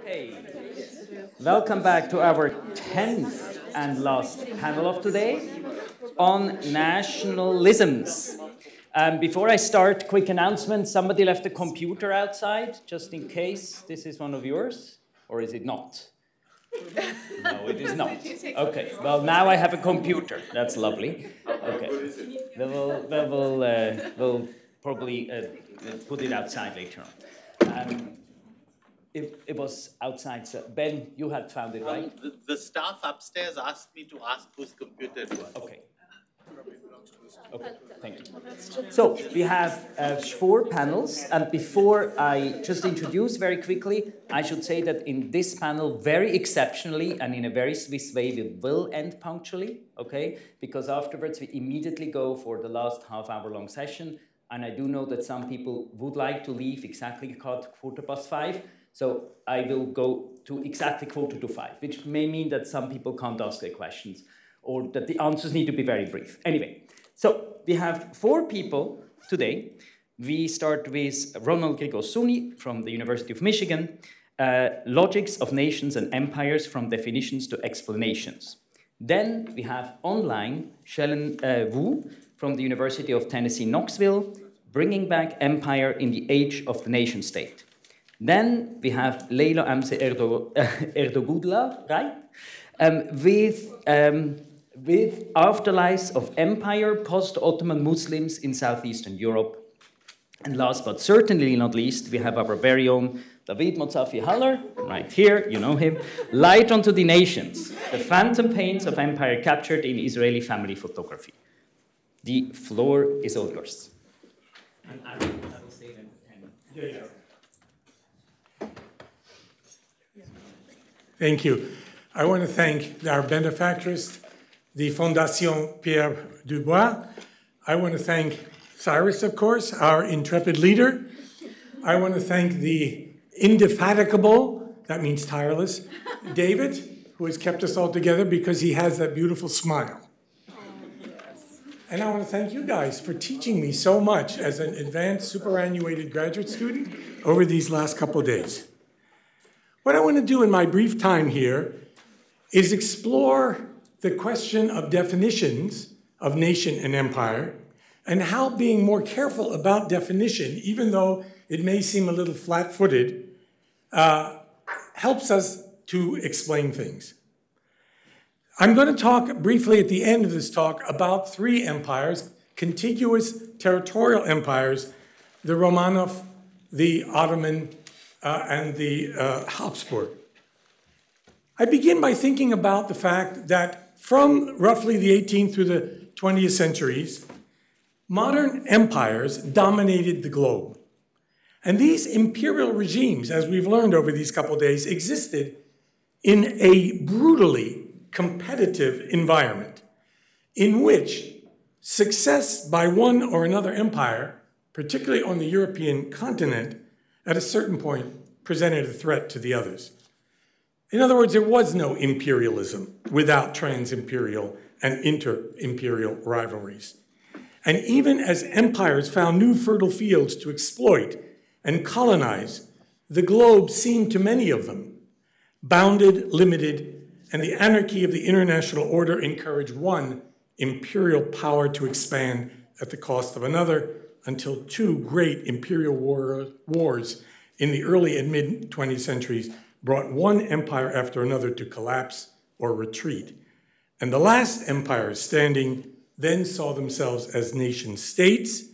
Okay. Welcome back to our 10th and last panel of today on nationalisms. Um, before I start, quick announcement. Somebody left a computer outside, just in case this is one of yours, or is it not? No, it is not. Okay, well, now I have a computer. That's lovely. Okay. We will, will, uh, we'll probably uh, put it outside later on. Um, it, it, was outside. So ben, you had found it, right? Um, the, the, staff upstairs asked me to ask whose computer it was. Okay. Okay, thank you. So we have uh, four panels, and before I just introduce very quickly, I should say that in this panel, very exceptionally and in a very Swiss way, we will end punctually, okay? Because afterwards we immediately go for the last half hour long session, and I do know that some people would like to leave exactly at quarter past five, so I will go to exactly quarter to five, which may mean that some people can't ask their questions or that the answers need to be very brief. Anyway, so we have four people today. We start with Ronald Grigor Suny from the University of Michigan, uh, Logics of Nations and Empires from Definitions to Explanations. Then we have online Shellen uh, Wu from the University of Tennessee, Knoxville, Bringing Back Empire in the Age of the Nation State. Then we have Leyla Amse Erdo, Erdogudla, right? Um, with um, with afterlives of empire post-Ottoman Muslims in southeastern Europe. And last but certainly not least, we have our very own David Motzafi-Haller, right here, you know him, Light onto the Nations, the phantom pains of empire captured in Israeli family photography. The floor is all yours. And I will, I will say that. Thank you. I want to thank our benefactress, the Fondation Pierre du Bois. I want to thank Cyrus, of course, our intrepid leader. I want to thank the indefatigable, that means tireless, David, who has kept us all together because he has that beautiful smile. And I want to thank you guys for teaching me so much as an advanced superannuated graduate student over these last couple of days. What I want to do in my brief time here is explore the question of definitions of nation and empire, and how being more careful about definition, even though it may seem a little flat footed, uh, helps us to explain things. I'm going to talk briefly at the end of this talk about three empires, contiguous territorial empires the Romanov, the Ottoman, uh, and the uh, Habsburg. I begin by thinking about the fact that from roughly the 18th through the 20th centuries, modern empires dominated the globe. And these imperial regimes, as we've learned over these couple days, existed in a brutally competitive environment in which success by one or another empire, particularly on the European continent, at a certain point presented a threat to the others. In other words, there was no imperialism without trans-imperial and inter-imperial rivalries. And even as empires found new fertile fields to exploit and colonize, the globe seemed to many of them bounded, limited, and the anarchy of the international order encouraged one imperial power to expand at the cost of another until two great imperial war, wars in the early and mid 20th centuries brought one empire after another to collapse or retreat. And the last empires standing then saw themselves as nation states,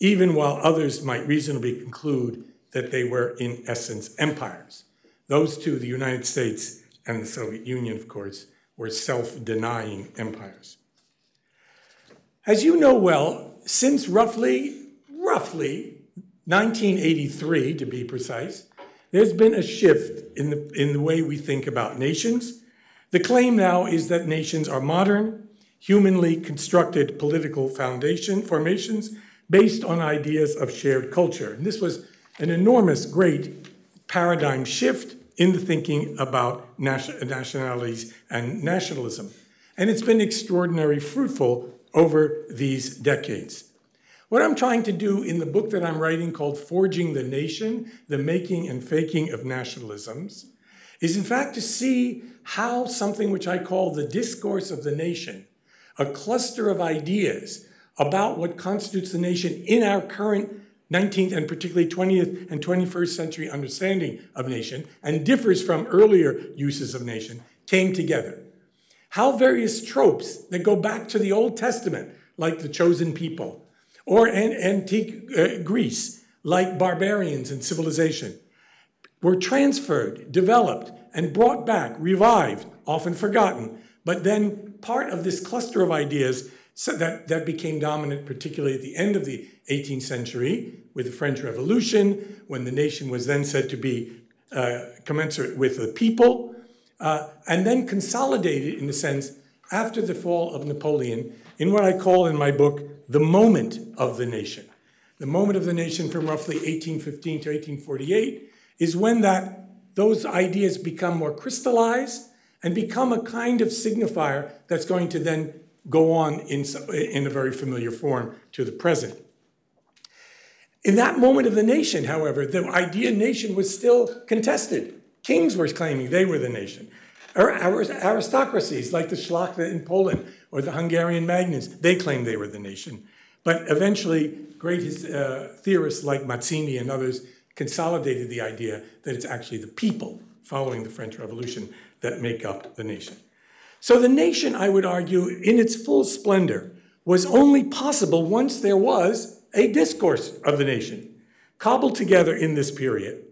even while others might reasonably conclude that they were, in essence, empires. Those two, the United States and the Soviet Union, of course, were self denying empires. As you know well, since roughly, roughly 1983, to be precise, there's been a shift in the, in the way we think about nations. The claim now is that nations are modern, humanly constructed political foundation formations based on ideas of shared culture. And this was an enormous, great paradigm shift in the thinking about nationalities and nationalism. And it's been extraordinarily fruitful over these decades. What I'm trying to do in the book that I'm writing called Forging the Nation The Making and Faking of Nationalisms is in fact to see how something which I call the discourse of the nation, a cluster of ideas about what constitutes the nation in our current 19th and particularly 20th and 21st century understanding of nation and differs from earlier uses of nation came together. How various tropes that go back to the Old Testament, like the chosen people, or an antique uh, Greece, like barbarians and civilization, were transferred, developed, and brought back, revived, often forgotten, but then part of this cluster of ideas that, that became dominant, particularly at the end of the 18th century with the French Revolution, when the nation was then said to be uh, commensurate with the people, uh, and then consolidated in a sense after the fall of Napoleon in what I call in my book the moment of the nation. The moment of the nation from roughly 1815 to 1848 is when that those ideas become more crystallized and become a kind of signifier that's going to then go on in, in a very familiar form to the present. In that moment of the nation, however, the idea nation was still contested. Kings were claiming they were the nation. Aristocracies like the Szlachta in Poland or the Hungarian magnates, they claimed they were the nation. But eventually, great uh, theorists like Mazzini and others consolidated the idea that it's actually the people following the French Revolution that make up the nation. So the nation, I would argue, in its full splendor, was only possible once there was a discourse of the nation cobbled together in this period.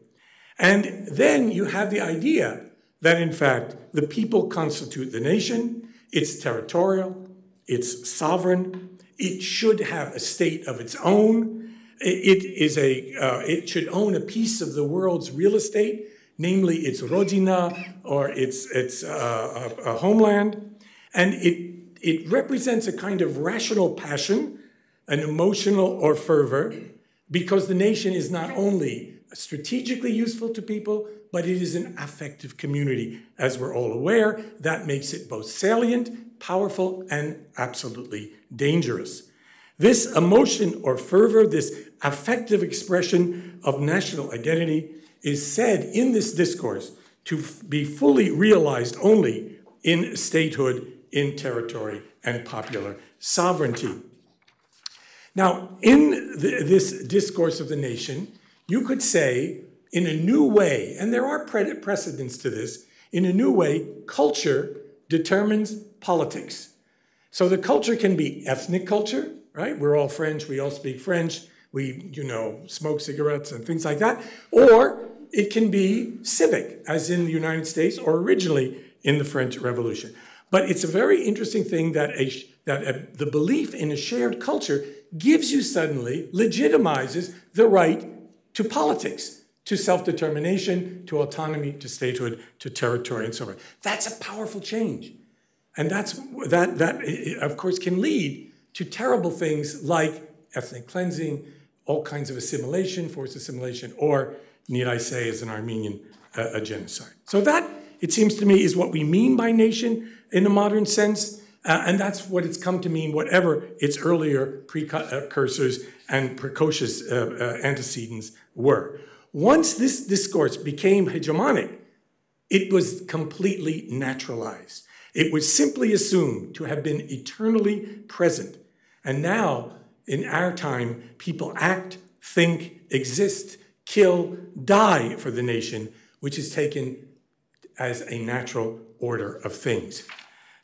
And then you have the idea that, in fact, the people constitute the nation, it's territorial, it's sovereign, it should have a state of its own, it is a, uh, it should own a piece of the world's real estate, namely its rodina or its, its uh, a, a homeland. And it, it represents a kind of rational passion, an emotional or fervor, because the nation is not only strategically useful to people, but it is an affective community. As we're all aware, that makes it both salient, powerful, and absolutely dangerous. This emotion or fervor, this affective expression of national identity, is said in this discourse to be fully realized only in statehood, in territory, and popular sovereignty. Now, in the, this discourse of the nation, you could say, in a new way, and there are precedents to this, in a new way, culture determines politics. So the culture can be ethnic culture, right? We're all French, we all speak French, we, you know, smoke cigarettes and things like that. Or it can be civic, as in the United States or originally in the French Revolution. But it's a very interesting thing that, a, that a, the belief in a shared culture gives you suddenly, legitimizes the right to politics, to self determination, to autonomy, to statehood, to territory, and so forth. That's a powerful change. And that's, that, that, of course, can lead to terrible things like ethnic cleansing, all kinds of assimilation, forced assimilation, or, need I say, as an Armenian, uh, a genocide. So that, it seems to me, is what we mean by nation in a modern sense. Uh, and that's what it's come to mean, whatever its earlier precursors and precocious uh, uh, antecedents were. Once this discourse became hegemonic, it was completely naturalized. It was simply assumed to have been eternally present and now, in our time, people act, think, exist, kill, die for the nation, which is taken as a natural order of things.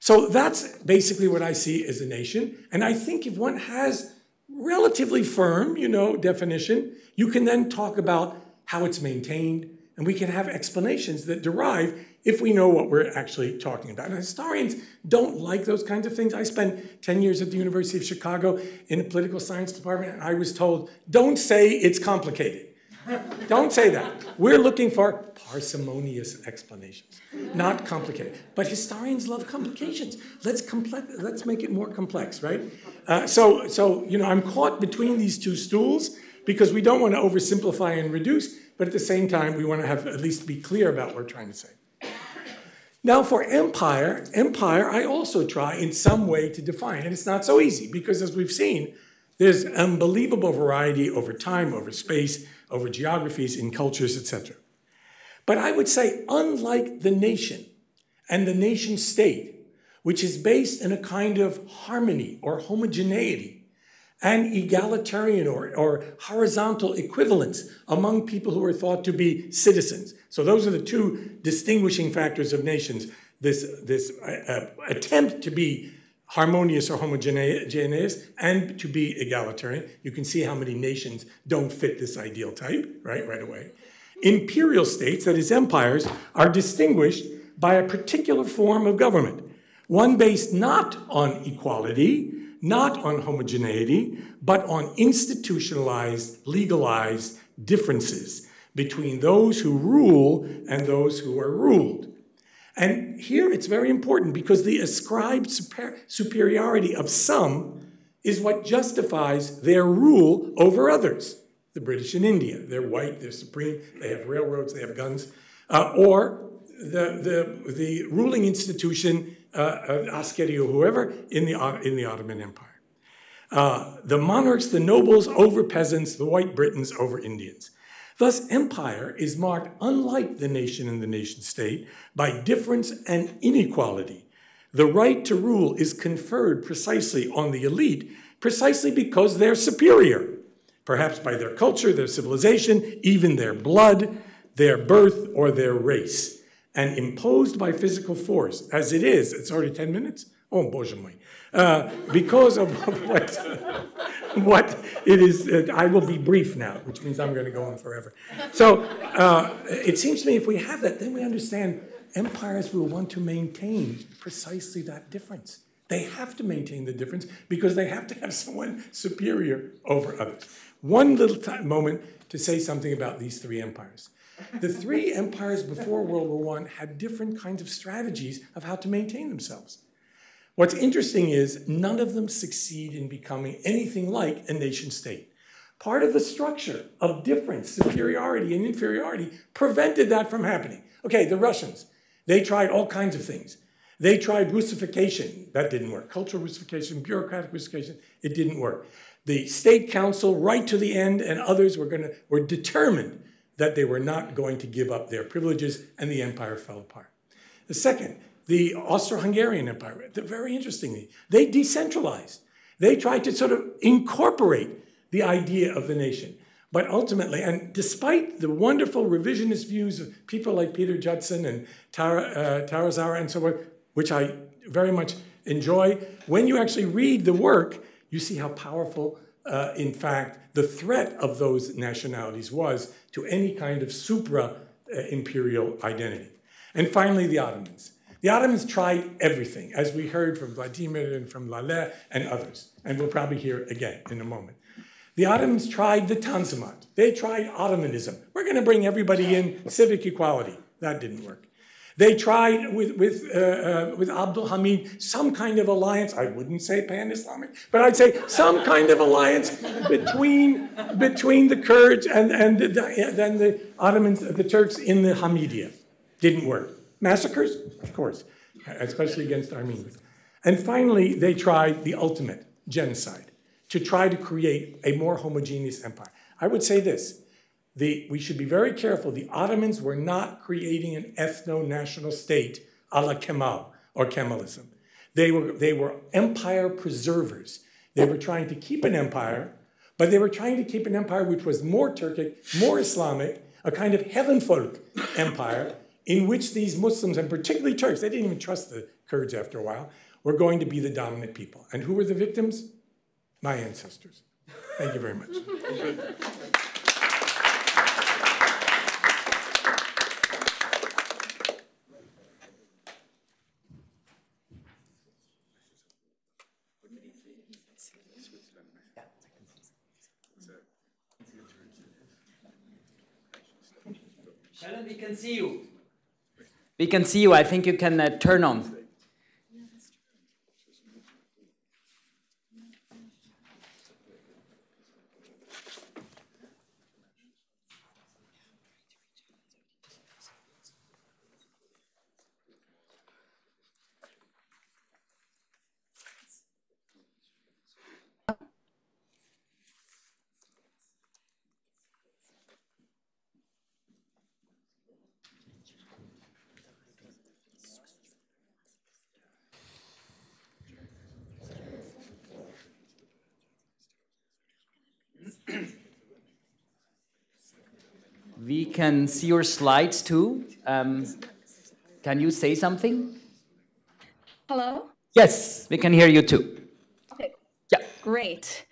So that's basically what I see as a nation. And I think if one has relatively firm, you know, definition, you can then talk about how it's maintained, and we can have explanations that derive if we know what we're actually talking about. And historians don't like those kinds of things. I spent 10 years at the University of Chicago in the political science department, and I was told, don't say it's complicated. don't say that. We're looking for parsimonious explanations, not complicated. But historians love complications. Let's, comple- let's make it more complex, right? Uh, so, so, you know, I'm caught between these two stools because we don't want to oversimplify and reduce, but at the same time, we want to have at least be clear about what we're trying to say. Now, for empire, empire, I also try in some way to define, and it's not so easy because, as we've seen, there's unbelievable variety over time, over space, over geographies, in cultures, etc. But I would say, unlike the nation and the nation state, which is based in a kind of harmony or homogeneity and egalitarian or, or horizontal equivalence among people who are thought to be citizens. So those are the two distinguishing factors of nations. This, this uh, uh attempt to be harmonious or homogeneous and to be egalitarian. You can see how many nations don't fit this ideal type, right, right away. Imperial states, that is empires, are distinguished by a particular form of government, one based not on equality, not on homogeneity, but on institutionalized, legalized differences between those who rule and those who are ruled. And here it's very important because the ascribed super superiority of some is what justifies their rule over others. The British in India, they're white, they're supreme, they have railroads, they have guns. Uh, or the, the, the ruling institution, uh, uh, Askeri or whoever, in the, in the Ottoman Empire. Uh, the monarchs, the nobles over peasants, the white Britons over Indians. Thus, empire is marked, unlike the nation and the nation state, by difference and inequality. The right to rule is conferred precisely on the elite, precisely because they're superior, perhaps by their culture, their civilization, even their blood, their birth, or their race, and imposed by physical force, as it is. It's already 10 minutes? Oh, Boże. Uh, because of what, what it is, uh, I will be brief now, which means I'm going to go on forever. So uh, it seems to me if we have that, then we understand empires will want to maintain precisely that difference. They have to maintain the difference because they have to have someone superior over others. One little moment to say something about these three empires. The three empires before World War I had different kinds of strategies of how to maintain themselves. What's interesting is none of them succeed in becoming anything like a nation state. Part of the structure of difference, superiority, and inferiority prevented that from happening. Okay, the Russians, they tried all kinds of things. They tried Russification, that didn't work. Cultural Russification, bureaucratic Russification, it didn't work. The state council, right to the end, and others were, gonna, were determined that they were not going to give up their privileges, and the empire fell apart. The second, the Austro-Hungarian Empire, very interestingly, they decentralized. They tried to sort of incorporate the idea of the nation. But ultimately, and despite the wonderful revisionist views of people like Pieter Judson and Tara, uh, Tara Zahra and so on, which I very much enjoy, when you actually read the work, you see how powerful, uh, in fact, the threat of those nationalities was to any kind of supra imperial identity. And finally, the Ottomans. The Ottomans tried everything, as we heard from Vladimir and from Laleh and others, and we'll probably hear again in a moment. The Ottomans tried the Tanzimat. They tried Ottomanism. We're going to bring everybody in, civic equality. That didn't work. They tried with, with, uh, uh, with Abdul Hamid some kind of alliance. I wouldn't say pan Islamic, but I'd say some kind of alliance between, between the Kurds and, and the, the, then the Ottomans, the Turks in the Hamidiya. Didn't work. Massacres? Of course, especially against Armenians. And finally, they tried the ultimate genocide to try to create a more homogeneous empire. I would say this the, we should be very careful. The Ottomans were not creating an ethno national state a la Kemal or Kemalism. They were, they were empire preservers. They were trying to keep an empire, but they were trying to keep an empire which was more Turkic, more Islamic, a kind of Herrenvolk empire in which these Muslims, and particularly Turks, they didn't even trust the Kurds after a while, were going to be the dominant people. And who were the victims? My ancestors. Thank you very much. We can see you. We can see you. I think you can uh, turn on. See your slides too. Um, can you say something? Hello? Yes, we can hear you too. Okay. Yeah. Great.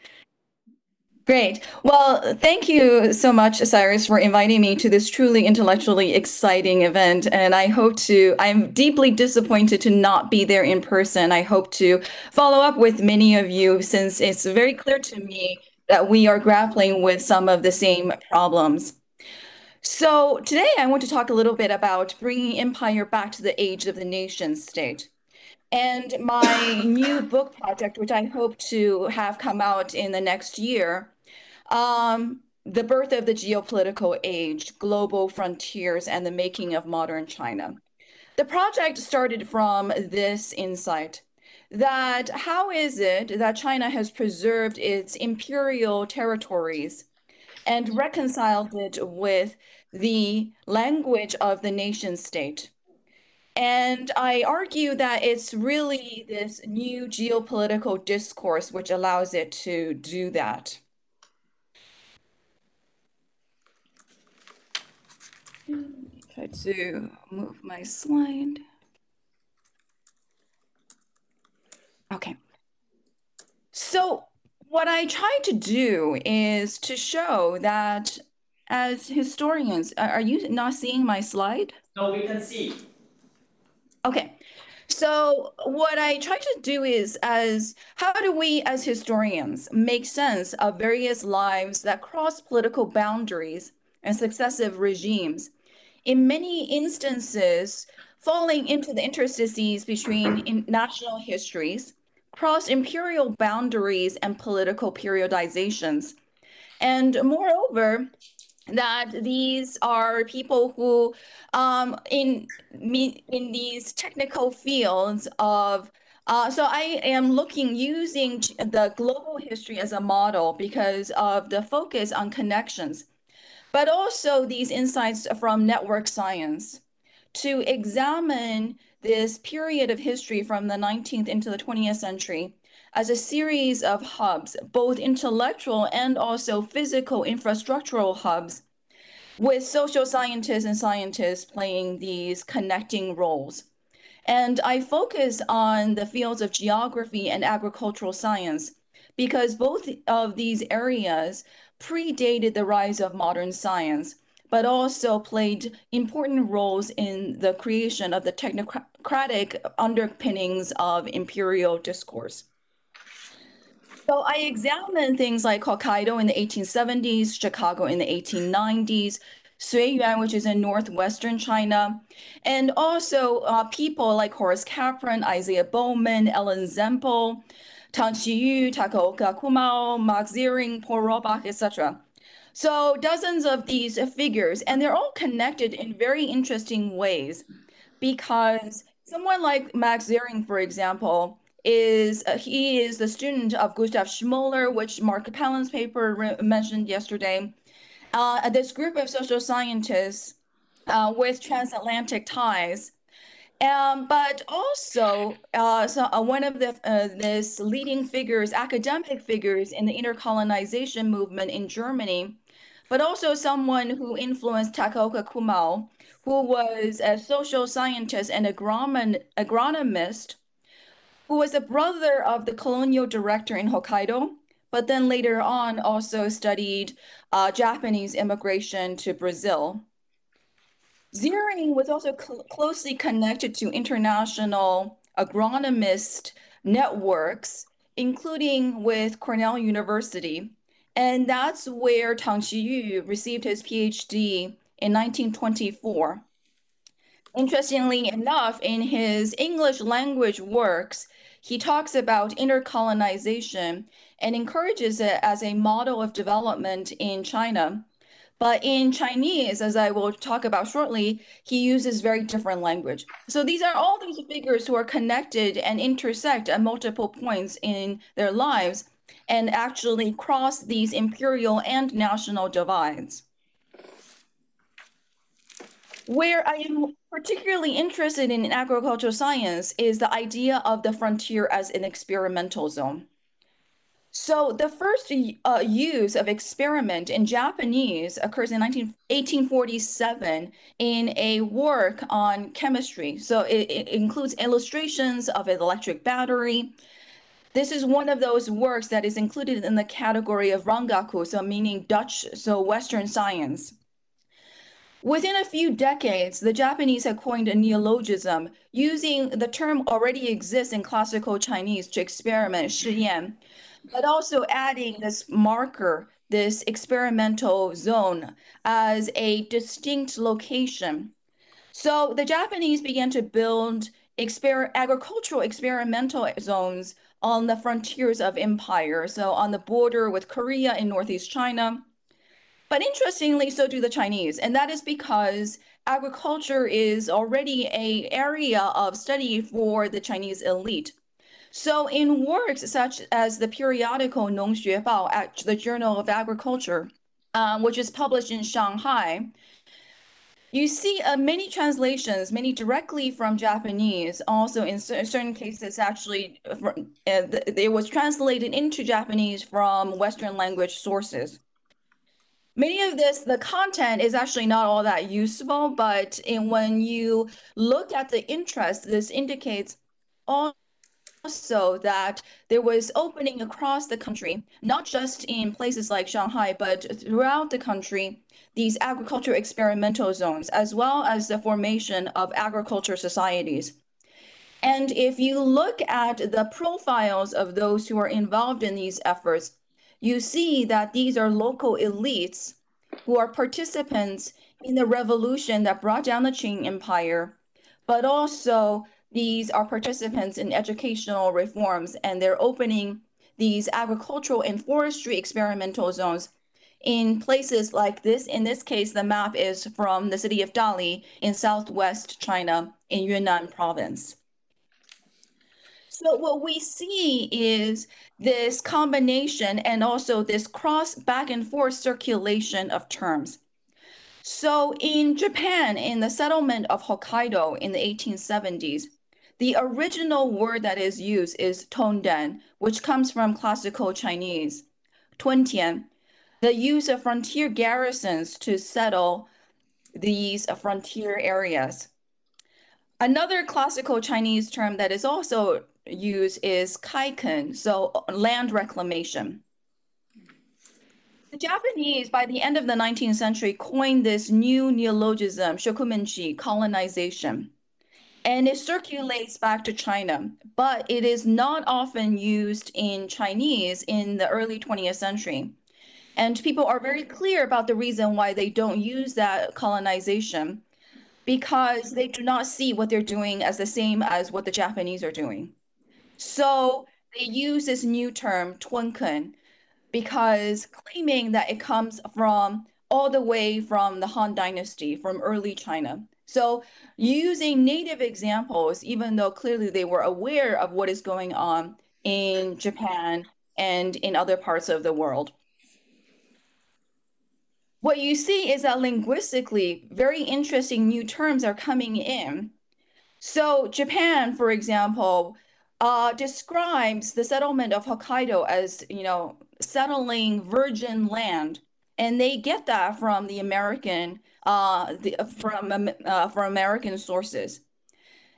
Great. Well, thank you so much, Cyrus, for inviting me to this truly intellectually exciting event. And I hope to, I'm deeply disappointed to not be there in person. I hope to follow up with many of you since it's very clear to me that we are grappling with some of the same problems. So today I want to talk a little bit about bringing empire back to the age of the nation state. And my new book project, which I hope to have come out in the next year, um, the birth of the geopolitical age, global frontiers, and the making of modern China. The project started from this insight that how is it that China has preserved its imperial territories and reconciled it with the language of the nation state? And I argue that it's really this new geopolitical discourse which allows it to do that. Try to move my slide. Okay. So what I try to do is to show that as historians, are you not seeing my slide? No, we can see. Okay. So what I try to do is as how do we as historians make sense of various lives that cross political boundaries and successive regimes in many instances falling into the interstices between national histories, cross imperial boundaries, and political periodizations. And moreover, that these are people who, um, in in these technical fields of uh, so I am looking using the global history as a model because of the focus on connections but also these insights from network science to examine this period of history from the 19th into the 20th century as a series of hubs, both intellectual and also physical infrastructural hubs, with social scientists and scientists playing these connecting roles. And I focus on the fields of geography and agricultural science because both of these areas predated the rise of modern science, but also played important roles in the creation of the technocratic underpinnings of imperial discourse. So I examined things like Hokkaido in the 1870s, Chicago in the 1890s, Suiyuan, which is in northwestern China, and also uh, people like Horace Capron, Isaiah Bowman, Ellen Semple, Tang Qiyu, Takaoka Kumao, Max Sering, Paul Rohrbach, etc. So dozens of these figures, and they're all connected in very interesting ways because someone like Max Sering, for example, is uh, he is the student of Gustav Schmoller, which Mark Capellan's paper mentioned yesterday. Uh, this group of social scientists uh, with transatlantic ties um, but also, uh, so uh, one of the uh, this leading figures, academic figures in the intercolonization movement in Germany, but also someone who influenced Takaoka Kumao, who was a social scientist and agronom agronomist, who was a brother of the colonial director in Hokkaido, but then later on also studied uh, Japanese immigration to Brazil. Sering was also cl closely connected to international agronomist networks, including with Cornell University. And that's where Tang Qiyu received his PhD in 1924. Interestingly enough, in his English language works, he talks about intercolonization and encourages it as a model of development in China. But in Chinese, as I will talk about shortly, he uses very different language. So these are all these figures who are connected and intersect at multiple points in their lives and actually cross these imperial and national divides. Where I am particularly interested in agricultural science is the idea of the frontier as an experimental zone. So the first uh, use of experiment in Japanese occurs in 19, 1847 in a work on chemistry. So it, it includes illustrations of an electric battery. This is one of those works that is included in the category of rangaku, so meaning Dutch, so Western science. Within a few decades, the Japanese had coined a neologism using the term already exists in classical Chinese to experiment, 试验, but also adding this marker, this experimental zone, as a distinct location. So the Japanese began to build exper agricultural experimental zones on the frontiers of empire, so on the border with Korea in northeast China. But interestingly, so do the Chinese. And that is because agriculture is already a area of study for the Chinese elite. So in works such as the periodical Nongxue Bao, the Journal of Agriculture, um, which is published in Shanghai, you see uh, many translations, many directly from Japanese. Also, in certain cases, actually, uh, it was translated into Japanese from Western language sources. Many of this, the content is actually not all that useful, but in, when you look at the interest, this indicates also that there was opening across the country, not just in places like Shanghai, but throughout the country, these agriculture experimental zones, as well as the formation of agriculture societies. And if you look at the profiles of those who are involved in these efforts, you see that these are local elites who are participants in the revolution that brought down the Qing Empire, but also these are participants in educational reforms, and they're opening these agricultural and forestry experimental zones in places like this. In this case, the map is from the city of Dali in southwest China in Yunnan province. So what we see is this combination and also this cross back and forth circulation of terms. So in Japan, in the settlement of Hokkaido in the 1870s, the original word that is used is Tonden, which comes from classical Chinese. Tuntian, the use of frontier garrisons to settle these frontier areas. Another classical Chinese term that is also used is kaiken, so uh, land reclamation. The Japanese, by the end of the 19th century, coined this new neologism, shokuminchi, colonization and it circulates back to China, but it is not often used in Chinese in the early 20th century. And people are very clear about the reason why they don't use that colonization because they do not see what they're doing as the same as what the Japanese are doing. So they use this new term, Tunken, because claiming that it comes from all the way from the Han Dynasty, from early China. So using native examples, even though clearly they were aware of what is going on in Japan and in other parts of the world. What you see is that linguistically, very interesting new terms are coming in. So Japan, for example, uh, describes the settlement of Hokkaido as, you know, settling virgin land. And they get that from the American uh, the, from um, uh, from American sources.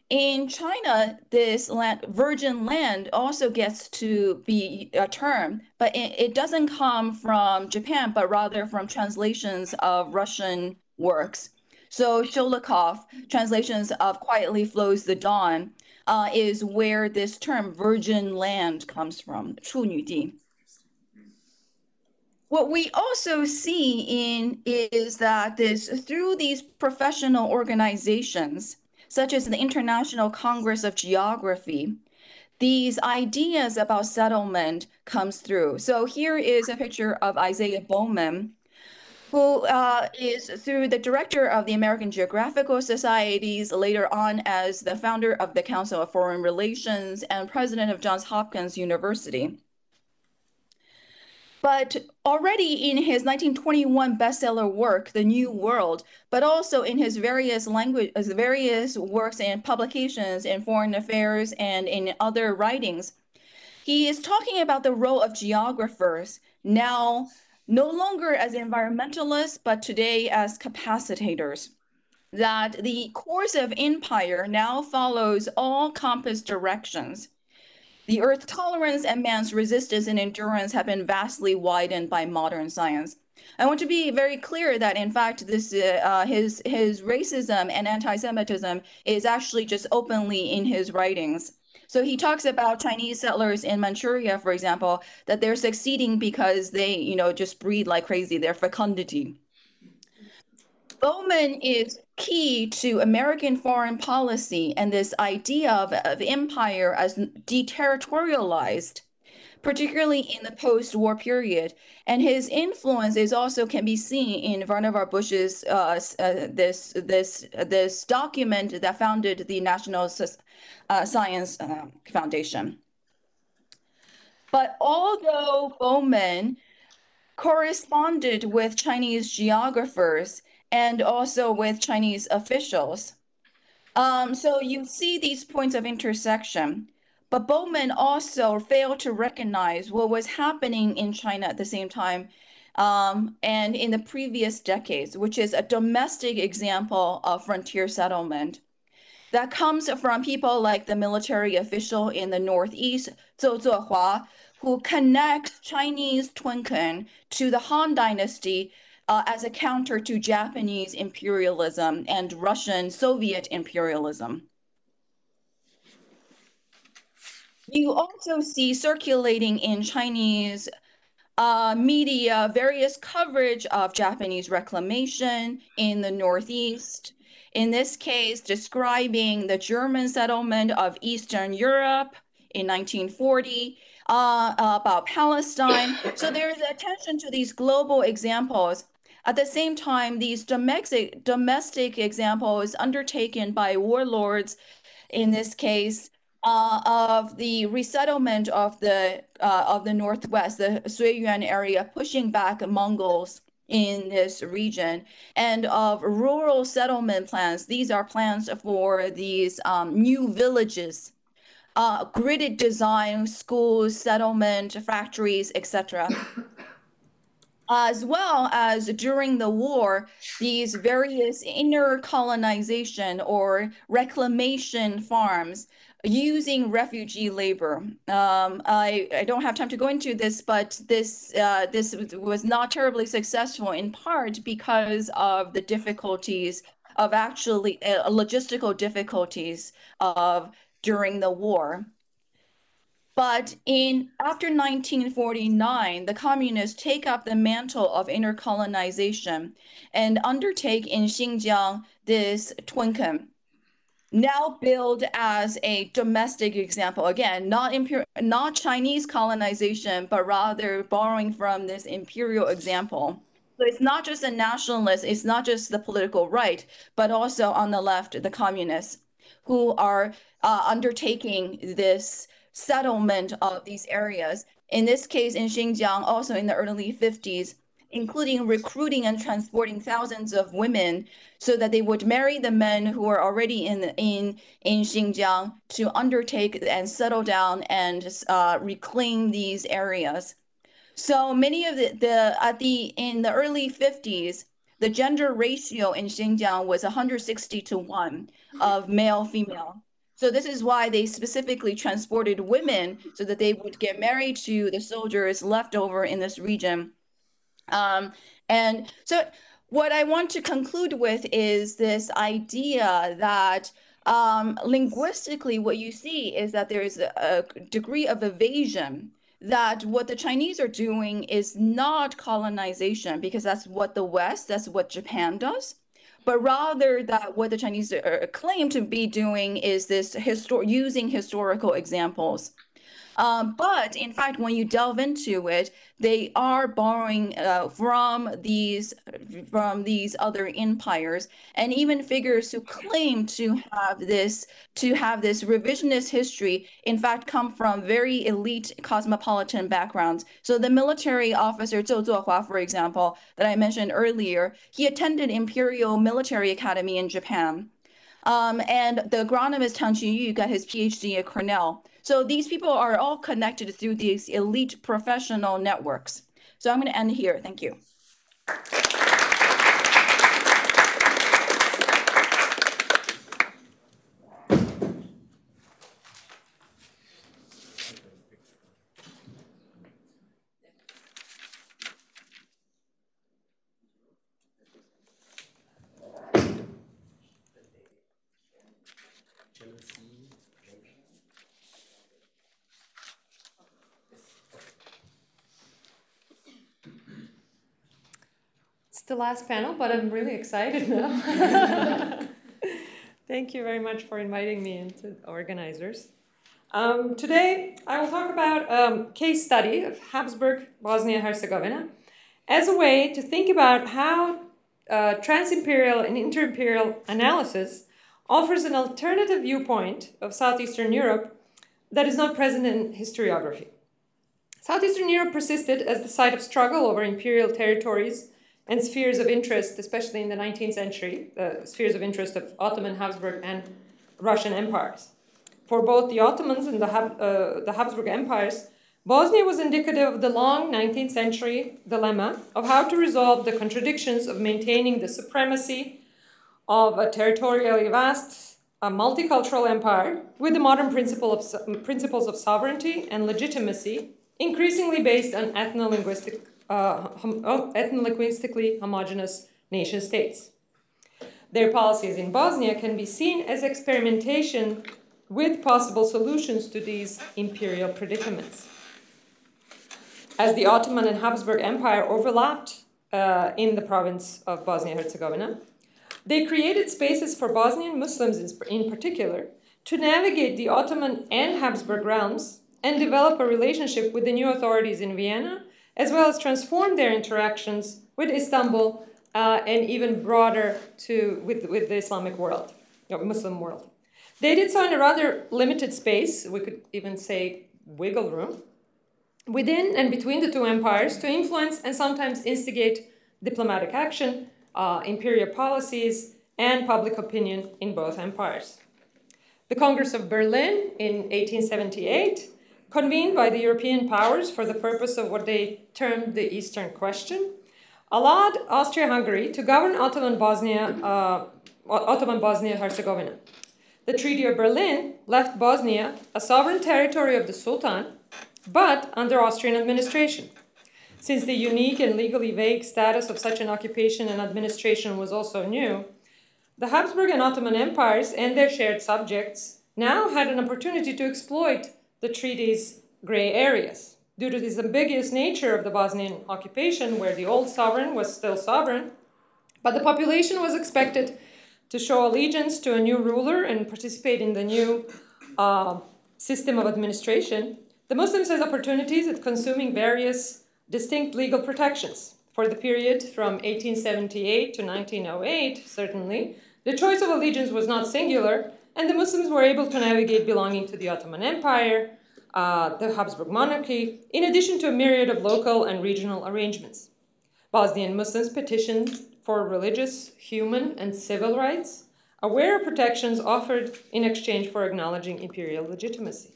In China, this land, virgin land also gets to be a term, but it, it doesn't come from Japan, but rather from translations of Russian works. So Sholokhov, translations of Quietly Flows the Don, uh, is where this term virgin land comes from, 处女地. What we also see in is that this through these professional organizations, such as the International Congress of Geography, these ideas about settlement comes through. So here is a picture of Isaiah Bowman, who uh, is through the director of the American Geographical Societies, later on as the founder of the Council of Foreign Relations and president of Johns Hopkins University. But already in his 1921 bestseller work, The New World, but also in his various language, various works and publications in foreign affairs and in other writings, he is talking about the role of geographers now no longer as environmentalists, but today as capacitators. That the course of empire now follows all compass directions. The Earth's tolerance and man's resistance and endurance have been vastly widened by modern science. I want to be very clear that, in fact, this uh, his his racism and anti-Semitism is actually just openly in his writings. So he talks about Chinese settlers in Manchuria, for example, that they're succeeding because they, you know, just breed like crazy. Their fecundity. Bowman is key to American foreign policy and this idea of, of empire as deterritorialized particularly in the post-war period. And his influence is also can be seen in Vannevar Bush's uh, uh, this this this document that founded the National uh, Science uh, Foundation. But although Bowman corresponded with Chinese geographers and also with Chinese officials, um, so you see these points of intersection. But Bowman also failed to recognize what was happening in China at the same time um, and in the previous decades, which is a domestic example of frontier settlement that comes from people like the military official in the Northeast, Zhou Zuohua, who connects Chinese Tunken to the Han Dynasty uh, as a counter to Japanese imperialism and Russian Soviet imperialism. You also see circulating in Chinese uh, media various coverage of Japanese reclamation in the Northeast. In this case, describing the German settlement of Eastern Europe in 1940, uh, about Palestine. so there is attention to these global examples. At the same time, these domestic, domestic examples undertaken by warlords, in this case, uh, of the resettlement of the uh, of the northwest, the Suiyuan area, pushing back Mongols in this region, and of rural settlement plans. These are plans for these um, new villages, uh, gridded design, schools, settlement, factories, etc. as well as during the war, these various inner colonization or reclamation farms using refugee labor. Um, I, I don't have time to go into this, but this uh, this was not terribly successful in part because of the difficulties of actually uh, logistical difficulties of during the war. But in after 1949, the communists take up the mantle of intercolonization and undertake in Xinjiang this Tunken now billed as a domestic example. Again not imperial not chinese colonization but rather borrowing from this imperial example. So it's not just a nationalist it's not just the political right but also on the left the communists who are uh, undertaking this settlement of these areas. In this case in xinjiang also in the early 50s including recruiting and transporting thousands of women so that they would marry the men who were already in in in Xinjiang to undertake and settle down and uh, reclaim these areas. So many of the, the at the in the early 50s, the gender ratio in Xinjiang was 160 to 1 of male female. So this is why they specifically transported women so that they would get married to the soldiers left over in this region um, and so, what I want to conclude with is this idea that um, linguistically, what you see is that there is a, a degree of evasion that what the Chinese are doing is not colonization because that's what the West, that's what Japan does, but rather that what the Chinese claim to be doing is this histor- using historical examples um, but in fact, when you delve into it, they are borrowing uh, from these from these other empires, and even figures who claim to have this to have this revisionist history. In fact, come from very elite cosmopolitan backgrounds. So the military officer Zhou Zuohua, for example, that I mentioned earlier, he attended Imperial Military Academy in Japan. Um, and the agronomist Tang Yu got his PhD at Cornell. So these people are all connected through these elite professional networks. So I'm going to end here. Thank you. Last panel, but I'm really excited now. Thank you very much for inviting me and to organizers. Um, today, I will talk about a um, case study of Habsburg Bosnia-Herzegovina as a way to think about how uh, trans-imperial and inter-imperial analysis offers an alternative viewpoint of Southeastern Europe that is not present in historiography. Southeastern Europe persisted as the site of struggle over imperial territories and spheres of interest, especially in the 19th century, the spheres of interest of Ottoman, Habsburg, and Russian empires. For both the Ottomans and the, uh, the Habsburg empires, Bosnia was indicative of the long 19th century dilemma of how to resolve the contradictions of maintaining the supremacy of a territorially vast, a multicultural empire with the modern principle of, principles of sovereignty and legitimacy, increasingly based on ethno-linguistic uh, oh, ethno-linguistically homogeneous nation states. Their policies in Bosnia can be seen as experimentation with possible solutions to these imperial predicaments. As the Ottoman and Habsburg Empire overlapped uh, in the province of Bosnia-Herzegovina, they created spaces for Bosnian Muslims in particular to navigate the Ottoman and Habsburg realms and develop a relationship with the new authorities in Vienna as well as transform their interactions with Istanbul uh, and even broader to, with, with the Islamic world, or Muslim world. They did so in a rather limited space, we could even say wiggle room, within and between the two empires to influence and sometimes instigate diplomatic action, uh, imperial policies, and public opinion in both empires. The Congress of Berlin in 1878 convened by the European powers for the purpose of what they termed the Eastern Question, allowed Austria-Hungary to govern Ottoman Bosnia, uh, Ottoman Bosnia-Herzegovina. The Treaty of Berlin left Bosnia a sovereign territory of the Sultan, but under Austrian administration. Since the unique and legally vague status of such an occupation and administration was also new, the Habsburg and Ottoman empires and their shared subjects now had an opportunity to exploit the treaty's gray areas. Due to this ambiguous nature of the Bosnian occupation, where the old sovereign was still sovereign, but the population was expected to show allegiance to a new ruler and participate in the new uh, system of administration, the Muslims had opportunities at consuming various distinct legal protections. For the period from 1878 to 1908, certainly, the choice of allegiance was not singular, and the Muslims were able to navigate belonging to the Ottoman Empire, uh, the Habsburg monarchy, in addition to a myriad of local and regional arrangements. Bosnian Muslims petitioned for religious, human, and civil rights, aware of protections offered in exchange for acknowledging imperial legitimacy.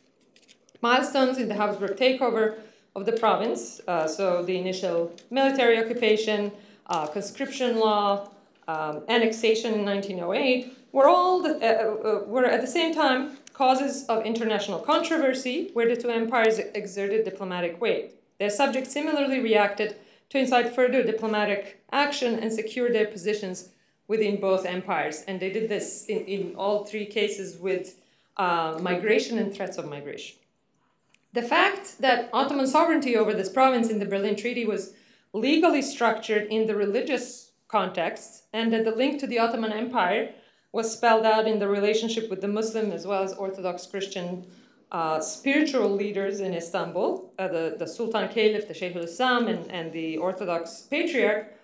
Milestones in the Habsburg takeover of the province, uh, so the initial military occupation, uh, conscription law, um, annexation in 1908, were all the, uh, uh, were at the same time causes of international controversy where the two empires exerted diplomatic weight. Their subjects similarly reacted to incite further diplomatic action and secure their positions within both empires. And they did this in, in all three cases with uh, migration and threats of migration. The fact that Ottoman sovereignty over this province in the Berlin Treaty was legally structured in the religious context and that the link to the Ottoman Empire was spelled out in the relationship with the Muslim as well as Orthodox Christian uh, spiritual leaders in Istanbul, uh, the, the Sultan Caliph, the Sheikh al-Islam, and, and the Orthodox Patriarch,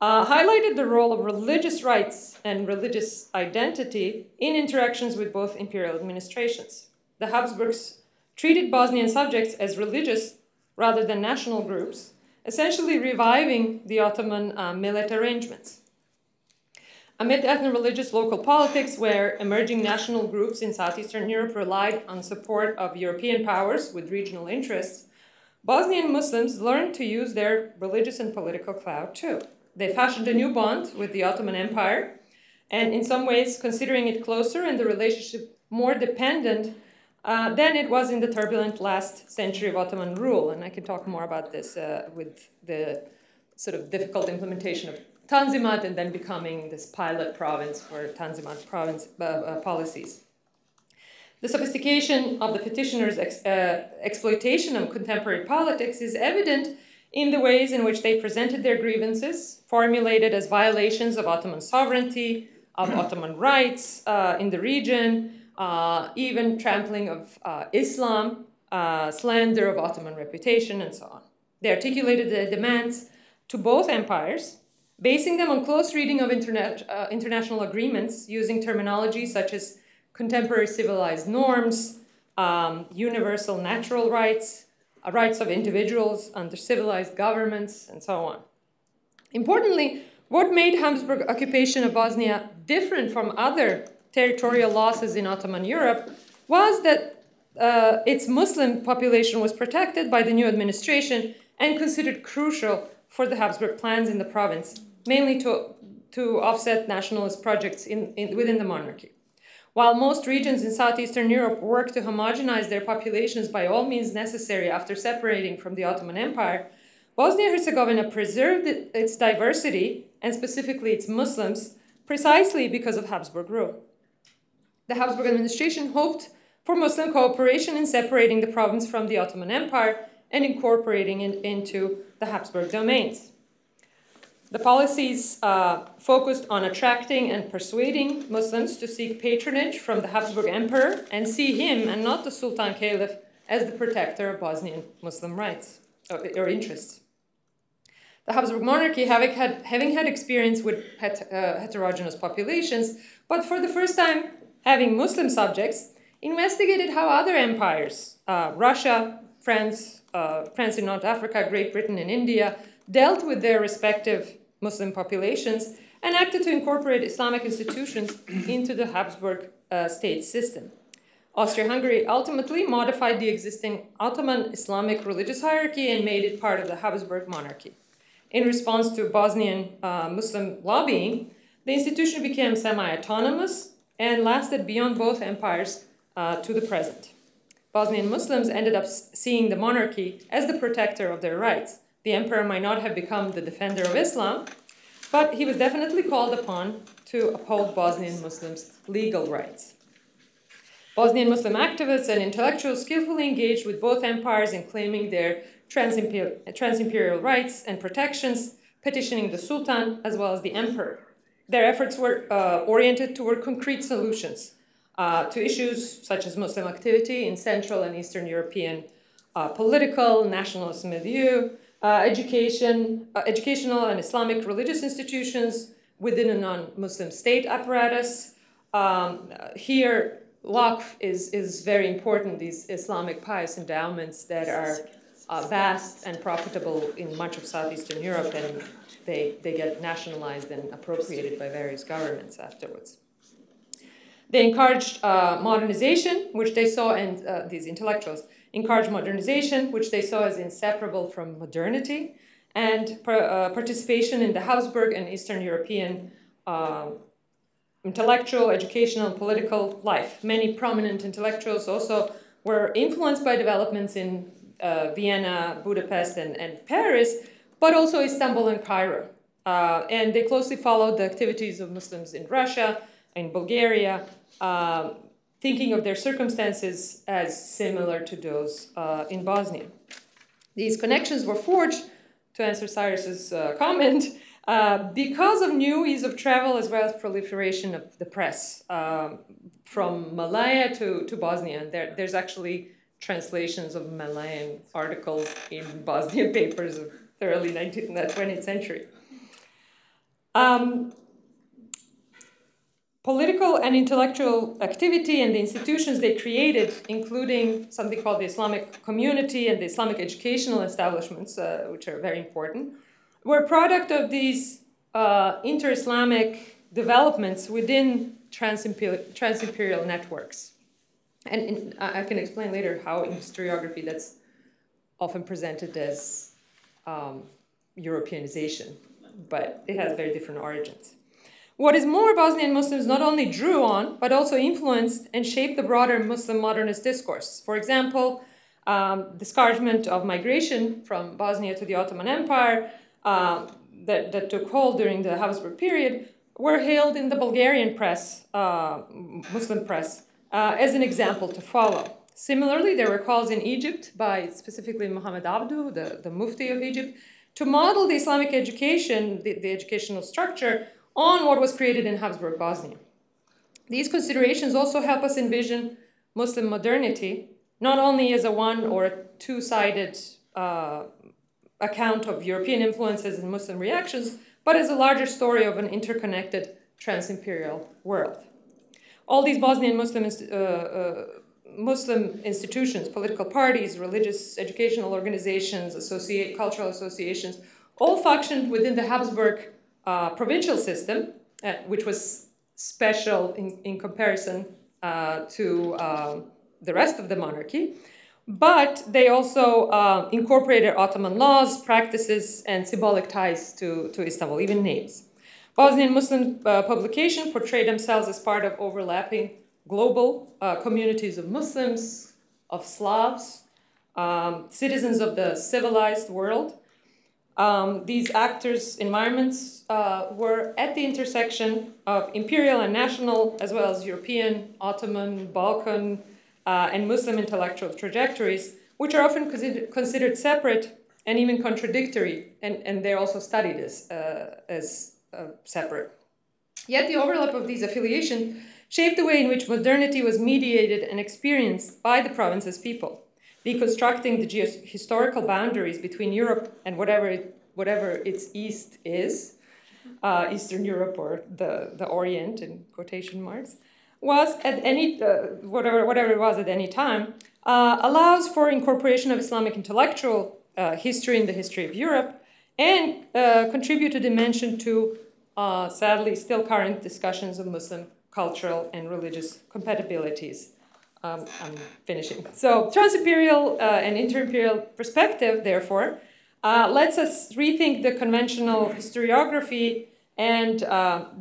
uh, highlighted the role of religious rights and religious identity in interactions with both imperial administrations. The Habsburgs treated Bosnian subjects as religious rather than national groups, essentially reviving the Ottoman uh, millet arrangements. Amid ethno-religious local politics where emerging national groups in southeastern Europe relied on support of European powers with regional interests, Bosnian Muslims learned to use their religious and political clout too. They fashioned a new bond with the Ottoman Empire, and in some ways considering it closer and the relationship more dependent uh, than it was in the turbulent last century of Ottoman rule. And I can talk more about this uh, with the sort of difficult implementation of Tanzimat and then becoming this pilot province for Tanzimat province uh, uh, policies. The sophistication of the petitioners' ex uh, exploitation of contemporary politics is evident in the ways in which they presented their grievances, formulated as violations of Ottoman sovereignty, of Ottoman rights uh, in the region, uh, even trampling of uh, Islam, slander of Ottoman reputation, and so on. They articulated their demands to both empires basing them on close reading of internet, uh, international agreements using terminology such as contemporary civilized norms, um, universal natural rights, uh, rights of individuals under civilized governments, and so on. Importantly, what made Habsburg occupation of Bosnia different from other territorial losses in Ottoman Europe was that uh, its Muslim population was protected by the new administration and considered crucial for the Habsburg plans in the province, mainly to, to offset nationalist projects in, in, within the monarchy. While most regions in southeastern Europe worked to homogenize their populations by all means necessary after separating from the Ottoman Empire, Bosnia-Herzegovina preserved its diversity, and specifically its Muslims, precisely because of Habsburg rule. The Habsburg administration hoped for Muslim cooperation in separating the province from the Ottoman Empire and incorporating it into the Habsburg domains. The policies uh, focused on attracting and persuading Muslims to seek patronage from the Habsburg emperor and see him and not the Sultan Caliph as the protector of Bosnian Muslim rights or, or interests. The Habsburg monarchy, having had, having had experience with het, uh, heterogeneous populations, but for the first time having Muslim subjects, investigated how other empires, uh, Russia, France, uh, France in North Africa, Great Britain, and India, dealt with their respective Muslim populations and acted to incorporate Islamic institutions into the Habsburg uh, state system. Austria-Hungary ultimately modified the existing Ottoman Islamic religious hierarchy and made it part of the Habsburg monarchy. In response to Bosnian uh, Muslim lobbying, the institution became semi-autonomous and lasted beyond both empires uh, to the present. Bosnian Muslims ended up seeing the monarchy as the protector of their rights. The emperor might not have become the defender of Islam, but he was definitely called upon to uphold Bosnian Muslims' legal rights. Bosnian Muslim activists and intellectuals skillfully engaged with both empires in claiming their trans-imperial rights and protections, petitioning the Sultan as well as the emperor. Their efforts were uh, oriented toward concrete solutions uh, to issues such as Muslim activity in Central and Eastern European uh, political, nationalist milieu, uh, education, uh, educational and Islamic religious institutions within a non-Muslim state apparatus. Um, here, Waqf is, is very important, these Islamic pious endowments that are uh, vast and profitable in much of Southeastern Europe, and they, they get nationalized and appropriated by various governments afterwards. They encouraged uh, modernization, which they saw, and uh, these intellectuals encouraged modernization, which they saw as inseparable from modernity, and uh, participation in the Habsburg and Eastern European uh, intellectual, educational, and political life. Many prominent intellectuals also were influenced by developments in uh, Vienna, Budapest, and, and, Paris, but also Istanbul and Cairo. Uh, and they closely followed the activities of Muslims in Russia, in Bulgaria, uh, thinking of their circumstances as similar to those uh, in Bosnia. These connections were forged, to answer Cyrus's uh, comment, uh, because of new ease of travel as well as proliferation of the press um, from Malaya to, to Bosnia. There, there's actually translations of Malayan articles in Bosnian papers of the early 19th, and 20th century. Um, political and intellectual activity and the institutions they created, including something called the Islamic community and the Islamic educational establishments, uh, which are very important, were a product of these uh, inter-Islamic developments within transimperial, transimperial networks. And in, I can explain later how in historiography that's often presented as um, Europeanization, but it has very different origins. What is more, Bosnian Muslims not only drew on, but also influenced and shaped the broader Muslim modernist discourse. For example, um, discouragement of migration from Bosnia to the Ottoman Empire uh, that, that took hold during the Habsburg period were hailed in the Bulgarian press, uh, Muslim press, uh, as an example to follow. Similarly, there were calls in Egypt by specifically Muhammad Abdu, the, the Mufti of Egypt, to model the Islamic education, the, the educational structure, on what was created in Habsburg Bosnia. These considerations also help us envision Muslim modernity not only as a one or a two sided uh, account of European influences and Muslim reactions, but as a larger story of an interconnected trans-imperial world. All these Bosnian Muslim, uh, uh, Muslim institutions, political parties, religious educational organizations, associate, cultural associations, all functioned within the Habsburg uh, provincial system, uh, which was special in, in comparison uh, to um, the rest of the monarchy. But they also uh, incorporated Ottoman laws, practices, and symbolic ties to, to Istanbul, even names. Bosnian Muslim uh, publications portray themselves as part of overlapping global communities of Muslims, of Slavs, um, citizens of the civilized world. Um, these actors' environments uh, were at the intersection of imperial and national, as well as European, Ottoman, Balkan, uh, and Muslim intellectual trajectories, which are often considered separate and even contradictory, and, and they're also studied as, uh, as uh, separate. Yet the overlap of these affiliations shaped the way in which modernity was mediated and experienced by the province's people, deconstructing the historical boundaries between Europe and whatever, it, whatever its east is, uh, Eastern Europe or the, the Orient in quotation marks, was at any, uh, whatever, whatever it was at any time, uh, allows for incorporation of Islamic intellectual uh, history in the history of Europe and uh, contribute a dimension to, uh, sadly, still current discussions of Muslim cultural and religious compatibilities. Um, I'm finishing. So, trans-imperial uh, and inter-imperial perspective, therefore, lets us rethink the conventional historiography and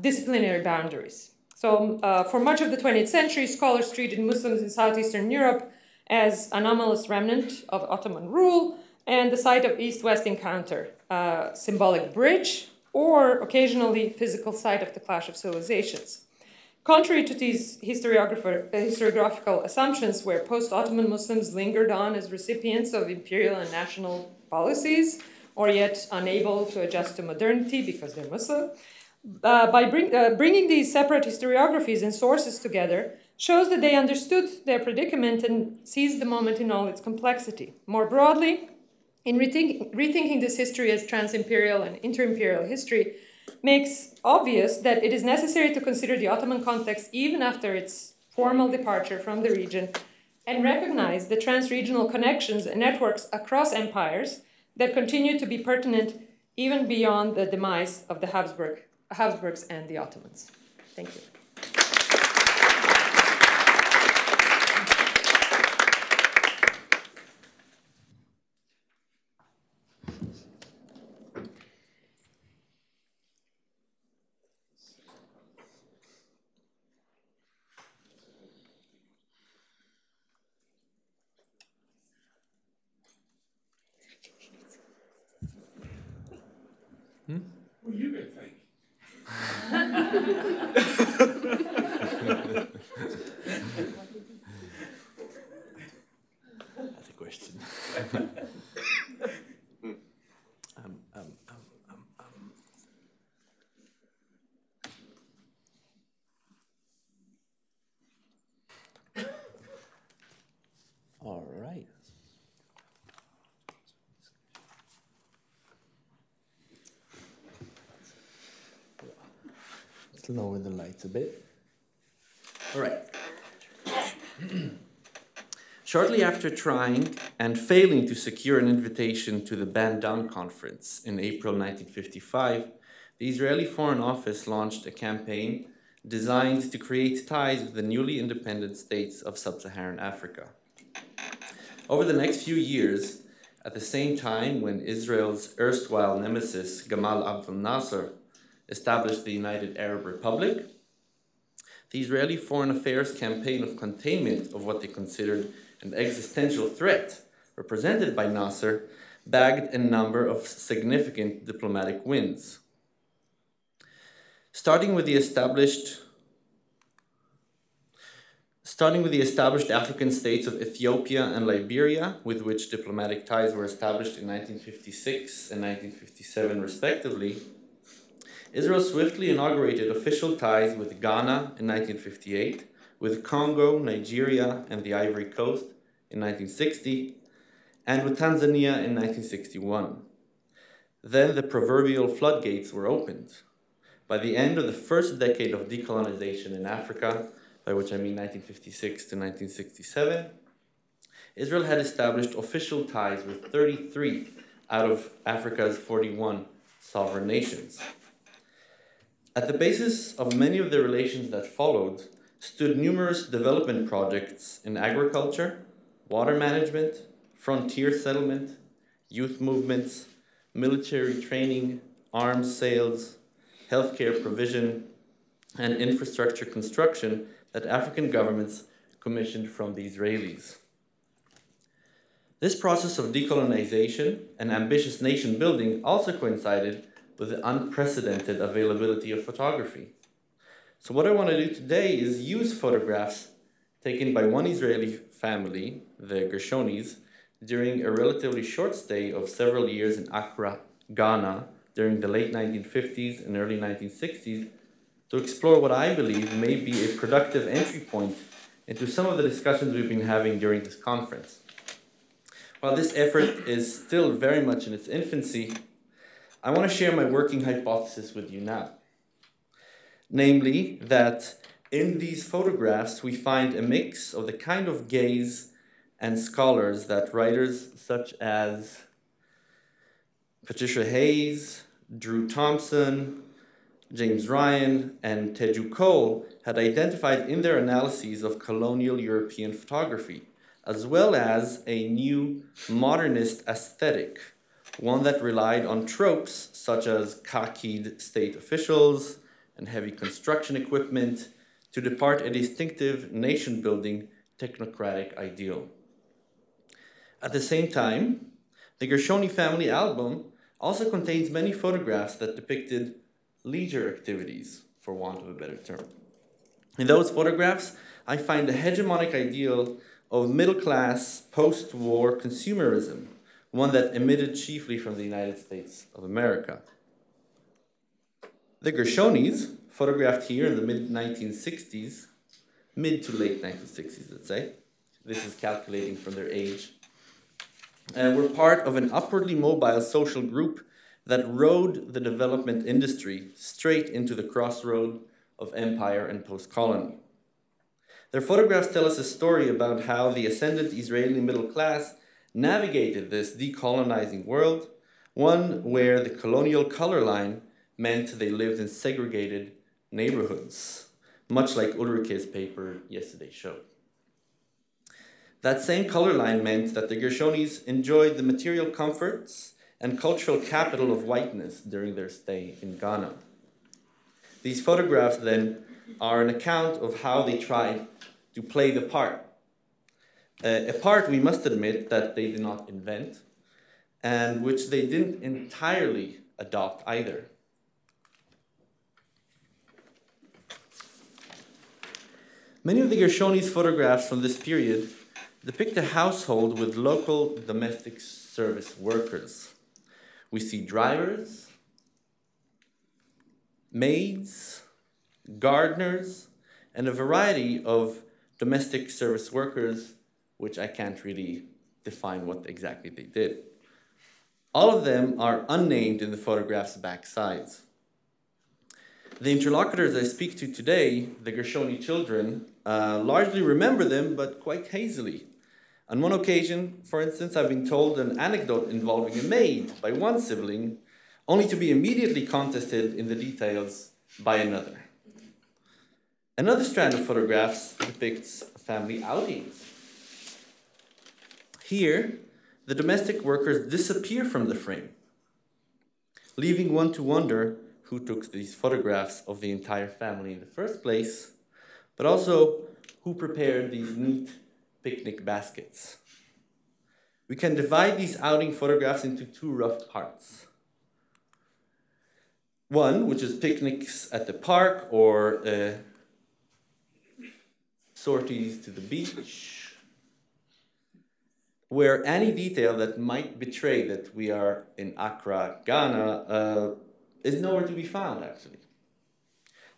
disciplinary boundaries. So, uh, for much of the 20th century, scholars treated Muslims in southeastern Europe as anomalous remnant of Ottoman rule and the site of east-west encounter, uh, symbolic bridge, or occasionally physical site of the clash of civilizations. Contrary to these uh, historiographical assumptions, where post-Ottoman Muslims lingered on as recipients of imperial and national policies, or yet unable to adjust to modernity because they're Muslim, uh, by bring, uh, bringing these separate historiographies and sources together shows that they understood their predicament and seized the moment in all its complexity. More broadly, in rethink, rethinking this history as trans-imperial and inter-imperial history makes obvious that it is necessary to consider the Ottoman context even after its formal departure from the region and recognize the trans-regional connections and networks across empires that continue to be pertinent even beyond the demise of the Habsburg Habsburgs and the Ottomans. Thank you. Hmm? Well, you could think. That's a question. um, um, um, All right. Lower the lights a bit. All right. Shortly after trying and failing to secure an invitation to the Bandung Conference in April 1955, the Israeli Foreign Office launched a campaign designed to create ties with the newly independent states of sub Saharan Africa. Over the next few years, at the same time when Israel's erstwhile nemesis Gamal Abdel Nasser established the United Arab Republic, the Israeli Foreign Affairs campaign of containment of what they considered an existential threat represented by Nasser bagged a number of significant diplomatic wins. Starting with the established starting with the established African states of Ethiopia and Liberia, with which diplomatic ties were established in 1956 and 1957 respectively, Israel swiftly inaugurated official ties with Ghana in 1958, with Congo, Nigeria, and the Ivory Coast in 1960, and with Tanzania in 1961. Then the proverbial floodgates were opened. By the end of the first decade of decolonization in Africa, by which I mean 1956 to 1967, Israel had established official ties with 33 out of Africa's 41 sovereign nations. At the basis of many of the relations that followed stood numerous development projects in agriculture, water management, frontier settlement, youth movements, military training, arms sales, healthcare provision, and infrastructure construction that African governments commissioned from the Israelis. This process of decolonization and ambitious nation building also coincided with the unprecedented availability of photography. So, what I want to do today is use photographs taken by one Israeli family, the Gershonis, during a relatively short stay of several years in Accra, Ghana, during the late 1950s and early 1960s to explore what I believe may be a productive entry point into some of the discussions we've been having during this conference. While this effort is still very much in its infancy, I want to share my working hypothesis with you now. Namely, that in these photographs we find a mix of the kind of gaze and scholars that writers such as Patricia Hayes, Drew Thompson, James Ryan, and Teju Cole had identified in their analyses of colonial European photography, as well as a new modernist aesthetic, one that relied on tropes such as khakied state officials and heavy construction equipment to depart a distinctive nation building technocratic ideal. At the same time, the Gershoni family album also contains many photographs that depicted leisure activities, for want of a better term. In those photographs, I find the hegemonic ideal of middle class post war consumerism, one that emitted chiefly from the United States of America. The Gershonis, photographed here in the mid 1960s, mid to late 1960s, let's say, this is calculating from their age, uh, were part of an upwardly mobile social group that rode the development industry straight into the crossroad of empire and post colony. Their photographs tell us a story about how the ascendant Israeli middle class navigated this decolonizing world, one where the colonial color line meant they lived in segregated neighborhoods, much like Ulrike's paper yesterday showed. That same color line meant that the Gershonis enjoyed the material comforts and cultural capital of whiteness during their stay in Ghana. These photographs then are an account of how they tried to play the part. Uh, a part we must admit that they did not invent and which they didn't entirely adopt either. Many of the Gershonis' photographs from this period depict a household with local domestic service workers. We see drivers, maids, gardeners, and a variety of domestic service workers, which I can't really define what exactly they did. All of them are unnamed in the photograph's back sides. The interlocutors I speak to today, the Gershoni children, uh, largely remember them, but quite hazily. On one occasion, for instance, I've been told an anecdote involving a maid by one sibling, only to be immediately contested in the details by another. Another strand of photographs depicts family outings. Here, the domestic workers disappear from the frame, leaving one to wonder who took these photographs of the entire family in the first place, but also who prepared these neat picnic baskets. We can divide these outing photographs into two rough parts. One, which is picnics at the park or uh, sorties to the beach, where any detail that might betray that we are in Accra, Ghana, uh, is nowhere to be found, actually.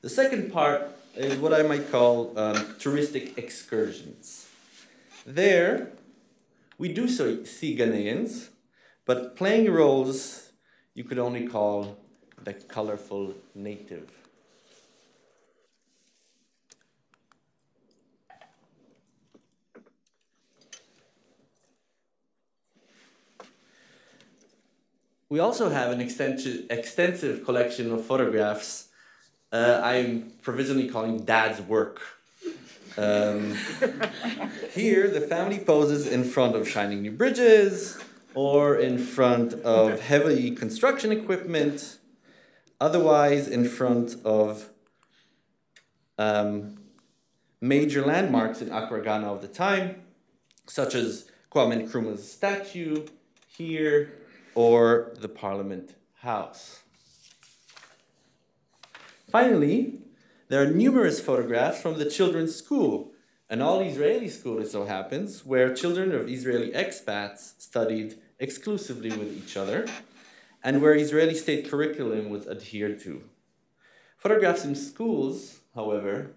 The second part is what I might call um, touristic excursions. There, we do so see Ghanaians, but playing roles you could only call the colorful native. We also have an extensive, collection of photographs uh, I'm provisionally calling Dad's work. Um, here, the family poses in front of shining new bridges or in front of heavy construction equipment, otherwise, in front of um, major landmarks in Accra, Ghana of the time, such as Kwame Nkrumah's statue here or the Parliament House. Finally, there are numerous photographs from the children's school, an all-Israeli school, it so happens, where children of Israeli expats studied exclusively with each other, and where Israeli state curriculum was adhered to. Photographs in schools, however,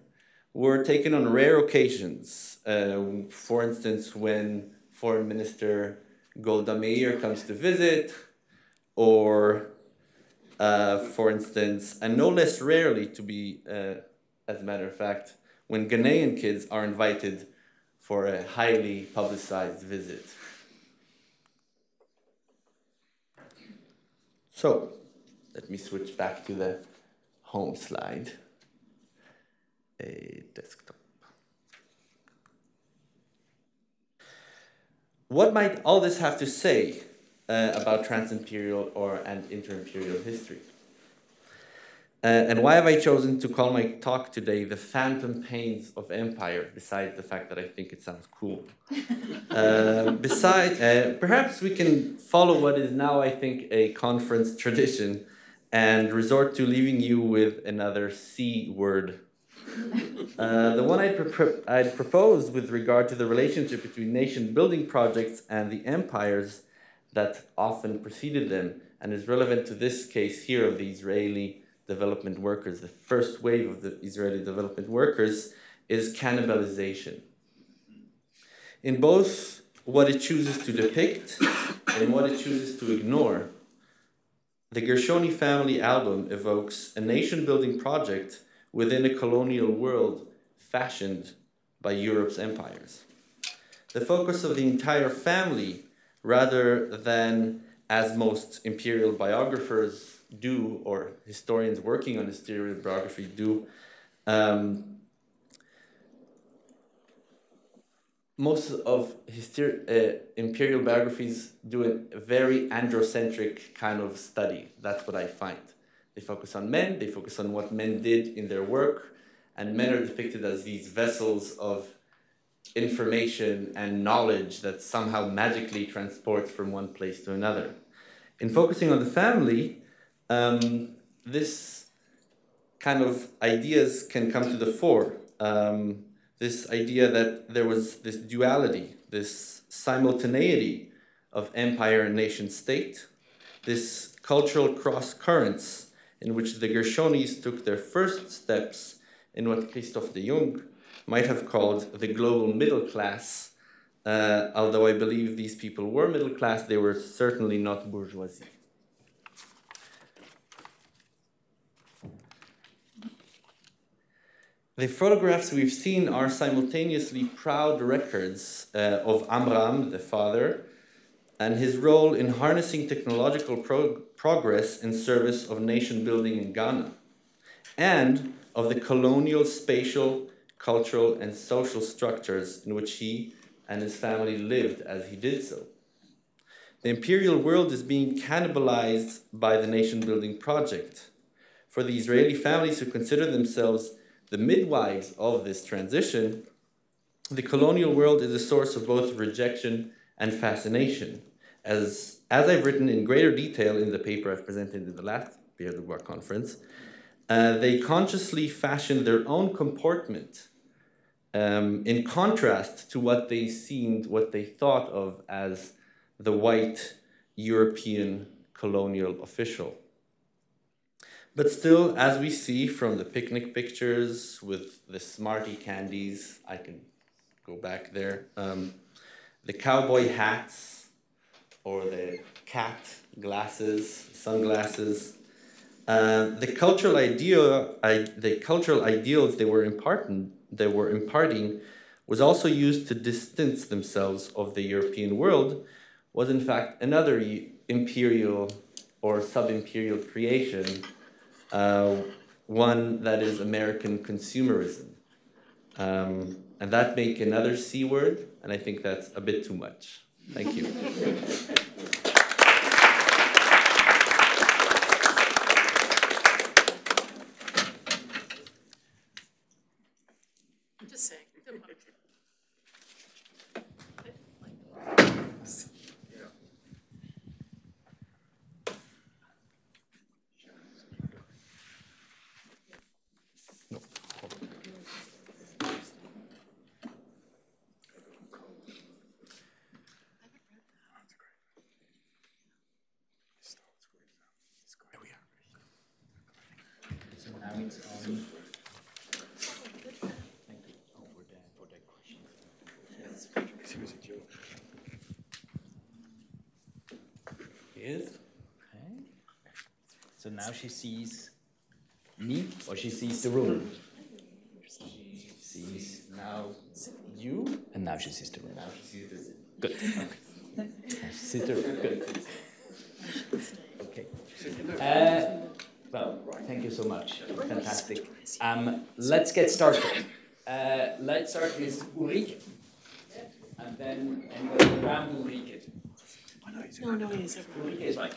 were taken on rare occasions. Uh, for instance, when Foreign Minister Golda Meir comes to visit, or uh, for instance, and no less rarely to be, uh, as a matter of fact, when Ghanaian kids are invited for a highly publicized visit. So, let me switch back to the home slide. A desktop. What might all this have to say uh, about trans-imperial or and inter-imperial history. Uh, and why have I chosen to call my talk today the Phantom Pains of Empire, besides the fact that I think it sounds cool? uh, besides, uh, perhaps we can follow what is now, I think, a conference tradition and resort to leaving you with another C word. Uh, the one I'd, pro I'd propose with regard to the relationship between nation building projects and the empires that often preceded them and is relevant to this case here of the Israeli development workers. The first wave of the Israeli development workers is cannibalization. In both what it chooses to depict and what it chooses to ignore, the Gershoni family album evokes a nation building project within a colonial world fashioned by Europe's empires. The focus of the entire family rather than as most imperial biographers do, or historians working on imperial historiography do, um, most of uh, imperial biographies do a very androcentric kind of study. That's what I find. They focus on men, they focus on what men did in their work, and men are depicted as these vessels of information and knowledge that somehow magically transports from one place to another. In focusing on the family, um, this kind of ideas can come to the fore. Um, this idea that there was this duality, this simultaneity of empire and nation state, this cultural cross currents in which the Gershonis took their first steps in what Christof Dejung might have called the global middle class. Uh, although I believe these people were middle class, they were certainly not bourgeoisie. The photographs we've seen are simultaneously proud records uh, of Amram, the father, and his role in harnessing technological pro progress in service of nation building in Ghana, and of the colonial spatial, cultural, and social structures in which he and his family lived as he did so. The imperial world is being cannibalized by the nation building project. For the Israeli families who consider themselves the midwives of this transition, the colonial world is a source of both rejection and fascination. As, as I've written in greater detail in the paper I've presented in the last Beer Pierre du Bois conference, uh, they consciously fashioned their own comportment um, in contrast to what they seemed, what they thought of as the white European colonial official. But still, as we see from the picnic pictures with the Smartie candies, I can go back there, um, the cowboy hats or the cat glasses, sunglasses, uh, the cultural idea, I, the cultural ideals they were imparting, they were imparting, was also used to distance themselves of the European world, was in fact another imperial or sub-imperial creation, uh, one that is American consumerism. Um, and that make another C word, and I think that's a bit too much. Thank you. Just saying. Yes. Okay. So now she sees me, or she sees the room. She sees now you, and now she sees the room. Now she sees the room. Good. Okay. She sees the room. Good. Okay. Uh, well, thank you so much. Fantastic. Um, let's get started. Uh, let's start with Ulrike. And then and go around Ulrike. No, no, he is. Ulrike is right.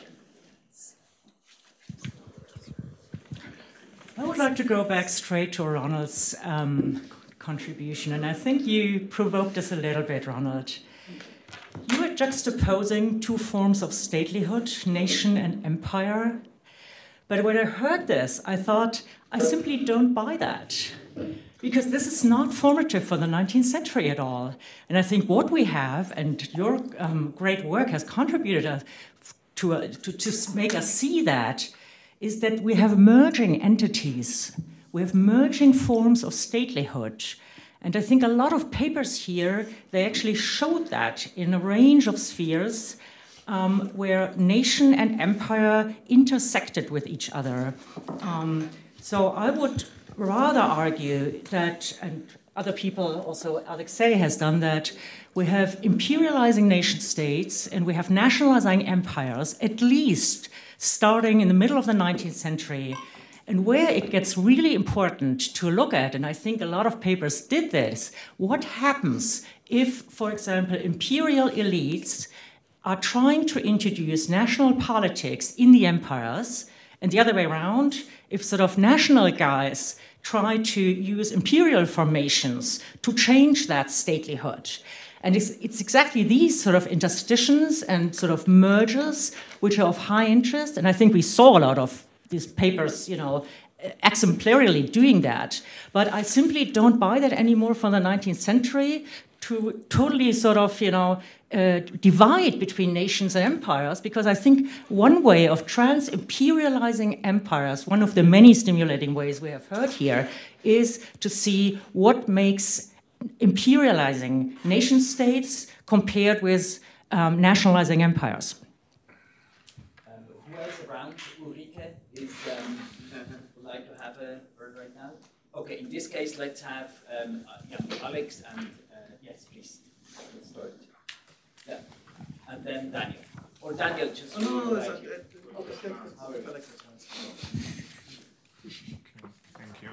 I would like to go back straight to Ronald's um, contribution, and I think you provoked us a little bit, Ronald. You were juxtaposing two forms of statelyhood, nation and empire. But when I heard this, I thought, I simply don't buy that. Because this is not formative for the 19th century at all. And I think what we have, and your um, great work has contributed uh, to, uh, to, to make us see that, is that we have merging entities. We have merging forms of statelyhood. And I think a lot of papers here, they actually showed that in a range of spheres um, where nation and empire intersected with each other. Um, so I would rather argue that, and other people, also Alexei has done that, we have imperializing nation states and we have nationalizing empires, at least starting in the middle of the 19th century. And where it gets really important to look at, and I think a lot of papers did this, what happens if, for example, imperial elites are trying to introduce national politics in the empires, and the other way around, if sort of national guys try to use imperial formations to change that statelyhood. And it's, it's, exactly these sort of interstitions and sort of mergers which are of high interest. And I think we saw a lot of these papers, you know, exemplarily doing that. But I simply don't buy that anymore from the 19th century to totally sort of, you know, uh, divide between nations and empires, because I think one way of trans imperializing empires, one of the many stimulating ways we have heard here, is to see what makes imperializing nation states compared with um, nationalizing empires. Um, who else around Ulrike um, would like to have a word right now? Okay, in this case, let's have um, yeah, Alex and uh, yes, please. Let's start. Yeah. And then Daniel. Or Daniel just. Oh, no, no, no, right it's here. okay. Thank you.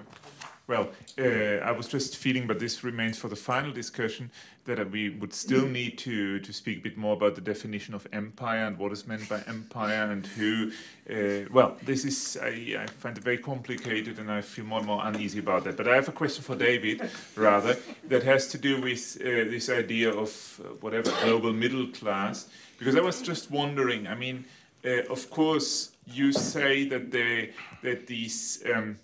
Well, uh, I was just feeling, but this remains for the final discussion, that we would still need to, to speak a bit more about the definition of empire and what is meant by empire and who. Uh, well, this is, I, I find it very complicated and I feel more and more uneasy about that. But I have a question for David, rather, that has to do with uh, this idea of uh, whatever global middle class. Because I was just wondering, I mean, uh, of course, you say that, they, that these. Um,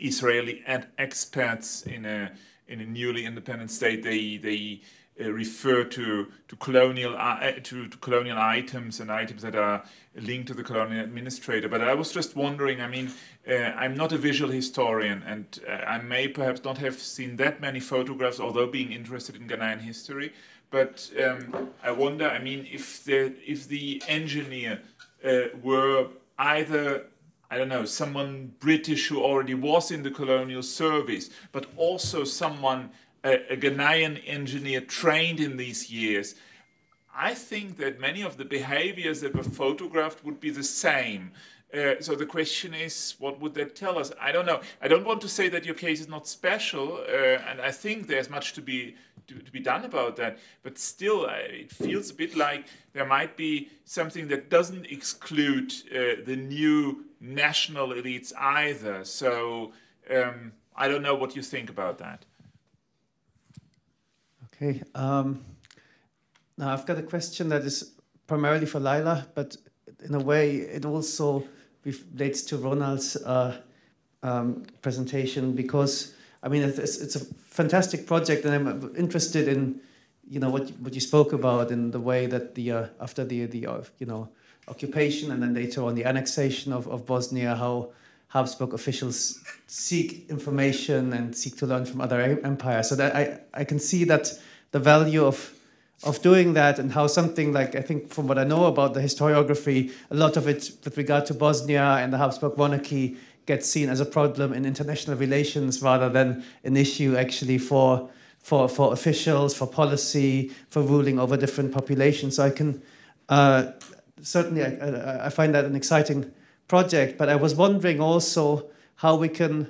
Israeli and expats in a in a newly independent state they they uh, refer to to colonial uh, to, to colonial items and items that are linked to the colonial administrator. But I was just wondering. I mean, uh, I'm not a visual historian, and uh, I may perhaps not have seen that many photographs, although being interested in Ghanaian history. But um, I wonder. I mean, if the if the engineer uh, were either I don't know, someone British who already was in the colonial service, but also someone, a, a Ghanaian engineer trained in these years. I think that many of the behaviors that were photographed would be the same. Uh, so the question is, what would that tell us? I don't know. I don't want to say that your case is not special, uh, and I think there's much to be to, to be done about that. But still, uh, it feels a bit like there might be something that doesn't exclude uh, the new national elites either. So um, I don't know what you think about that. Okay. Um, now I've got a question that is primarily for Leyla, but in a way it also relates to Ronald's uh, um, presentation because I mean it's, it's a fantastic project, and I'm interested in you know what what you spoke about in the way that the uh, after the the uh, you know occupation and then later on the annexation of, of Bosnia, how Habsburg officials seek information and seek to learn from other empires. So that I, I can see that the value of of doing that and how something like I think from what I know about the historiography, a lot of it with regard to Bosnia and the Habsburg monarchy gets seen as a problem in international relations rather than an issue actually for for for officials, for policy, for ruling over different populations. So I can uh, certainly I, I find that an exciting project, but I was wondering also how we can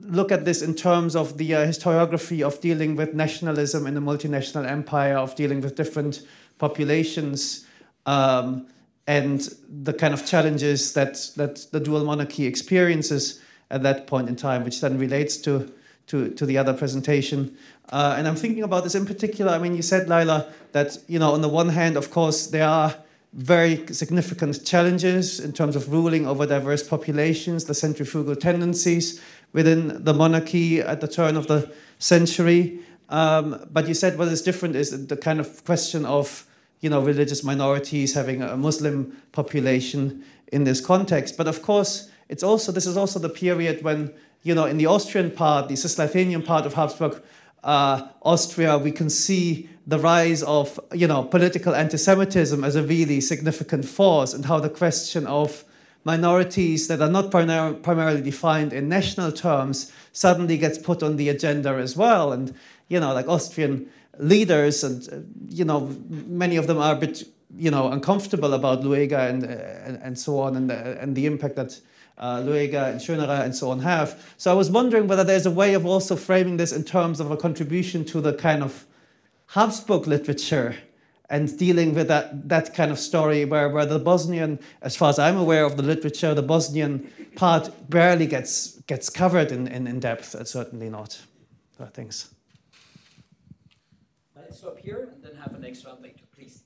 look at this in terms of the uh, historiography of dealing with nationalism in a multinational empire, of dealing with different populations, um, and the kind of challenges that, that the dual monarchy experiences at that point in time, which then relates to, to, to the other presentation. Uh, and I'm thinking about this in particular. I mean, you said, Leyla, that, you know, on the one hand, of course, there are very significant challenges in terms of ruling over diverse populations, the centrifugal tendencies within the monarchy at the turn of the century. Um, but you said what is different is the kind of question of you know religious minorities having a Muslim population in this context. But of course, it's also this is also the period when you know in the Austrian part, the Cisleithanian part of Habsburg uh, Austria, we can see the rise of you know political anti-Semitism as a really significant force, and how the question of minorities that are not primar- primarily defined in national terms suddenly gets put on the agenda as well. And you know, like Austrian leaders, and uh, you know, many of them are a bit you know uncomfortable about Lueger and uh, and, and so on, and the, and the impact that. Uh, Lueger and Schönerer and so on have. So I was wondering whether there's a way of also framing this in terms of a contribution to the kind of Habsburg literature and dealing with that, that kind of story where, where the Bosnian, as far as I'm aware of the literature, the Bosnian part barely gets, gets covered in, in, in depth, uh, certainly not. Uh, thanks. Let's stop here and then have a next round later, please.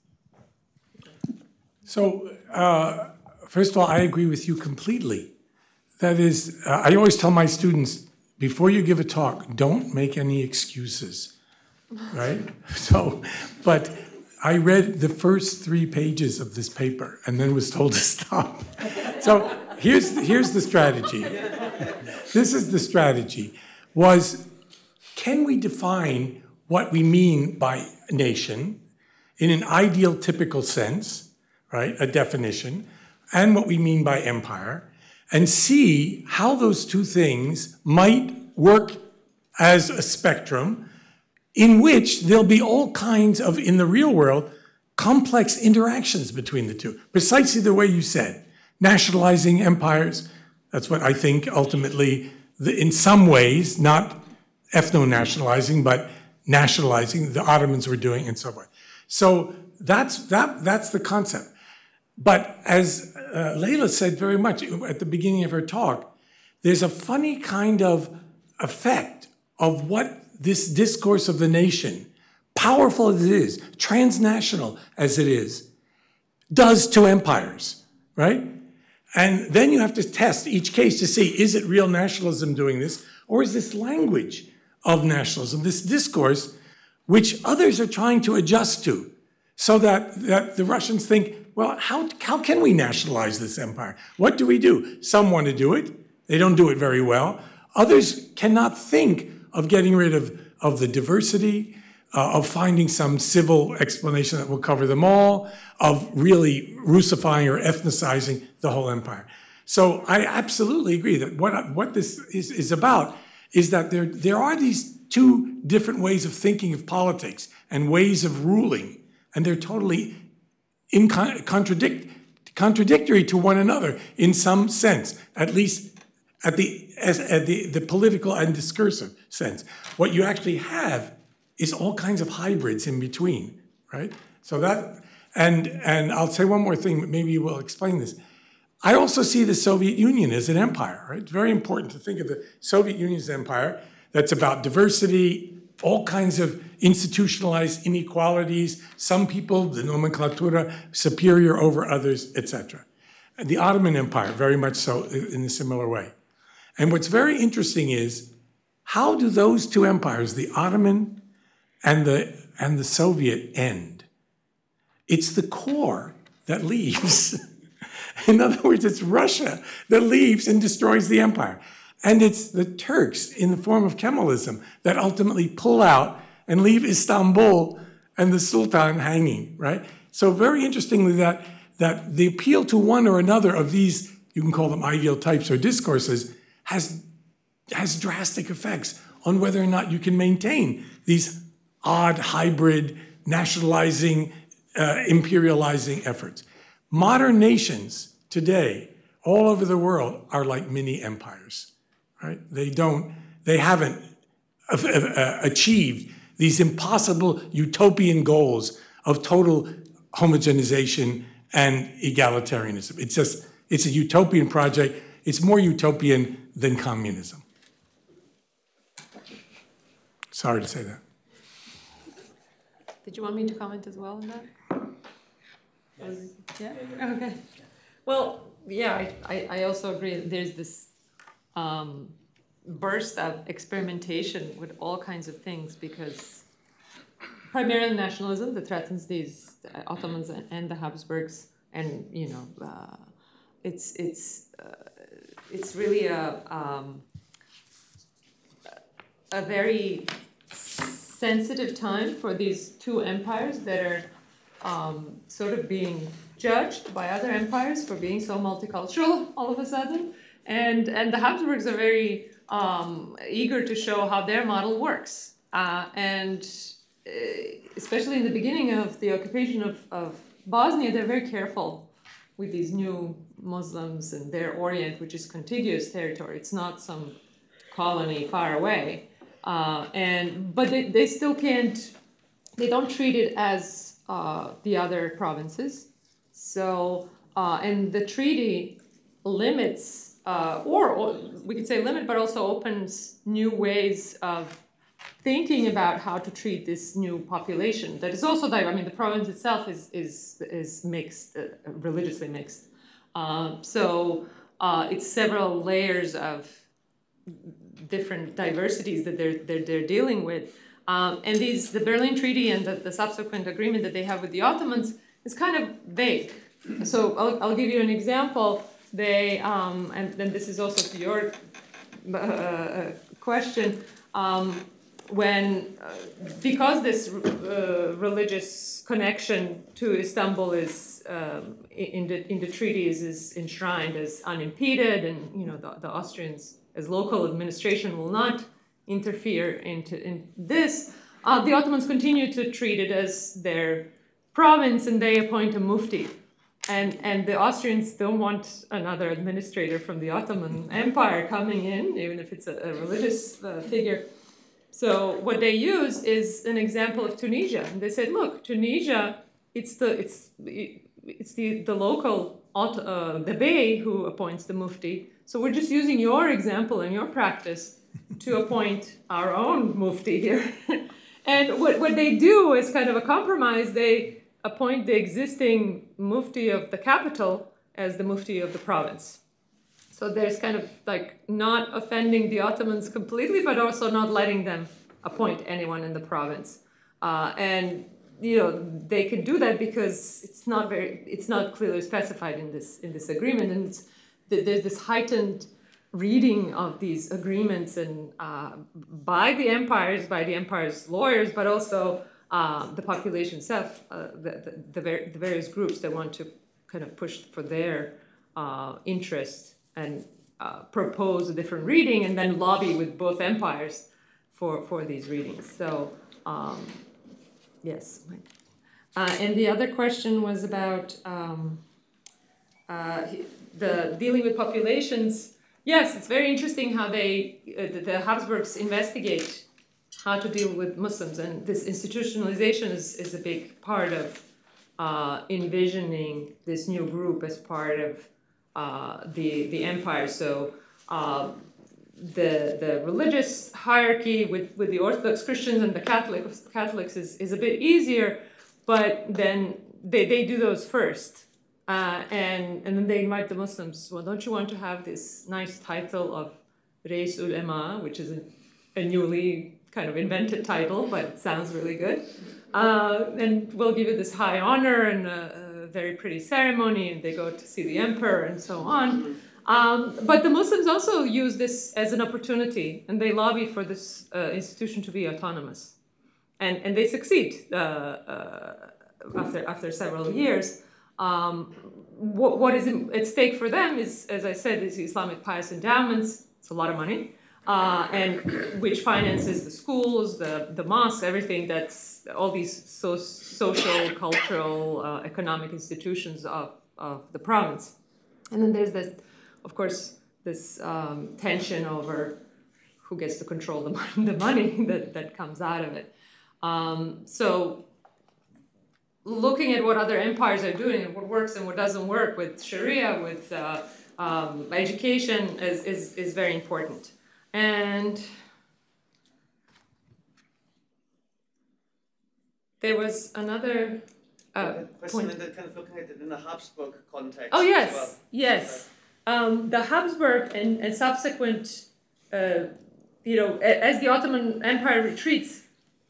So, uh, first of all, I agree with you completely. That is, uh, I always tell my students before you give a talk, don't make any excuses right? So, but I read the first three pages of this paper and then was told to stop. So here's here's the strategy. This is the strategy. Was can we define what we mean by nation in an ideal typical sense, right? A definition, and what we mean by empire, and see how those two things might work as a spectrum in which there'll be all kinds of, in the real world, complex interactions between the two, precisely the way you said. Nationalizing empires, that's what I think ultimately, the, in some ways, not ethno nationalizing, but nationalizing, the Ottomans were doing, and so forth. So that's, that, that's the concept. But as uh, Leyla said very much at the beginning of her talk, there's a funny kind of effect of what this discourse of the nation, powerful as it is, transnational as it is, does to empires, right? And then you have to test each case to see is it real nationalism doing this, or is this language of nationalism, this discourse, which others are trying to adjust to, so that, that the Russians think, well, how, how can we nationalize this empire? What do we do? Some want to do it, they don't do it very well. Others cannot think of getting rid of, of the diversity, uh, of finding some civil explanation that will cover them all, of really Russifying or ethnicizing the whole empire. So I absolutely agree that what, what this is, is about is that there, there are these two different ways of thinking of politics and ways of ruling, and they're totally in con- contradict, contradictory to one another in some sense, at least at the, as, at the, the political and discursive sense. What you actually have is all kinds of hybrids in between, right? So that, and, and I'll say one more thing, maybe you will explain this. I also see the Soviet Union as an empire, right? It's very important to think of the Soviet Union as an empire that's about diversity, all kinds of institutionalized inequalities, some people, the nomenclatura, superior over others, etc. The Ottoman Empire, very much so in a similar way. And what's very interesting is how do those two empires, the Ottoman and the, and the Soviet, end? It's the core that leaves. in other words, it's Russia that leaves and destroys the empire. And it's the Turks in the form of Kemalism that ultimately pull out and leave Istanbul and the Sultan hanging, right? So very interestingly that, that the appeal to one or another of these, you can call them ideal types or discourses, has, has drastic effects on whether or not you can maintain these odd hybrid nationalizing, uh, imperializing efforts. Modern nations today, all over the world, are like mini empires, right? They don't, they haven't achieved these impossible utopian goals of total homogenization and egalitarianism. It's just, it's a utopian project. It's more utopian than communism. Sorry to say that. Did you want me to comment as well on that? Yeah? Okay. Well, yeah, I, I, I also agree. There's this um, burst of experimentation with all kinds of things because primarily nationalism that threatens these Ottomans and the Habsburgs, and you know, uh, it's it's it's really a um, a very sensitive time for these two empires that are um, sort of being judged by other empires for being so multicultural all of a sudden. And, and the Habsburgs are very um, eager to show how their model works. Uh, and uh, especially in the beginning of the occupation of, of Bosnia, they're very careful with these new Muslims and their Orient, which is contiguous territory. It's not some colony far away. Uh, and but they, they still can't they don't treat it as uh, the other provinces so uh, and the treaty limits uh, or, or, we could say limit but also opens new ways of thinking about how to treat this new population that is also i mean the province itself is is is mixed uh, religiously mixed um, so uh, it's several layers of different diversities that they're, they're, they're dealing with. Um, and these, the Berlin Treaty and the, the, subsequent agreement that they have with the Ottomans is kind of vague. So I'll, I'll give you an example. They, um, and then this is also to your uh, uh question, um, when, uh, because this uh, religious connection to Istanbul is um, in, the, in the treaties is enshrined as unimpeded, and you know the, the Austrians as local administration will not interfere into in this, uh, the Ottomans continue to treat it as their province and they appoint a mufti. And, and the Austrians don't want another administrator from the Ottoman Empire coming in, even if it's a, a religious uh, figure. So what they use is an example of Tunisia. And they said, look, Tunisia, it's the it's it's the the local uh, the bey who appoints the mufti. So we're just using your example and your practice to appoint our own mufti here. and what, what they do is kind of a compromise. They appoint the existing mufti of the capital as the mufti of the province. So there's kind of like not offending the Ottomans completely, but also not letting them appoint anyone in the province. Uh, and you know they can do that because it's not very it's not clearly specified in this in this agreement, and there's this heightened reading of these agreements and uh, by the empires, by the empire's lawyers, but also uh, the population itself, uh, the, the, the, ver- the, various groups that want to kind of push for their uh, interest and uh, propose a different reading and then lobby with both empires for, for these readings. So, um, yes. Uh, and the other question was about um, uh, the dealing with populations. Yes, it's very interesting how they, the, the Habsburgs investigate how to deal with Muslims. And this institutionalization is, is a big part of uh, envisioning this new group as part of uh, the, the empire. So uh, the, the religious hierarchy with, with the Orthodox Christians and the Catholics, Catholics is, is a bit easier, but then they, they do those first. Uh, and, and then they invite the Muslims, well, don't you want to have this nice title of Reis ul which is a, a newly kind of invented title, but sounds really good. Uh, and we'll give you this high honor and a, a, very pretty ceremony, and they go to see the emperor and so on. Um, but the Muslims also use this as an opportunity, and they lobby for this uh, institution to be autonomous, and and they succeed uh, uh after after several years. Um, what, what is at stake for them is, as I said, is Islamic pious endowments. It's a lot of money uh, and which finances the schools, the, the mosques, everything that's all these so, social, cultural, uh, economic institutions of, of the province. And then there's this, of course, this um, tension over who gets to control the, the money that, that comes out of it. Um, so looking at what other empires are doing and what works and what doesn't work with Sharia, with uh, um, education is, is, is very important. And there was another uh, question point. kind of looking at it in the Habsburg context. Oh yes, well. yes. Um, the Habsburg and, and subsequent, uh, you know, as the Ottoman Empire retreats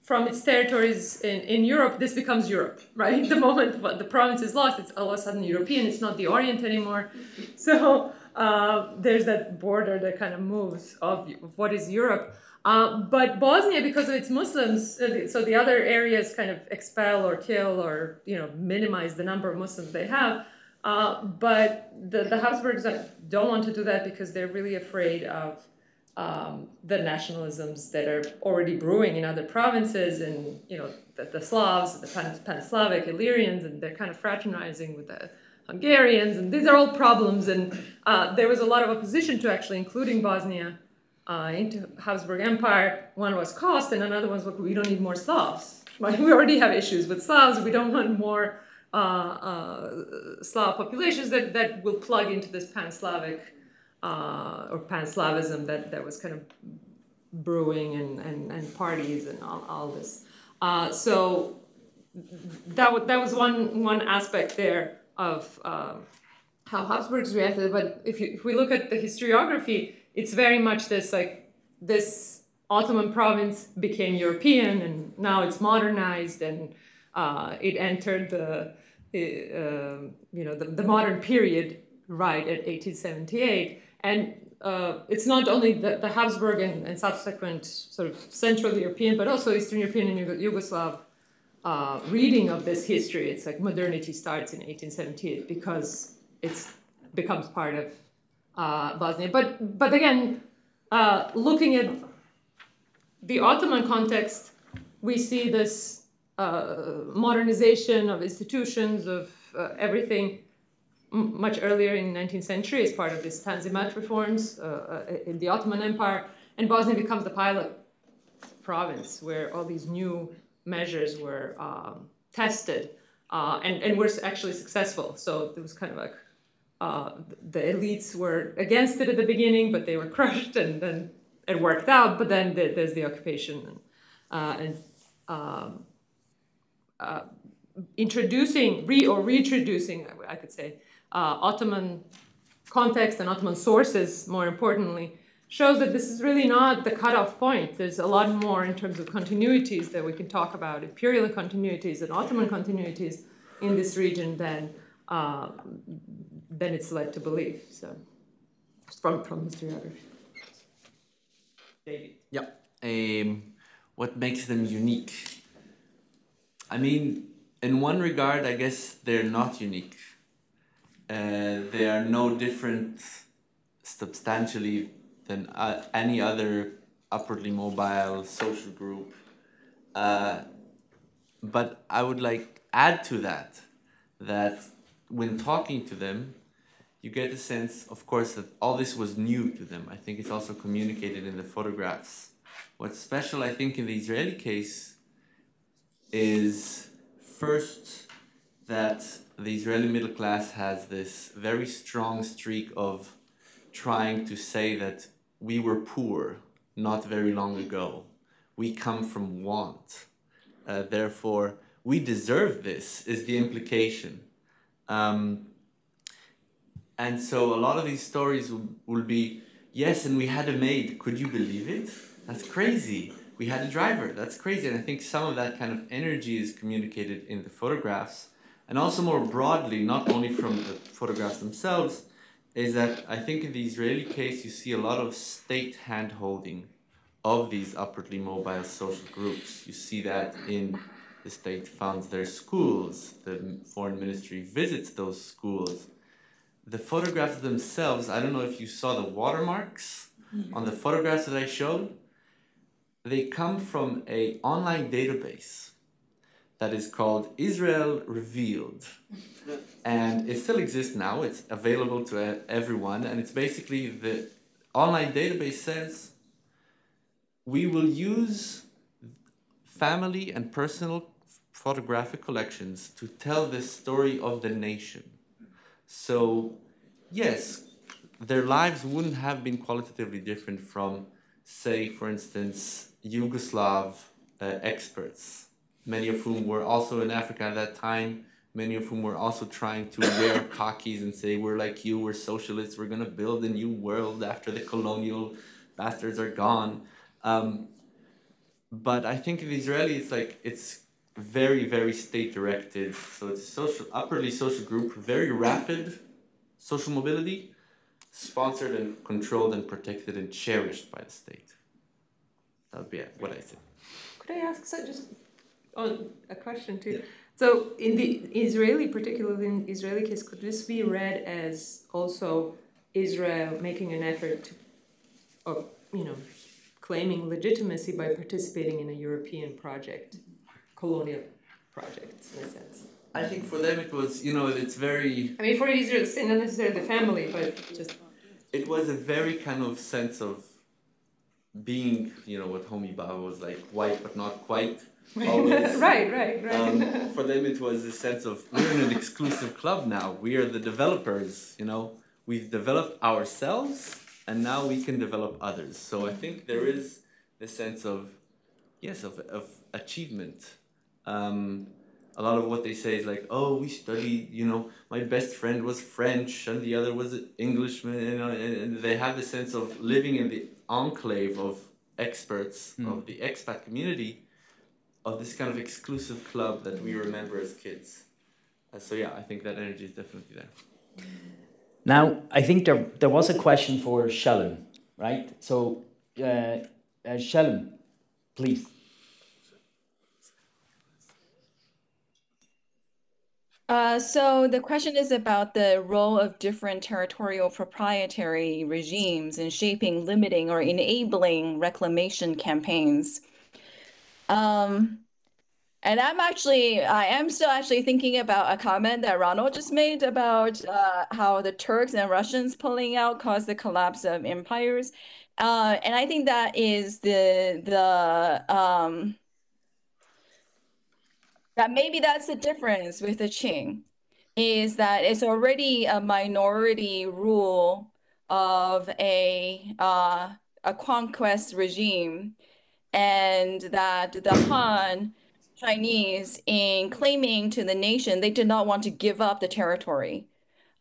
from its territories in, in Europe, this becomes Europe, right? The moment the province is lost, it's all of a sudden European. It's not the Orient anymore. So uh, there's that border that kind of moves of, of what is Europe. Uh, but Bosnia, because of its Muslims, uh, so the other areas kind of expel or kill or you know minimize the number of Muslims they have. Uh, but the, the Habsburgs don't want to do that because they're really afraid of um, the nationalisms that are already brewing in other provinces and you know the, the Slavs, the Pan, Pan-Slavic Illyrians, and they're kind of fraternizing with the Hungarians, and these are all problems. And uh, there was a lot of opposition to actually including Bosnia uh, into Habsburg Empire. One was cost, and another one was we don't need more Slavs. We already have issues with Slavs. We don't want more uh, uh Slav populations that, that will plug into this pan-Slavic uh, or pan-Slavism that, that was kind of brewing and, and, and parties and all, all this. Uh, so that, that was one, one aspect there of um, how Habsburgs reacted. But if, you, if we look at the historiography, it's very much this like this Ottoman province became European and now it's modernized and uh, it entered the uh, you know the, the, modern period right at 1878 and uh, it's not only the, the Habsburg and, and, subsequent sort of Central European, but also Eastern European and Yugoslav uh, reading of this history, it's like modernity starts in 1878 because it becomes part of uh, Bosnia. But, but again, uh, looking at the Ottoman context, we see this modernization of institutions, of uh, everything much earlier in the 19th century as part of these Tanzimat reforms uh, uh, in the Ottoman Empire. And Bosnia becomes the pilot province where all these new measures were um, tested uh, and, and were actually successful. So it was kind of like uh, the elites were against it at the beginning, but they were crushed and then it worked out. But then there's the occupation and, uh, and um, uh, introducing, re or reintroducing, I could say, uh, Ottoman context and Ottoman sources, more importantly, shows that this is really not the cutoff point. There's a lot more in terms of continuities that we can talk about, imperial continuities and Ottoman continuities in this region than, uh, than it's led to believe. So, from, from historiography. David. Yeah. Um, what makes them unique? I mean, in one regard, I guess they're not unique. Uh, they are no different substantially than uh, any other upwardly mobile social group. Uh, but I would like add to that that when talking to them, you get a sense, of course, that all this was new to them. I think it's also communicated in the photographs. What's special, I think, in the Israeli case is first that the Israeli middle class has this very strong streak of trying to say that we were poor not very long ago. We come from want. Uh, therefore, we deserve this, is the implication. Um, and so a lot of these stories will, will be yes, and we had a maid. Could you believe it? That's crazy. We had a driver. That's crazy. And I think some of that kind of energy is communicated in the photographs. And also, more broadly, not only from the photographs themselves, is that I think in the Israeli case you see a lot of state handholding of these upwardly mobile social groups. You see that in the state funds their schools, the foreign ministry visits those schools. The photographs themselves, I don't know if you saw the watermarks on the photographs that I showed. They come from a online database that is called Israel Revealed. and it still exists now, it's available to everyone, and it's basically the online database says we will use family and personal photographic collections to tell the story of the nation. So, yes, their lives wouldn't have been qualitatively different from, say, for instance, Yugoslav uh, experts many of whom were also in Africa at that time, many of whom were also trying to wear khakis and say, We're like you, we're socialists, we're going to build a new world after the colonial bastards are gone. Um, but I think in Israeli, it's like, it's very, very state directed. So it's a social, upperly social group, very rapid social mobility, sponsored and controlled and protected and cherished by the state. That would be what I say. Could I ask so just on a question too. Yeah. So in the Israeli, particularly in Israeli case, could this be read as also Israel making an effort to, or you know, claiming legitimacy by participating in a European project, colonial project in a sense? I think for them it was, you know, it's very. I mean, for Israel, it's not necessarily the family, but just. It was a very kind of sense of being, you know, what Homi Bhabha was like, white but not quite right, right, right. Um, for them, it was a sense of we're in an exclusive club now. We are the developers. You know, we've developed ourselves, and now we can develop others. So I think there is a sense of yes, of of achievement. Um, a lot of what they say is like, oh, we studied, you know, my best friend was French and the other was Englishman, you know, and they have the sense of living in the enclave of experts mm. of the expat community of this kind of exclusive club that we remember as kids. Uh, so yeah, I think that energy is definitely there. Now, I think there, there was a question for Shellen, right? So, uh, uh, Shellen, please. Uh, so the question is about the role of different territorial proprietary regimes in shaping, limiting, or enabling reclamation campaigns. Um, And I'm actually, I am still actually thinking about a comment that Ronald just made about uh, how the Turks and Russians pulling out caused the collapse of empires. Uh, and I think that is the the um, that maybe that's the difference with the Qing, is that it's already a minority rule of a uh, a conquest regime, and that the Han Chinese in claiming to the nation they did not want to give up the territory.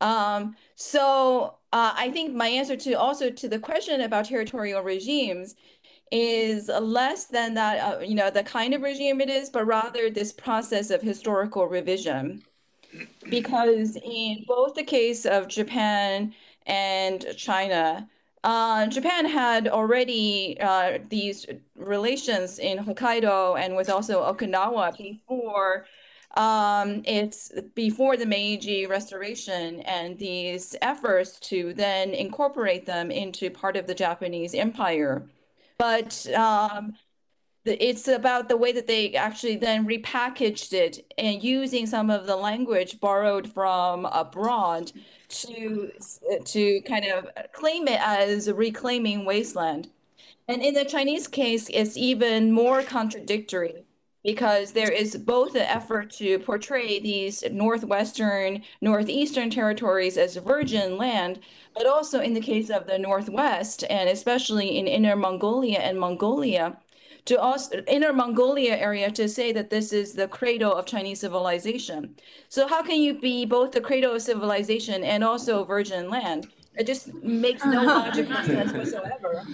Um, so uh, I think my answer to also to the question about territorial regimes is less than that, uh, you know, the kind of regime it is, but rather this process of historical revision. Because in both the case of Japan and China, uh, Japan had already uh, these relations in Hokkaido and with also Okinawa before um, it's before the Meiji Restoration and these efforts to then incorporate them into part of the Japanese Empire. But um, it's about the way that they actually then repackaged it and using some of the language borrowed from abroad to to kind of claim it as reclaiming wasteland. And in the Chinese case, it's even more contradictory because there is both an effort to portray these northwestern, northeastern territories as virgin land, but also in the case of the northwest, and especially in Inner Mongolia and Mongolia, to also Inner Mongolia area to say that this is the cradle of Chinese civilization. So how can you be both the cradle of civilization and also virgin land? It just makes no logical sense whatsoever.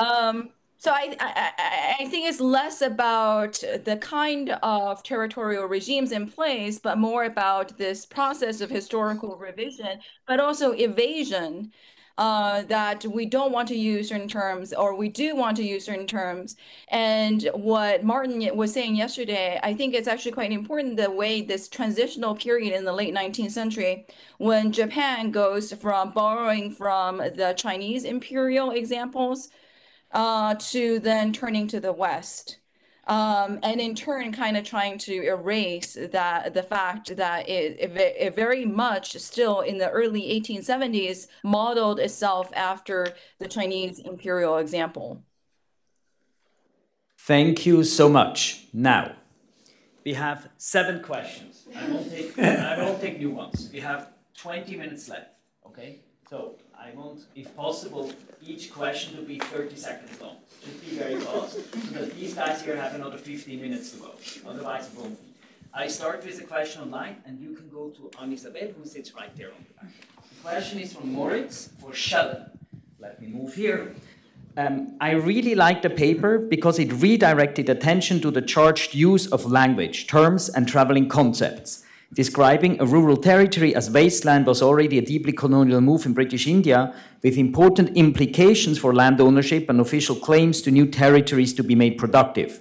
Um, so I, I, I think it's less about the kind of territorial regimes in place, but more about this process of historical revision, but also evasion. Uh, that we don't want to use certain terms or we do want to use certain terms. And what Martin was saying yesterday, I think it's actually quite important the way this transitional period in the late 19th century, when Japan goes from borrowing from the Chinese imperial examples uh, to then turning to the West. Um, and in turn, kind of trying to erase that the fact that it, it, it, very much still in the early 1870s modeled itself after the Chinese imperial example. Thank you so much. Now, we have seven questions. I won't take, I won't take new ones. We have 20 minutes left. Okay, so I want, if possible, each question to be 30 seconds long. Just be very fast, because these guys here have another 15 minutes to go. Otherwise, it won't be. I start with a question online, and you can go to Anne-Isabelle, who sits right there on the back. The question is from Moritz for Shellen. Let me move here. Um, I really liked the paper because it redirected attention to the charged use of language, terms, and traveling concepts. Describing a rural territory as wasteland was already a deeply colonial move in British India, with important implications for land ownership and official claims to new territories to be made productive.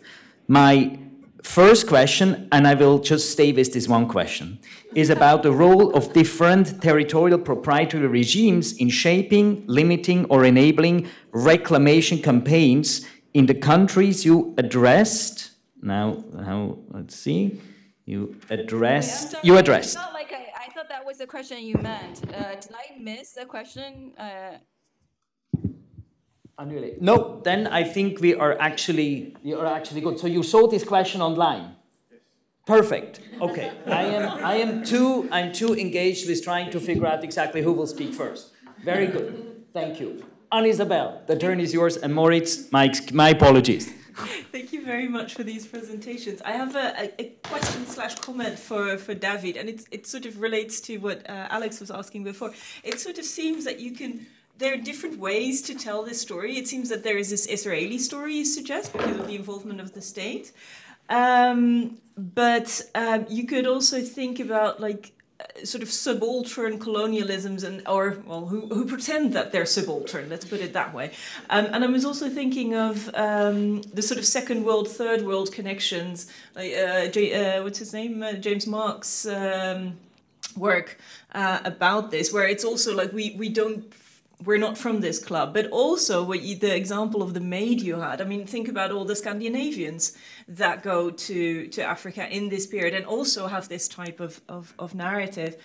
My first question, and I will just stay with this one question, is about the role of different territorial proprietary regimes in shaping, limiting, or enabling reclamation campaigns in the countries you addressed. Now, let's see. You addressed. Wait, you addressed. I like I, I, thought that was the question you meant. Uh, did I miss the question? Uh... No, then I think we are actually you are actually good. So you saw this question online. Perfect. Okay. I am I am too I'm too engaged with trying to figure out exactly who will speak first. Very good. Thank you. Anne-Isabelle, the turn is yours, and Moritz, my, my apologies. Thank you very much for these presentations. I have a, a, question slash comment for, for David, and it, it sort of relates to what uh, Alex was asking before. It sort of seems that you can, there are different ways to tell this story. It seems that there is this Israeli story you suggest because of the involvement of the state. Um, but um, you could also think about like sort of subaltern colonialisms and or well who, who pretend that they're subaltern let's put it that way. Um, and i was also thinking of um, the sort of second world third world connections like uh, J, uh, what's his name? Uh, James Mark's um, work uh, about this where it's also like we we don't we're not from this club, but also what you, the example of the maid you had. I mean, think about all the Scandinavians that go to, to Africa in this period and also have this type of, of, of narrative.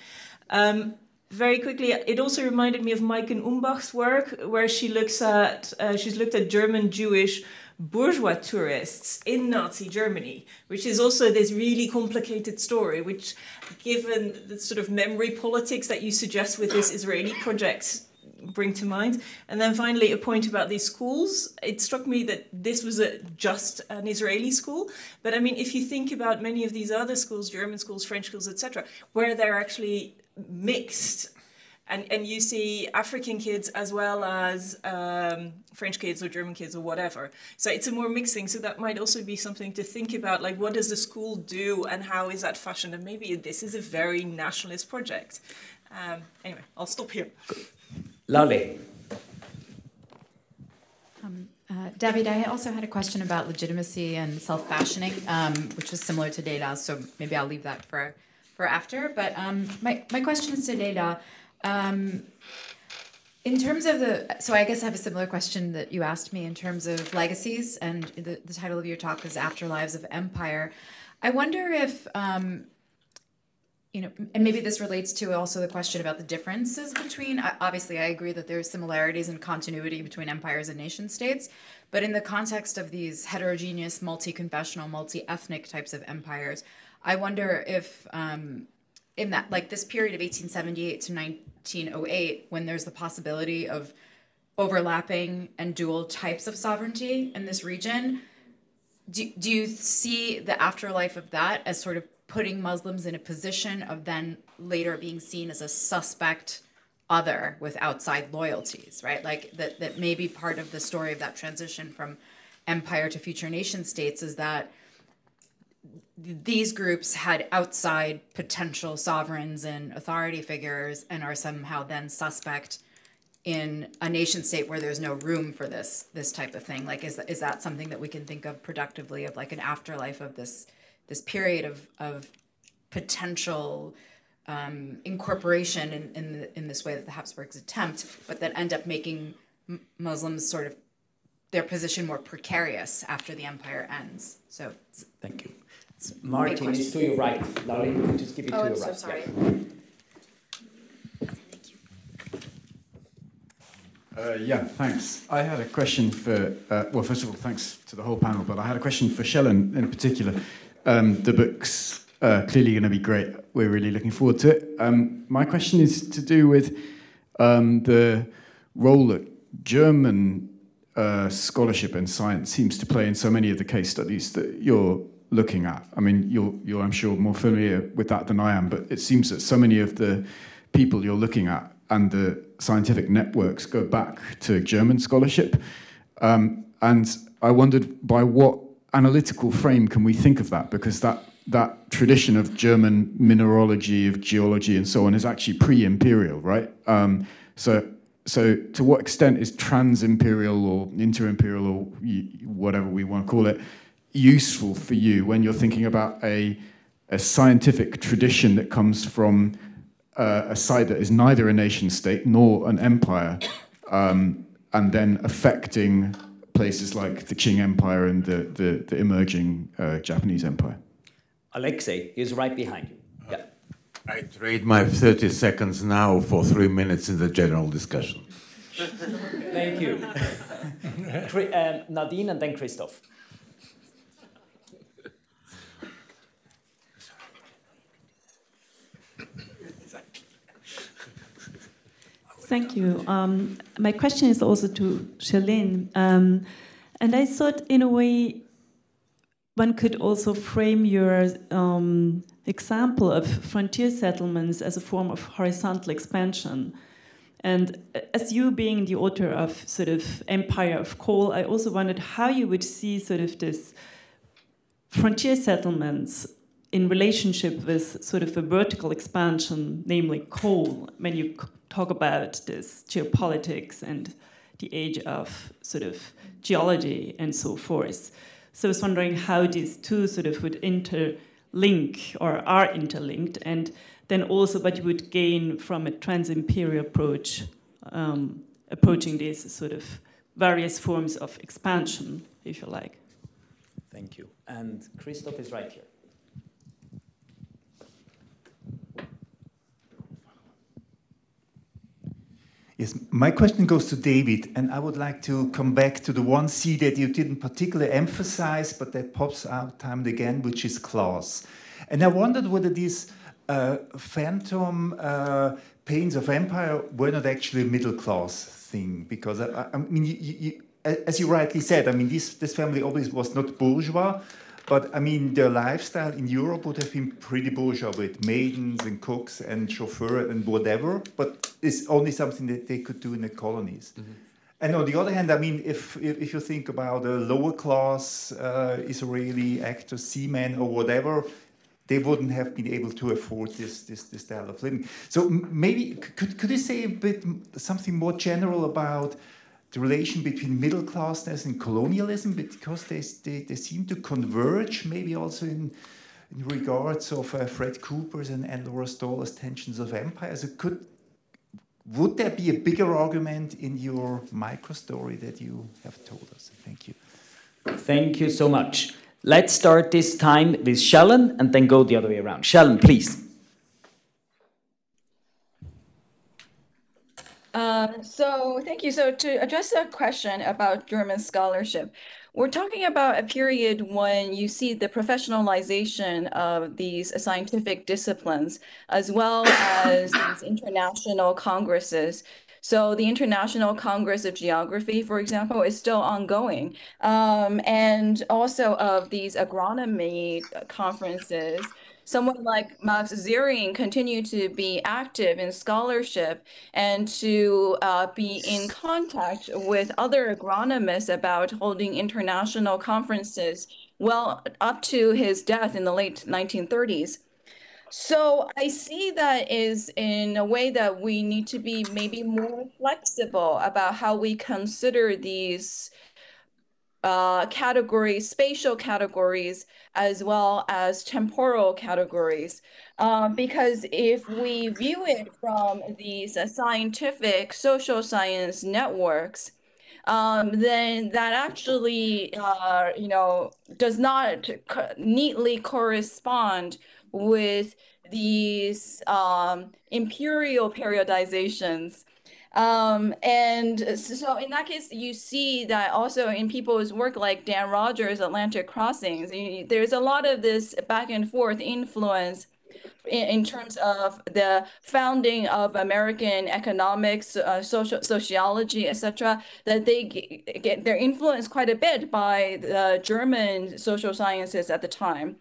Um, very quickly, it also reminded me of Maiken Umbach's work, where she looks at uh, she's looked at German Jewish bourgeois tourists in Nazi Germany, which is also this really complicated story, which, given the sort of memory politics that you suggest with this Israeli project, bring to mind. And then finally, a point about these schools. It struck me that this was a, just an Israeli school. But I mean, if you think about many of these other schools, German schools, French schools, etc., where they're actually mixed and and you see African kids as well as um, French kids or German kids or whatever. So it's a more mixing. So that might also be something to think about. Like, what does the school do, and how is that fashioned? And maybe this is a very nationalist project. Um, anyway, I'll stop here. Lovely. Um, uh, David, I also had a question about legitimacy and self-fashioning, um, which was similar to Leyla. So maybe I'll leave that for for after. But um, my my question is to Leyla. Um, in terms of the, so I guess I have a similar question that you asked me in terms of legacies, and the, the title of your talk is Afterlives of Empire. I wonder if, um, you know, and maybe this relates to also the question about the differences between, obviously, I agree that there's similarities and continuity between empires and nation states, but in the context of these heterogeneous, multi confessional, multi ethnic types of empires, I wonder if, um, in that, like this period of 1878 to 1908, when there's the possibility of overlapping and dual types of sovereignty in this region, do, do you see the afterlife of that as sort of putting Muslims in a position of then later being seen as a suspect other with outside loyalties, right? Like that, that may be part of the story of that transition from empire to future nation states is that these groups had outside potential sovereigns and authority figures and are somehow then suspect in a nation state where there's no room for this this type of thing like is, is that something that we can think of productively of like an afterlife of this this period of of potential um, incorporation in in, the, in this way that the Habsburgs attempt but that end up making Muslims sort of their position more precarious after the empire ends so thank you It's Martin is to your right. Lolly, just give it oh, to I'm your so right. sorry. Uh, yeah, thanks. I had a question for, uh, well, first of all, thanks to the whole panel, but I had a question for Shellen in particular. Um, the book's uh, clearly going to be great. We're really looking forward to it. Um, my question is to do with um, the role that German uh, scholarship and science seems to play in so many of the case studies that you're looking at. I mean, you're, you're, I'm sure, more familiar with that than I am, but it seems that so many of the people you're looking at and the scientific networks go back to German scholarship. Um, and I wondered by what analytical frame can we think of that? Because that, that tradition of German mineralogy, of geology, and so on is actually pre imperial, right? Um, so, so, to what extent is trans imperial or inter imperial or whatever we want to call it? useful for you when you're thinking about a, a scientific tradition that comes from uh, a site that is neither a nation state nor an empire, um, and then affecting places like the Qing Empire and the, the, the emerging uh, Japanese Empire? Alexei is right behind you. Yeah. I trade my 30 seconds now for three minutes in the general discussion. Thank you. um, Nadine and then Christof. Thank you. Um, my question is also to Shellen. Um, and I thought, in a way, one could also frame your um, example of frontier settlements as a form of horizontal expansion. And as you being the author of sort of Empire of Coal, I also wondered how you would see sort of this frontier settlements in relationship with sort of a vertical expansion, namely coal, when you talk about this geopolitics and the age of sort of geology and so forth. So I was wondering how these two sort of would interlink or are interlinked, and then also what you would gain from a trans-imperial approach um, approaching these sort of various forms of expansion, if you like. Thank you. And Christof is right here. Yes, my question goes to David, and I would like to come back to the one C that you didn't particularly emphasize, but that pops out time and again, which is class. And I wondered whether these uh, phantom uh, pains of empire were not actually a middle class thing, because I, I mean, you, you, as you rightly said, I mean, this, this family always was not bourgeois, but I mean, their lifestyle in Europe would have been pretty bourgeois with maidens and cooks and chauffeur and whatever, but it's only something that they could do in the colonies. Mm-hmm. And on the other hand, I mean, if if you think about a lower class uh, Israeli actor, seamen or whatever, they wouldn't have been able to afford this this, this style of living. So maybe could could you say a bit something more general about the relation between middle classness and colonialism because they, they, they seem to converge maybe also in, in regards of uh, Fred Cooper's and, and Laura Stoler's tensions of empire. So could, would there be a bigger argument in your micro story that you have told us? Thank you. Thank you so much. Let's start this time with Shellen and then go the other way around. Shellen, please. Um, so thank you. So to address a question about German scholarship, we're talking about a period when you see the professionalization of these scientific disciplines, as well as these international congresses. So the International Congress of Geography, for example, is still ongoing. Um, and also of these agronomy conferences, someone like Max Sering continue to be active in scholarship and to uh, be in contact with other agronomists about holding international conferences well up to his death in the late 1930s. So I see that is in a way that we need to be maybe more flexible about how we consider these uh, categories, spatial categories, as well as temporal categories. Um, because if we view it from these uh, scientific social science networks, um, then that actually, uh, you know, does not co neatly correspond with these um, imperial periodizations um, and so in that case, you see that also in people's work like Dan Rodgers, Atlantic Crossings, there's a lot of this back and forth influence in, in terms of the founding of American economics, uh, social sociology, etc. That they get, get they're influenced quite a bit by the German social sciences at the time.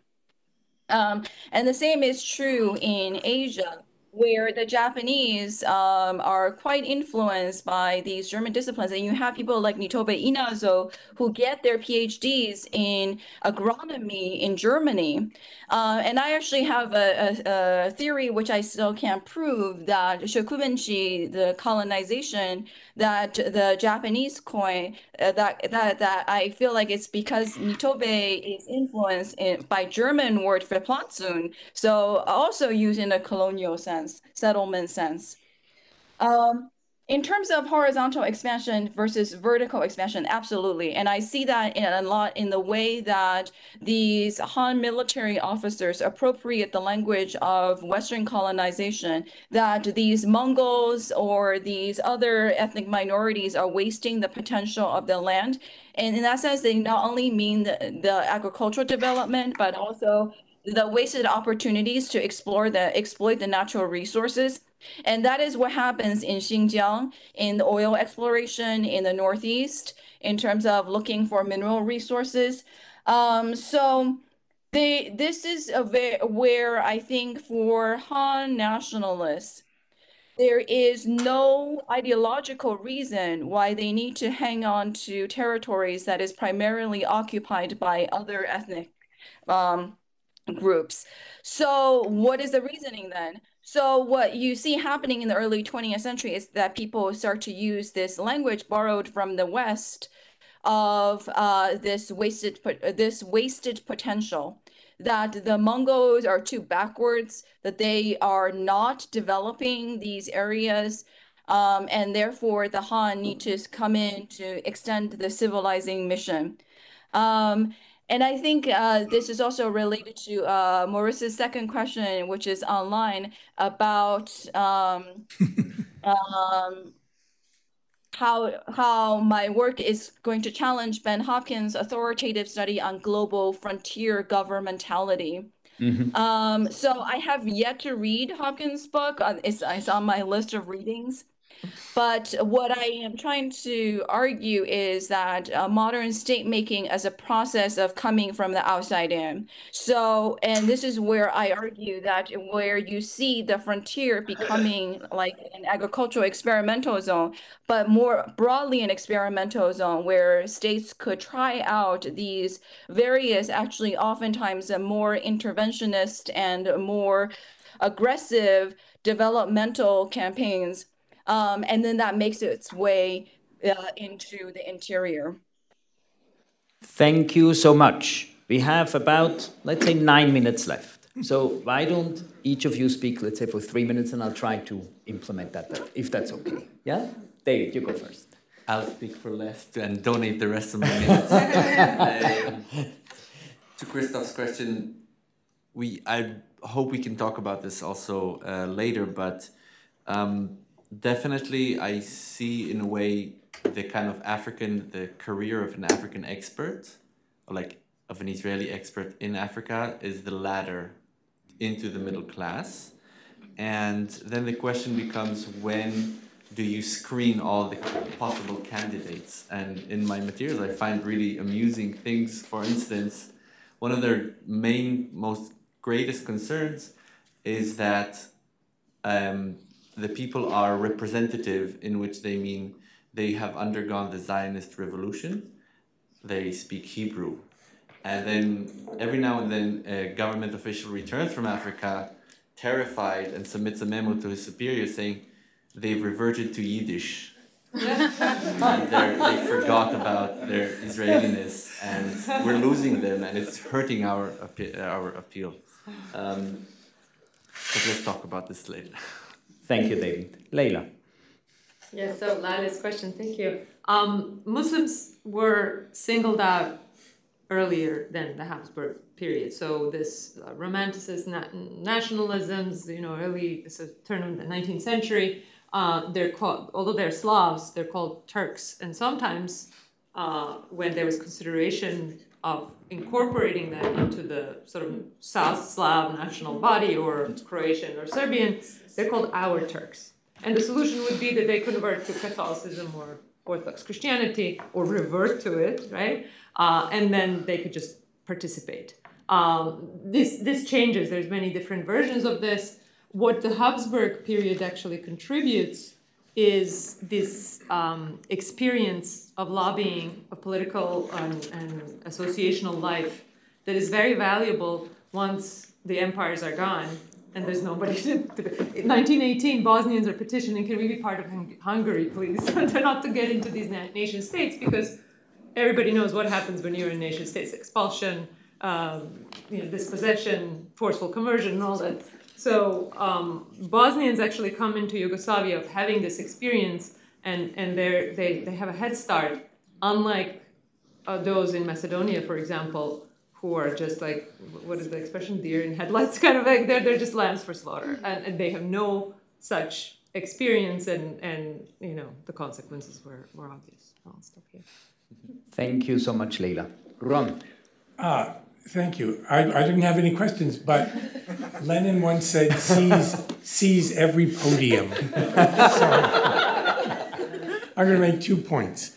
Um, and the same is true in Asia where the Japanese um, are quite influenced by these German disciplines. And you have people like Nitobe Inazo who get their PhDs in agronomy in Germany. Uh, and I actually have a, a, a, theory, which I still can't prove, that shokuminchi, the colonization, that the Japanese coin, uh, that, that, that I feel like it's because Nitobe is influenced in, by German word for Pflanzung. So also used in a colonial sense, settlement sense. Um, in terms of horizontal expansion versus vertical expansion, absolutely. And I see that in a lot in the way that these Han military officers appropriate the language of Western colonization, that these Mongols or these other ethnic minorities are wasting the potential of the land. And in that sense, they not only mean the, the agricultural development, but also the wasted opportunities to explore the exploit the natural resources and that is what happens in Xinjiang in the oil exploration in the Northeast in terms of looking for mineral resources. Um, so they, this is a where I think for Han nationalists, there is no ideological reason why they need to hang on to territories that is primarily occupied by other ethnic um, groups. So what is the reasoning then? So what you see happening in the early 20th century is that people start to use this language borrowed from the West of uh, this wasted this wasted potential that the Mongols are too backwards, that they are not developing these areas Um, and therefore, the Han need to come in to extend the civilizing mission. Um, and I think uh, this is also related to uh, Maurice's second question, which is online about um, um, how how my work is going to challenge Ben Hopkins' authoritative study on global frontier governmentality. Mhm. Um, so I have yet to read Hopkins' book. Uh, It's, it's on my list of readings. But what I am trying to argue is that uh, modern state making as a process of coming from the outside in. So, and this is where I argue that where you see the frontier becoming like an agricultural experimental zone, but more broadly an experimental zone where states could try out these various, actually, oftentimes more interventionist and more aggressive developmental campaigns um, and then that makes its way uh, into the interior. Thank you so much. We have about, let's say, nine minutes left. So why don't each of you speak, let's say, for three minutes, and I'll try to implement that, if that's okay. Yeah? David, you go first. I'll speak for less and donate the rest of my minutes. Um, to Christof's question, we I hope we can talk about this also uh, later, but um, definitely I see in a way the kind of African, the career of an African expert, or like of an Israeli expert in Africa, is the ladder into the middle class. And then the question becomes when do you screen all the possible candidates? And in my materials, I find really amusing things. For instance, one of their main, most greatest concerns is that um, the people are representative, in which they mean they have undergone the Zionist revolution, they speak Hebrew. And then every now and then, a government official returns from Africa terrified and submits a memo to his superior saying they've reverted to Yiddish. they're- forgot about their Israeliness, and we're losing them, and it's hurting our our appeal. Um, but let's talk about this later. Thank you, David. Leyla. Yeah, so Lala's question, thank you. Um, Muslims were singled out earlier than the Habsburg period. So this uh, romanticist na- nationalisms, you know, early so turn of the 19th century, uh, they're called, although they're Slavs, they're called Turks. And sometimes uh, when there was consideration of incorporating them into the sort of South Slav national body or Croatian or Serbian, they're called our Turks. And the solution would be that they convert to Catholicism or Orthodox Christianity or revert to it, right? Uh, and then they could just participate. Um, this this changes. There's many different versions of this. What the Habsburg period actually contributes is this um, experience of lobbying, of political and, and associational life that is very valuable once the empires are gone and there's nobody to, to in 1918 bosnians are petitioning can we be part of Hung- hungary please? They're not to get into these na- nation states because everybody knows what happens when you're in nation states expulsion um, you know dispossession forceful conversion and all that. So um, bosnians actually come into yugoslavia of having this experience and, and they, they have a head start unlike uh, those in macedonia for example who are just like what is the expression deer in headlights kind of like they're, they're just lambs for slaughter and, and they have no such experience and and you know the consequences were, were obvious i'll stop here Thank you so much, Leyla. Ron. Ah, thank you. I, I didn't have any questions, but Lenin once said, seize, seize every podium. I'm going to make two points.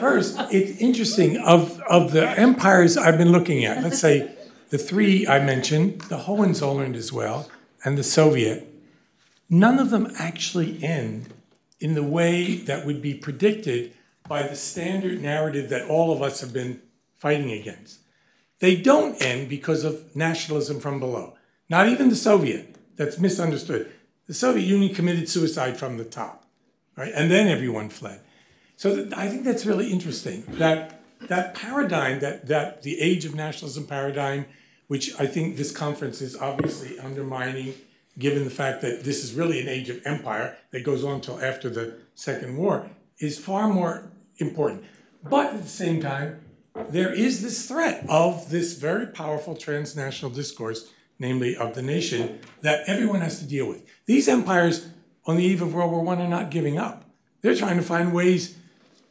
First, it's interesting of, of the empires I've been looking at, let's say the three I mentioned, the Hohenzollern as well, and the Soviet, none of them actually end in the way that would be predicted by the standard narrative that all of us have been fighting against. They don't end because of nationalism from below. Not even the Soviet, that's misunderstood. The Soviet Union committed suicide from the top, right? And then everyone fled. So th- I think that's really interesting that that paradigm, that, that the age of nationalism paradigm, which I think this conference is obviously undermining given the fact that this is really an age of empire that goes on until after the Second War, is far more important. But at the same time, there is this threat of this very powerful transnational discourse, namely of the nation, that everyone has to deal with. These empires on the eve of World War I are not giving up. They're trying to find ways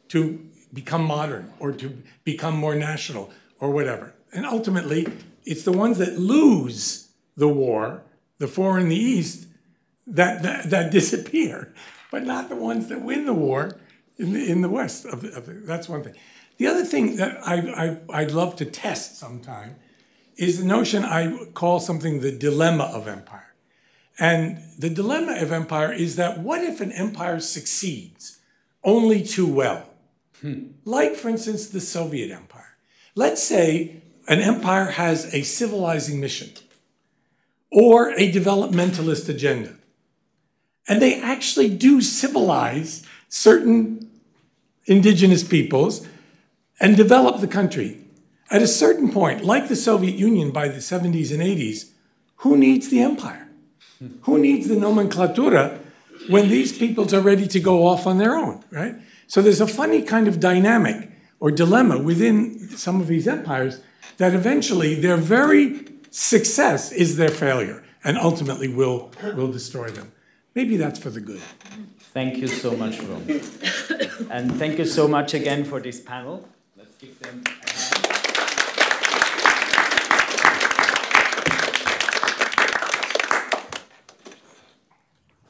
to become modern or to become more national or whatever. And ultimately, it's the ones that lose the war, the four in the East, that, that, that disappear, but not the ones that win the war in the, in the West. Of the, of the, that's one thing. The other thing that I, I, I'd love to test sometime is the notion I call something the dilemma of empire. And the dilemma of empire is that what if an empire succeeds only too well? Like, for instance, the Soviet Empire. Let's say an empire has a civilizing mission or a developmentalist agenda. And they actually do civilize certain indigenous peoples and develop the country. At a certain point, like the Soviet Union by the 70s and 80s, who needs the empire? Who needs the nomenklatura when these peoples are ready to go off on their own, right? So there's a funny kind of dynamic or dilemma within some of these empires that eventually their very success is their failure and ultimately will, will destroy them. Maybe that's for the good. Thank you so much, Ron. and thank you so much again for this panel. Let's give them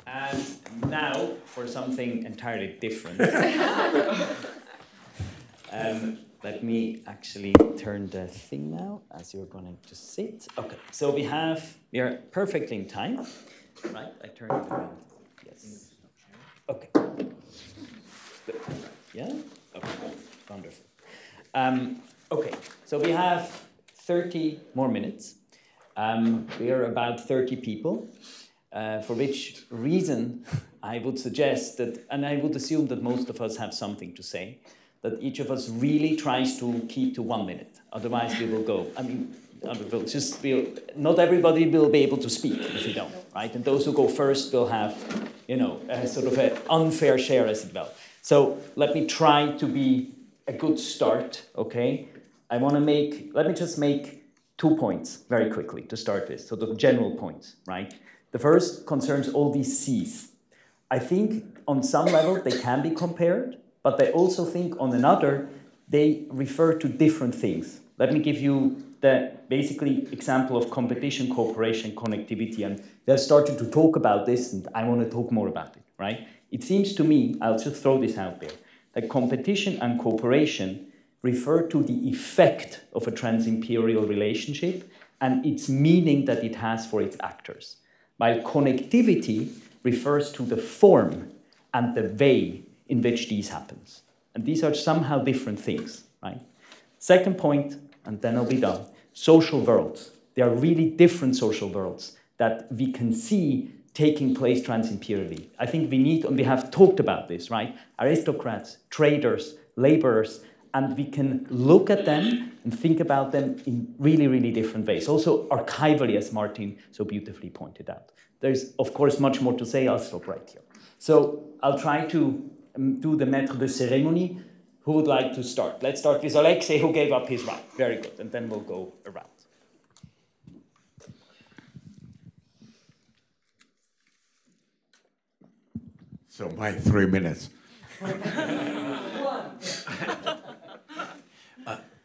And now for something entirely different. um, let me actually turn the thing now as you're going to sit. Okay, so we have, we are perfectly in time, right? I turn it around. Yes. Okay. Good. Yeah? Okay, wonderful. Um, okay, so we have 30 more minutes. Um, we are about 30 people, uh, for which reason I would suggest that, and I would assume that most of us have something to say, that each of us really tries to keep to one minute. Otherwise, we will go. I mean, we'll just we'll, not everybody will be able to speak if we don't, right? And those who go first will have, you know, a sort of an unfair share as it well. So let me try to be a good start, okay? I want to make, let me just make two points very quickly to start with, so the general points, right? The first concerns all these C's. I think on some level they can be compared, but I also think on another they refer to different things. Let me give you the basically example of competition, cooperation, connectivity, and they're starting to talk about this, and I want to talk more about it, right? It seems to me, I'll just throw this out there, that competition and cooperation refer to the effect of a trans-imperial relationship and its meaning that it has for its actors, while connectivity refers to the form and the way in which these happens. And these are somehow different things, right? Second point, and then I'll be done. Social worlds. They are really different social worlds that we can see taking place trans-imperially. I think we need, and we have talked about this, right? Aristocrats, traders, laborers, and we can look at them and think about them in really, really different ways. Also archivally, as Martin so beautifully pointed out. There's, of course, much more to say. I'll stop right here. So I'll try to um, do the maître de cérémonie. Who would like to start? Let's start with Alexei, who gave up his right. Very good. And then we'll go around. So my three minutes.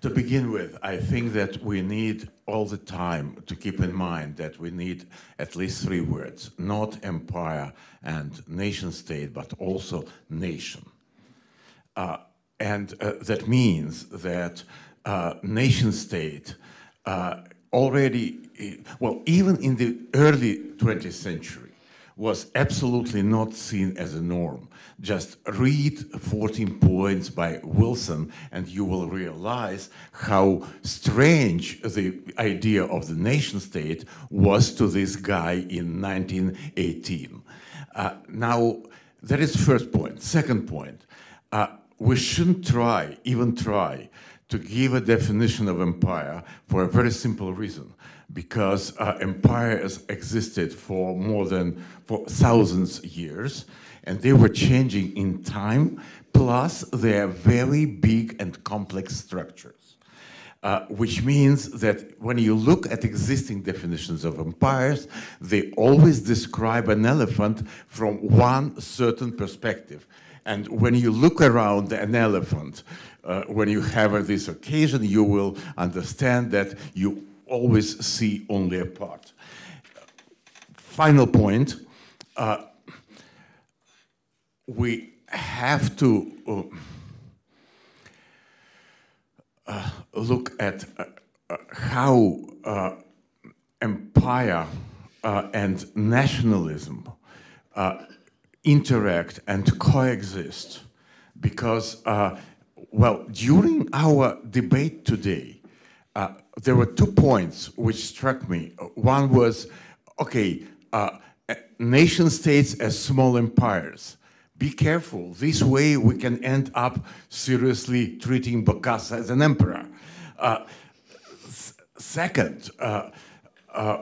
To begin with, I think that we need all the time to keep in mind that we need at least three words, not empire and nation state, but also nation. Uh, and uh, that means that uh, nation state uh, already, well, even in the early 20th century, was absolutely not seen as a norm. Just read 14 Points by Wilson and you will realize how strange the idea of the nation state was to this guy in 1918. Uh, now, that is first point. Second point, uh, we shouldn't try, even try, to give a definition of empire for a very simple reason because uh, empire has existed for more than for thousands of years and they were changing in time plus they are very big and complex structures uh, which means that when you look at existing definitions of empires, they always describe an elephant from one certain perspective. And when you look around an elephant, uh, when you have this occasion, you will understand that you always see only a part. Final point, uh, we have to uh, uh, look at uh, uh, how empire and nationalism interact and coexist because, well, during our debate today, there were two points which struck me. One was, okay, nation states as small empires be careful. This way we can end up seriously treating Bokassa as an emperor. Uh, second, uh, uh,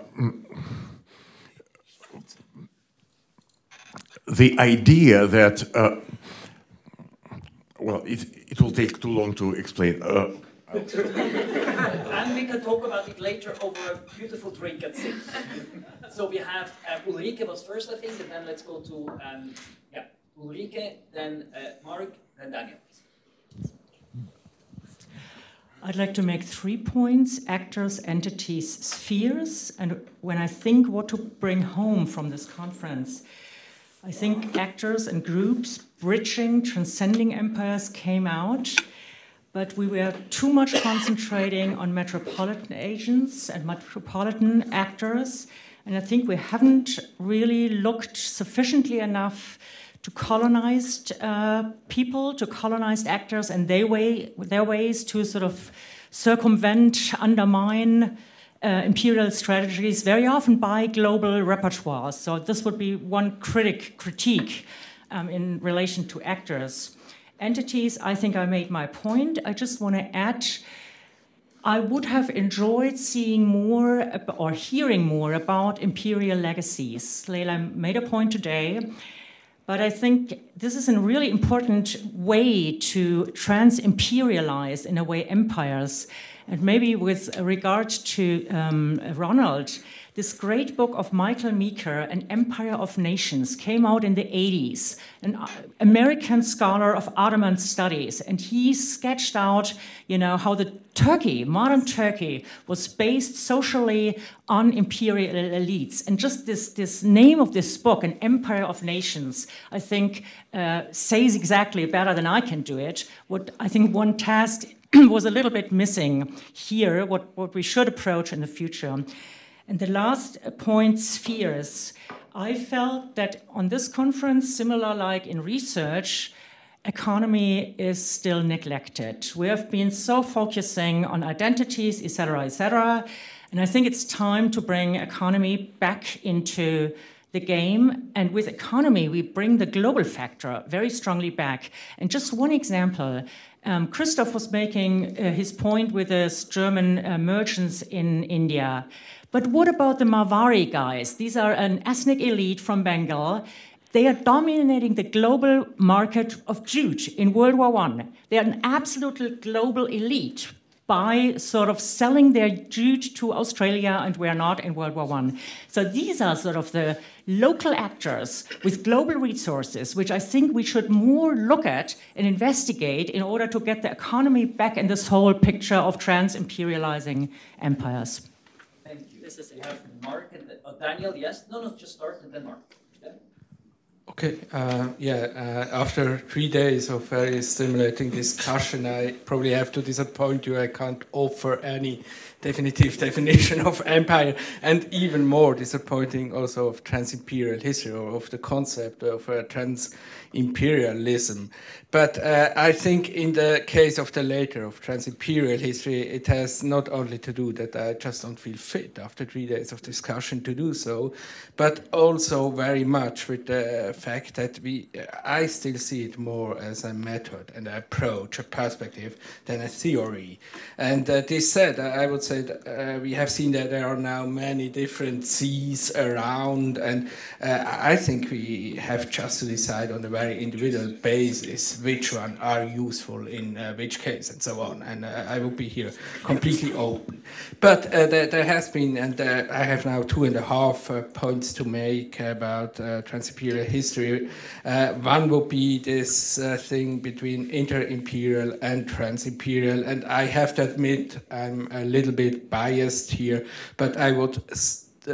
the idea that, uh, well, it, it will take too long to explain. Uh, and we can talk about it later over a beautiful drink at six. so we have uh, Ulrike was first, I think, and then let's go to um, yeah. Ulrike, then uh, Mark, then Daniel. I'd like to make three points actors, entities, spheres. And when I think what to bring home from this conference, I think actors and groups bridging, transcending empires came out, but we were too much concentrating on metropolitan agents and metropolitan actors. And I think we haven't really looked sufficiently enough to colonized uh, people, to colonized actors, and their way, their ways to sort of circumvent, undermine uh, imperial strategies, very often by global repertoires. So this would be one critic critique um, in relation to actors. Entities, I think I made my point. I just want to add. I would have enjoyed seeing more or hearing more about imperial legacies. Leyla made a point today but I think this is a really important way to trans imperialize, in a way, empires. And maybe with regard to um, Ronald, this great book of Michael Meeker, An Empire of Nations, came out in the 80s, an American scholar of Ottoman studies, and he sketched out, you know, how the Turkey, modern Turkey, was based socially on imperial elites. And just this, this name of this book, An Empire of Nations, I think uh, says exactly better than I can do it. What I think one task was a little bit missing here, what, what we should approach in the future. And the last point, spheres. I felt that on this conference, similar like in research, economy is still neglected. We have been so focusing on identities, etc., etc., and I think it's time to bring economy back into the game. And with economy, we bring the global factor very strongly back. And just one example. Um, Christof was making uh, his point with the German uh, merchants in India. But what about the Marwari guys? These are an ethnic elite from Bengal. They are dominating the global market of jute in World War I. They are an absolute global elite by sort of selling their jute to Australia and we're not in World War I. So these are sort of the local actors with global resources, which I think we should more look at and investigate in order to get the economy back in this whole picture of trans imperializing empires. This is have Mark and uh, Daniel. Yes, no, no, just start and then Mark. Okay, uh, yeah, uh, after three days of very stimulating discussion, I probably have to disappoint you. I can't offer any definitive definition of empire, and even more disappointing also of trans-imperial history or of the concept of uh, trans-imperialism. But uh, I think in the case of the later of trans-imperial history, it has not only to do that I just don't feel fit after three days of discussion to do so, but also very much with the fact that we, I still see it more as a method and an approach, a perspective, than a theory. And uh, this said, I would say that, uh, we have seen that there are now many different seas around, and uh, I think we have just to decide on a very individual basis which one are useful in uh, which case and so on. And uh, I will be here completely open. But uh, there, there, has been, and uh, I have now two and a half uh, points to make about uh, trans-imperial history. one would be this thing between inter-imperial and trans-imperial, and I have to admit I'm a little bit biased here, but I would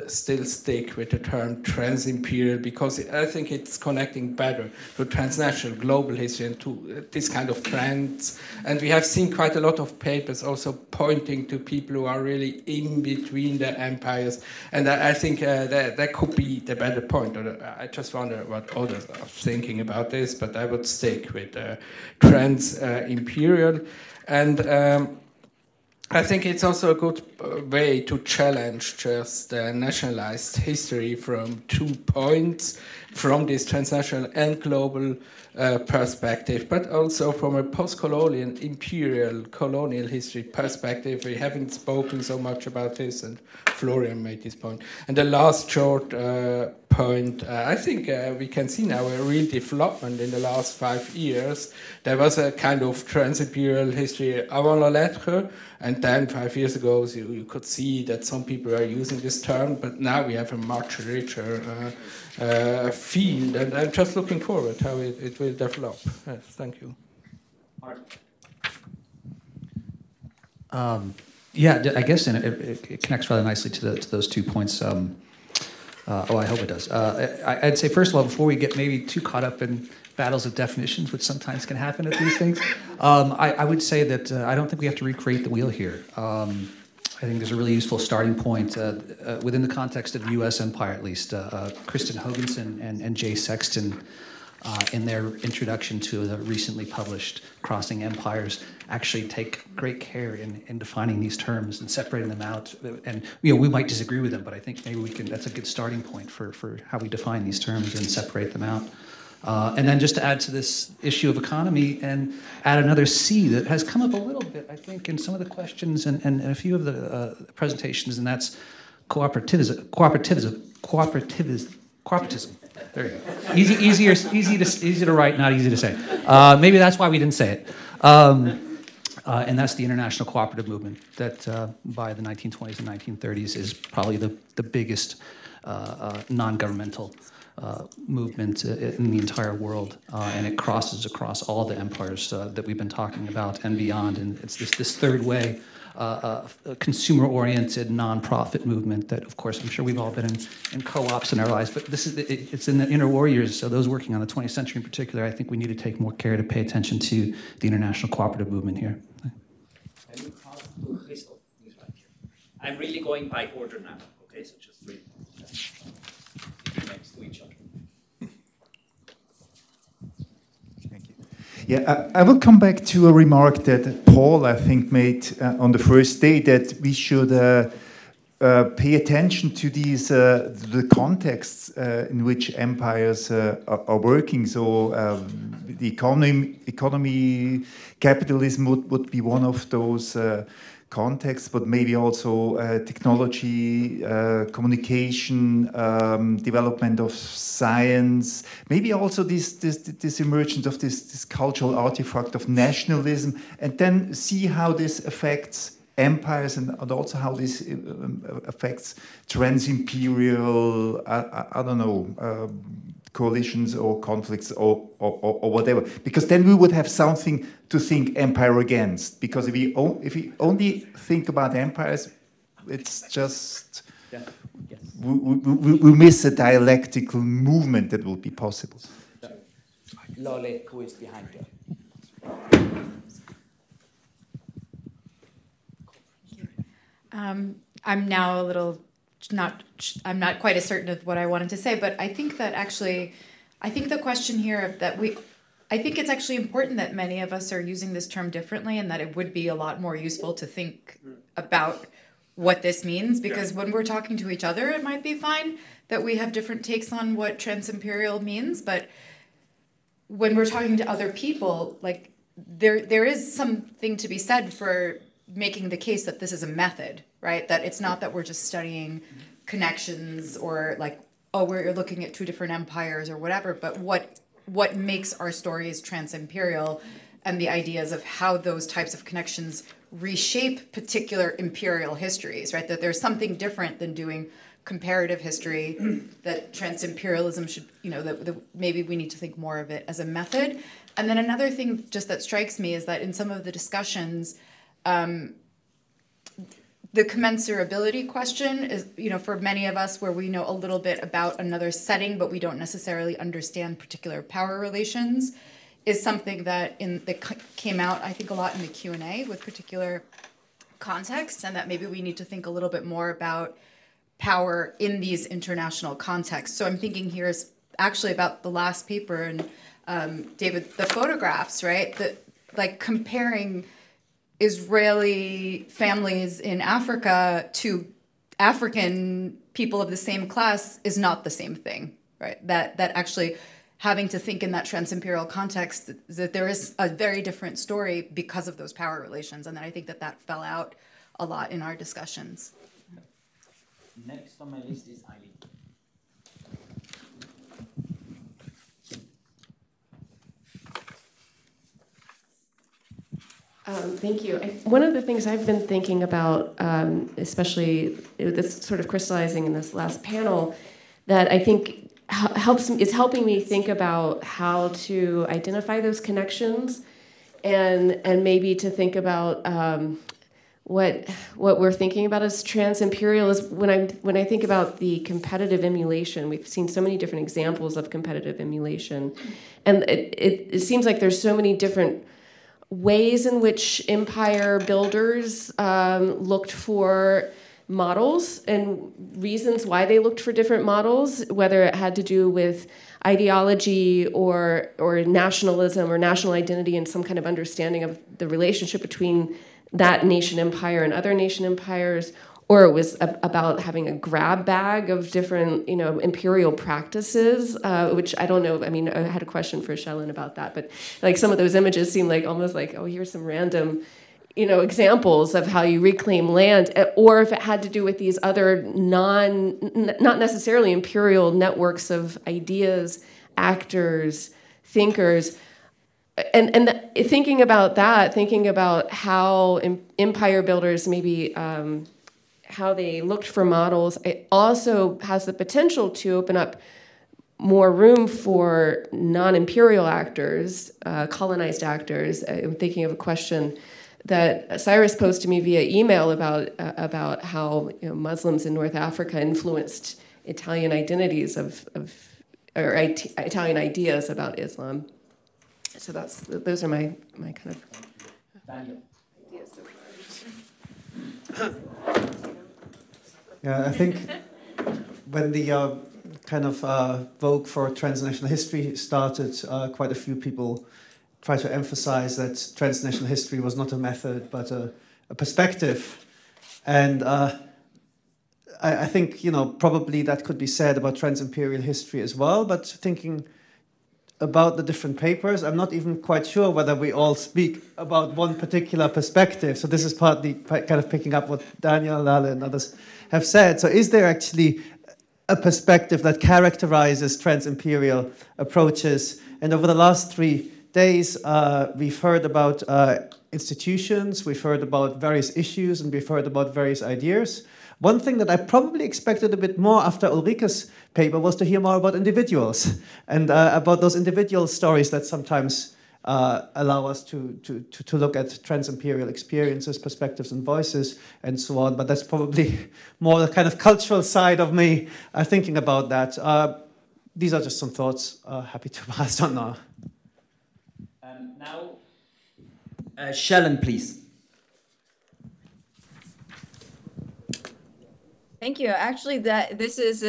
still stick with the term trans-imperial because I think it's connecting better to transnational global history and to uh, this kind of trends. And we have seen quite a lot of papers also pointing to people who are really in between the empires. And I, I think uh, that, that could be the better point. Or I just wonder what others are thinking about this, but I would stick with uh, trans-imperial. and um, I think it's also a good uh, way to challenge just the nationalized history from two points, from this transnational and global uh, perspective, but also from a post-colonial, imperial, colonial history perspective. We haven't spoken so much about this, and Florian made this point. And the last short uh, point, uh, I think uh, we can see now a real development in the last five years. There was a kind of trans-imperial history avant la lettre, and then five years ago, you, you could see that some people are using this term, but now we have a much richer uh, uh, field, and I'm just looking forward how it, it will develop. Yes, thank you. Um, yeah, I guess and it, it, connects rather nicely to, the, to those two points. Um, uh, oh, I hope it does. Uh, I, would say, first of all, before we get maybe too caught up in battles of definitions, which sometimes can happen at these things, um, I, I, would say that uh, I don't think we have to recreate the wheel here. Um, I think there's a really useful starting point uh, uh, within the context of the U.S. empire, at least. Uh, Kristin Hoganson and, and Jay Sexton, uh, in their introduction to the recently published Crossing Empires, actually take great care in, in defining these terms and separating them out. And you know, we might disagree with them, but I think maybe we can. That's a good starting point for for how we define these terms and separate them out. Uh, and then just to add to this issue of economy and add another C that has come up a little bit, I think, in some of the questions and, and a few of the uh, presentations, and that's cooperativism, cooperativism, cooperativism, cooperatism. There you go. Easy, easier, easy to, easy to write, not easy to say. Uh, maybe that's why we didn't say it. Um, uh, and that's the international cooperative movement that uh, by the 1920s and 1930s is probably the, the biggest uh, uh, non-governmental uh, movement in the entire world, and it crosses across all the empires that we've been talking about and beyond. And it's this, this third way, uh, consumer-oriented nonprofit movement that, of course, I'm sure we've all been in, in co-ops in our lives. But this is it, it's in the inner warriors. So those working on the 20th century in particular, I think we need to take more care to pay attention to the international cooperative movement here. I'm really going by order now. Okay, so just three. Yeah, I, I, will come back to a remark that Paul, I think, made uh, on the first day that we should uh, uh, pay attention to these uh, the contexts uh, in which empires uh, are, are, working. So um, the economy, economy, capitalism would, would be one of those context, but maybe also uh, technology, uh, communication, um, development of science, maybe also this, this, this emergence of this, this cultural artifact of nationalism, and then see how this affects empires and, also how this uh, affects trans-imperial, I, I, don't know, um, coalitions or conflicts or, or, or, whatever. Because then we would have something to think empire against. Because if we, if we only think about empires, it's just yeah. yes. we, we, we, miss a dialectical movement that will be possible. Lole, who is behind you? Um, I'm now a little not. I'm not quite as certain of what I wanted to say, but I think that actually, I think the question here that we. I think it's actually important that many of us are using this term differently, and that it would be a lot more useful to think about what this means because when we're talking to each other, it might be fine that we have different takes on what transimperial means, but when we're talking to other people, like there there is something to be said for making the case that this is a method, right? That it's not that we're just studying connections or like oh we're looking at two different empires or whatever, but what what makes our stories trans-imperial and the ideas of how those types of connections reshape particular imperial histories, right? That there's something different than doing comparative history, that trans-imperialism should, you know, that, that maybe we need to think more of it as a method. And then another thing just that strikes me is that in some of the discussions, um, the commensurability question is, you know, for many of us where we know a little bit about another setting, but we don't necessarily understand particular power relations, is something that in that came out, I think, a lot in the Q and A with particular context, and that maybe we need to think a little bit more about power in these international contexts. So I'm thinking here is actually about the last paper and um, David, the photographs, right? That like comparing Israeli families in Africa to African people of the same class is not the same thing, right? That that actually having to think in that transimperial context that there is a very different story because of those power relations, and then I think that that fell out a lot in our discussions. Next on my list is Eileen. Um, thank you. I, one of the things I've been thinking about, um, especially this sort of crystallizing in this last panel, that I think helps is helping me think about how to identify those connections, and and maybe to think about um, what what we're thinking about as trans imperial is when I when I think about the competitive emulation, we've seen so many different examples of competitive emulation, and it, it, it seems like there's so many different ways in which empire builders um, looked for models and reasons why they looked for different models, whether it had to do with ideology or or nationalism or national identity and some kind of understanding of the relationship between that nation empire and other nation empires or it was a, about having a grab bag of different, you know, imperial practices, uh, which I don't know. I mean, I had a question for Shellen about that, but like some of those images seem like almost like, oh, here's some random, you know, examples of how you reclaim land, eh, or if it had to do with these other non, not necessarily imperial networks of ideas, actors, thinkers and and thinking about that, thinking about how empire builders maybe um, how they looked for models, it also has the potential to open up more room for non-imperial actors, uh, colonized actors. I'm thinking of a question that Cyrus posed to me via email about uh, about how you know, Muslims in North Africa influenced Italian identities of, of or it- Italian ideas about Islam. So that's those are my my kind of Yeah, I think when the uh, kind of uh, vogue for transnational history started, uh, quite a few people tried to emphasize that transnational history was not a method but a, a perspective, and uh, I, I think you know probably that could be said about transimperial history as well. But thinking about the different papers. I'm not even quite sure whether we all speak about one particular perspective. So this is partly kind of picking up what Daniel, Lale, and others have said. So is there actually a perspective that characterizes trans-imperial approaches? And over the last three days, uh, we've heard about uh, institutions, we've heard about various issues, and we've heard about various ideas. One thing that I probably expected a bit more after Ulrike's paper was to hear more about individuals and uh, about those individual stories that sometimes uh, allow us to, to, to, to, look at trans-imperial experiences, perspectives, and voices, and so on. But that's probably more the kind of cultural side of me uh, thinking about that. Uh, these are just some thoughts. Uh, happy to pass on now. Um, now, uh, Shellen, please. Thank you. Actually, that this is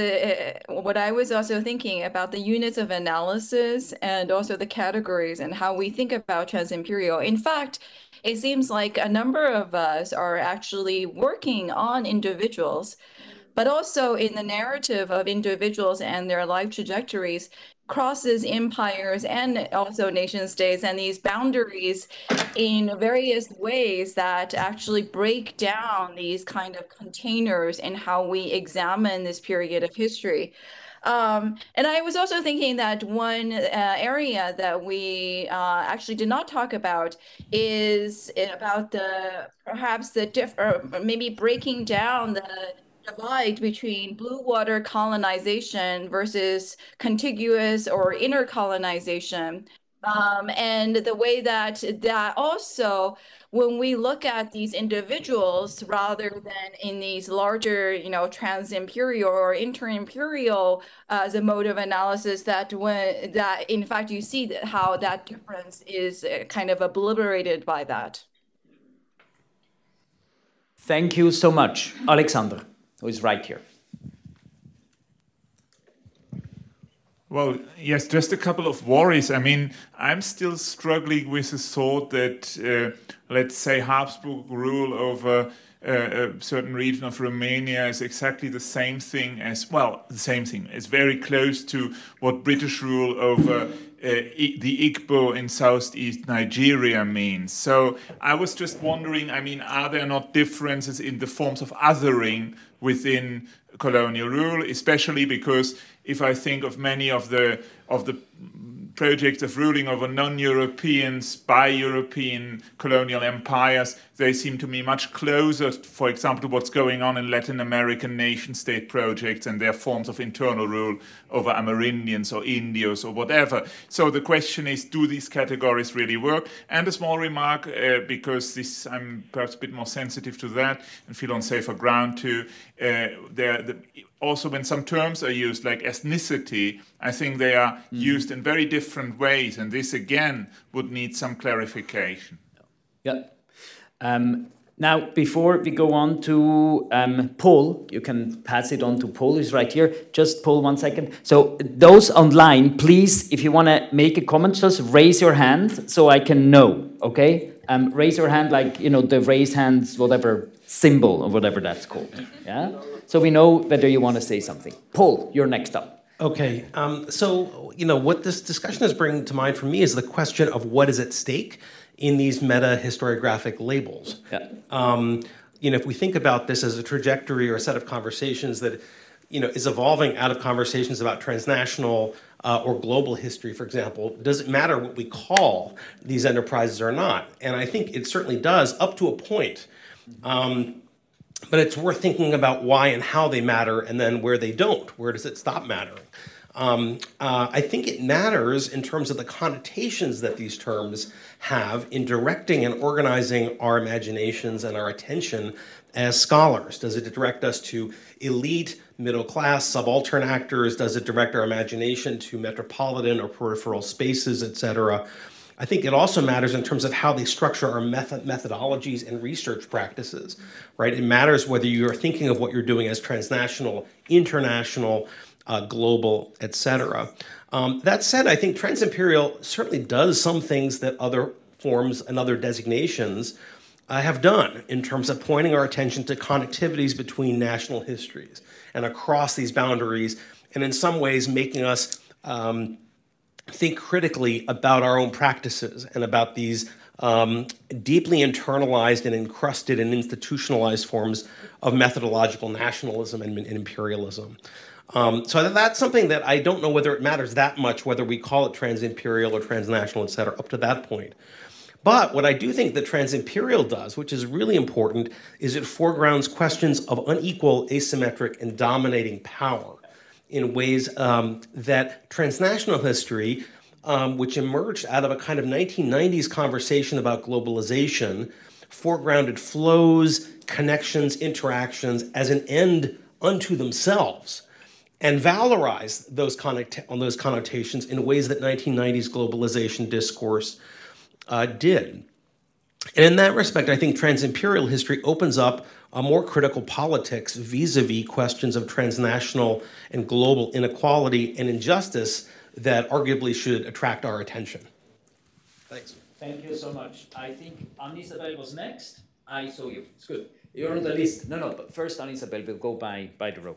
what I was also thinking about the units of analysis and also the categories and how we think about transimperial. In fact, it seems like a number of us are actually working on individuals, but also in the narrative of individuals and their life trajectories crosses empires and also nation states and these boundaries in various ways that actually break down these kind of containers and how we examine this period of history. Um, and I was also thinking that one uh, area that we uh, actually did not talk about is about the perhaps the diff or maybe breaking down the divide between blue water colonization versus contiguous or inner colonization. Um, and the way that that also when we look at these individuals rather than in these larger you know trans-imperial or inter-imperial uh, as a mode of analysis that when that in fact you see that how that difference is uh, kind of obliterated by that thank you so much alexander who is right here. Well, yes, just a couple of worries. I mean, I'm still struggling with the thought that, uh, let's say, Habsburg rule over uh, a certain region of Romania is exactly the same thing as, well, the same thing. It's very close to what British rule over uh, the Igbo in southeast Nigeria means. So I was just wondering, I mean, are there not differences in the forms of othering within colonial rule, especially because if I think of many of the of the projects of ruling over non-Europeans by European colonial empires, they seem to me much closer, for example, to what's going on in Latin American nation-state projects and their forms of internal rule over Amerindians or Indios or whatever. So the question is, do these categories really work? And a small remark, uh, because this I'm perhaps a bit more sensitive to that and feel on safer ground too. Uh, the, also when some terms are used like ethnicity, I think they are mm. used in very different ways, and this again would need some clarification. Yeah. Um, now, before we go on to um, Paul, you can pass it on to Paul, who's right here. Just Paul, one second. So, those online, please, if you want to make a comment, just raise your hand so I can know, okay? Um, raise your hand like, you know, the raise hands, whatever symbol or whatever that's called. Yeah? So we know whether you want to say something. Paul, you're next up. Okay, um, so you know what this discussion is bringing to mind for me is the question of what is at stake in these meta historiographic labels. Yeah. Um, you know, if we think about this as a trajectory or a set of conversations that you know is evolving out of conversations about transnational uh, or global history, for example, does it matter what we call these enterprises or not? And I think it certainly does, up to a point. Um, but it's worth thinking about why and how they matter and then where they don't. Where does it stop mattering? Um, uh, I think it matters in terms of the connotations that these terms have in directing and organizing our imaginations and our attention as scholars. Does it direct us to elite, middle class, subaltern actors? Does it direct our imagination to metropolitan or peripheral spaces, et cetera? I think it also matters in terms of how they structure our method methodologies and research practices, right? It matters whether you're thinking of what you're doing as transnational, international, uh, global, etc. Um, that said, I think transimperial certainly does some things that other forms and other designations uh, have done in terms of pointing our attention to connectivities between national histories and across these boundaries, and in some ways making us um, think critically about our own practices and about these um, deeply internalized and encrusted and institutionalized forms of methodological nationalism and, and imperialism. Um, so that's something that I don't know whether it matters that much whether we call it transimperial or transnational, et cetera, up to that point. But what I do think that transimperial does, which is really important, is it foregrounds questions of unequal, asymmetric, and dominating power in ways um, that transnational history, um, which emerged out of a kind of 1990s conversation about globalization, foregrounded flows, connections, interactions as an end unto themselves, and valorized those, connect- on those connotations in ways that 1990s globalization discourse uh, did. And in that respect, I think transimperial history opens up a more critical politics vis-a-vis questions of transnational and global inequality and injustice that arguably should attract our attention. Thanks. Thank you so much. I think Anne-Isabelle was next. I saw you. It's good. You're on the list. No, no, but first Anne-Isabelle will go by, by the row.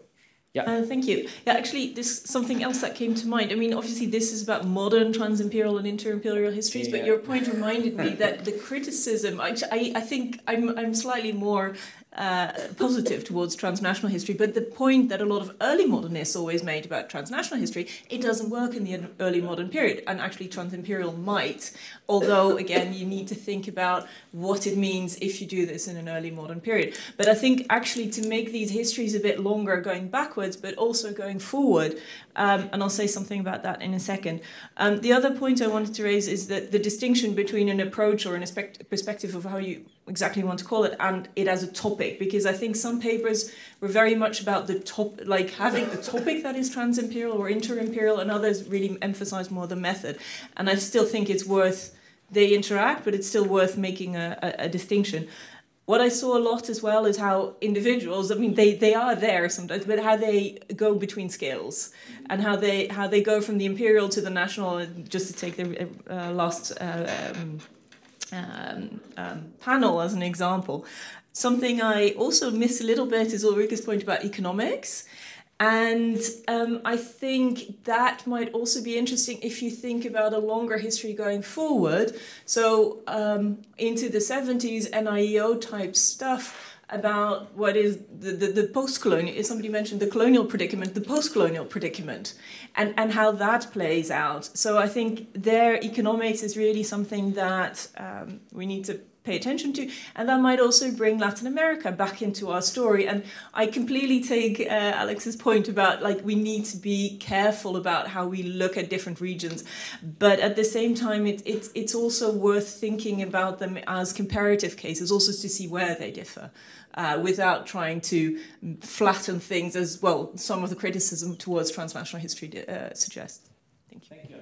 Yeah. Uh, thank you. Yeah, actually, this something else that came to mind. I mean, obviously, this is about modern trans-imperial and inter-imperial histories, Yeah. but your point reminded me that the criticism. I, I, I think I'm, I'm slightly more uh, positive towards transnational history, but the point that a lot of early modernists always made about transnational history, it doesn't work in the early modern period, and actually trans-imperial might. Although, again, you need to think about what it means if you do this in an early modern period. But I think actually to make these histories a bit longer going backwards, but also going forward, um, and I'll say something about that in a second. Um, the other point I wanted to raise is that the distinction between an approach or an aspect, perspective of how you exactly want to call it and it as a topic because I think some papers were very much about the top like having a topic that is trans-imperial or inter-imperial and others really emphasize more the method and I still think it's worth they interact but it's still worth making a, a, a distinction what I saw a lot as well is how individuals, I mean, they, they are there sometimes, but how they go between scales and how they how they go from the imperial to the national. Just to take the uh, last uh, um, um, um, panel as an example, something I also miss a little bit is Ulrike's point about economics. And um, I think that might also be interesting if you think about a longer history going forward. So, um, into the 70s, NIEO type stuff about what is the, the, the post colonial, somebody mentioned the colonial predicament, the post colonial predicament, and, and how that plays out. So, I think their economics is really something that um, we need to pay attention to and that might also bring latin america back into our story. And i completely take uh, alex's point about like we need to be careful about how we look at different regions. But at the same time it, it, it's also worth thinking about them as comparative cases also to see where they differ uh, without trying to flatten things as well some of the criticism towards transnational history uh, suggests. Thank you, thank you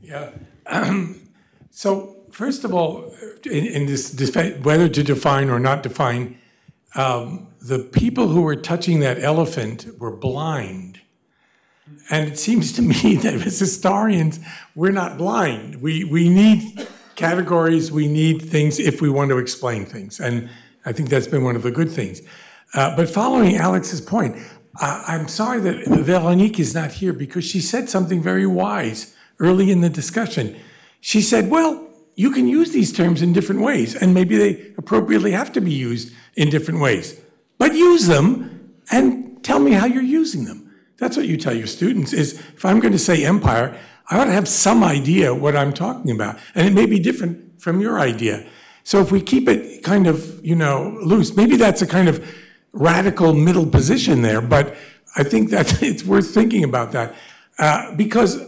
Yeah. so, first of all, in, in this whether to define or not define, um, the people who were touching that elephant were blind. And it seems to me that as historians, we're not blind. We, we need categories, we need things if we want to explain things. And I think that's been one of the good things. Uh, but following Alex's point, uh, I'm sorry that Veronique is not here because she said something very wise early in the discussion. She said, well, you can use these terms in different ways, and maybe they appropriately have to be used in different ways. But use them and tell me how you're using them. That's what you tell your students is if I'm going to say empire, I ought to have some idea what I'm talking about. And it may be different from your idea. So if we keep it kind of, you know, loose, maybe that's a kind of radical middle position there, but I think that it's worth thinking about that. Uh, because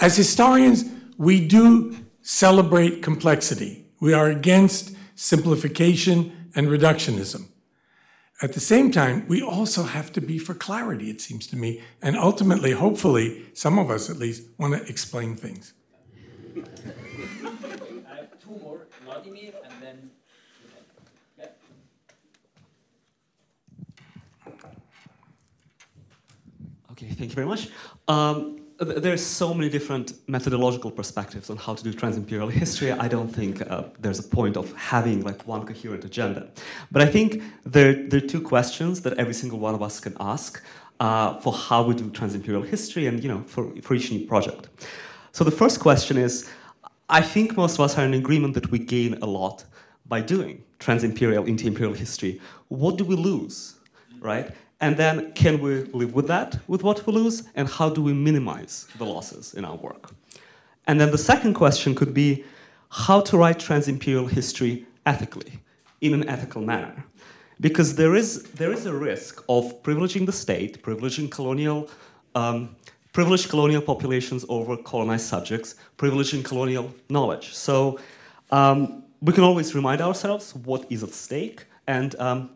as historians, we do celebrate complexity. We are against simplification and reductionism. At the same time, we also have to be for clarity, it seems to me, and ultimately, hopefully, some of us at least want to explain things. I have two more, Vladimir, and then. Yeah. Okay, thank you very much. Um, th- there's so many different methodological perspectives on how to do trans-imperial history. I don't think uh, there's a point of having like one coherent agenda. But I think there, there are two questions that every single one of us can ask uh, for how we do trans-imperial history and you know for, for each new project. So the first question is, I think most of us are in agreement that we gain a lot by doing trans-imperial, inter-imperial history. What do we lose, right? And then can we live with that, with what we lose? And how do we minimize the losses in our work? And then the second question could be how to write trans-imperial history ethically, in an ethical manner. Because there is, there is a risk of privileging the state, privileging colonial, um, privileged colonial populations over colonized subjects, privileging colonial knowledge. So um, we can always remind ourselves what is at stake and um,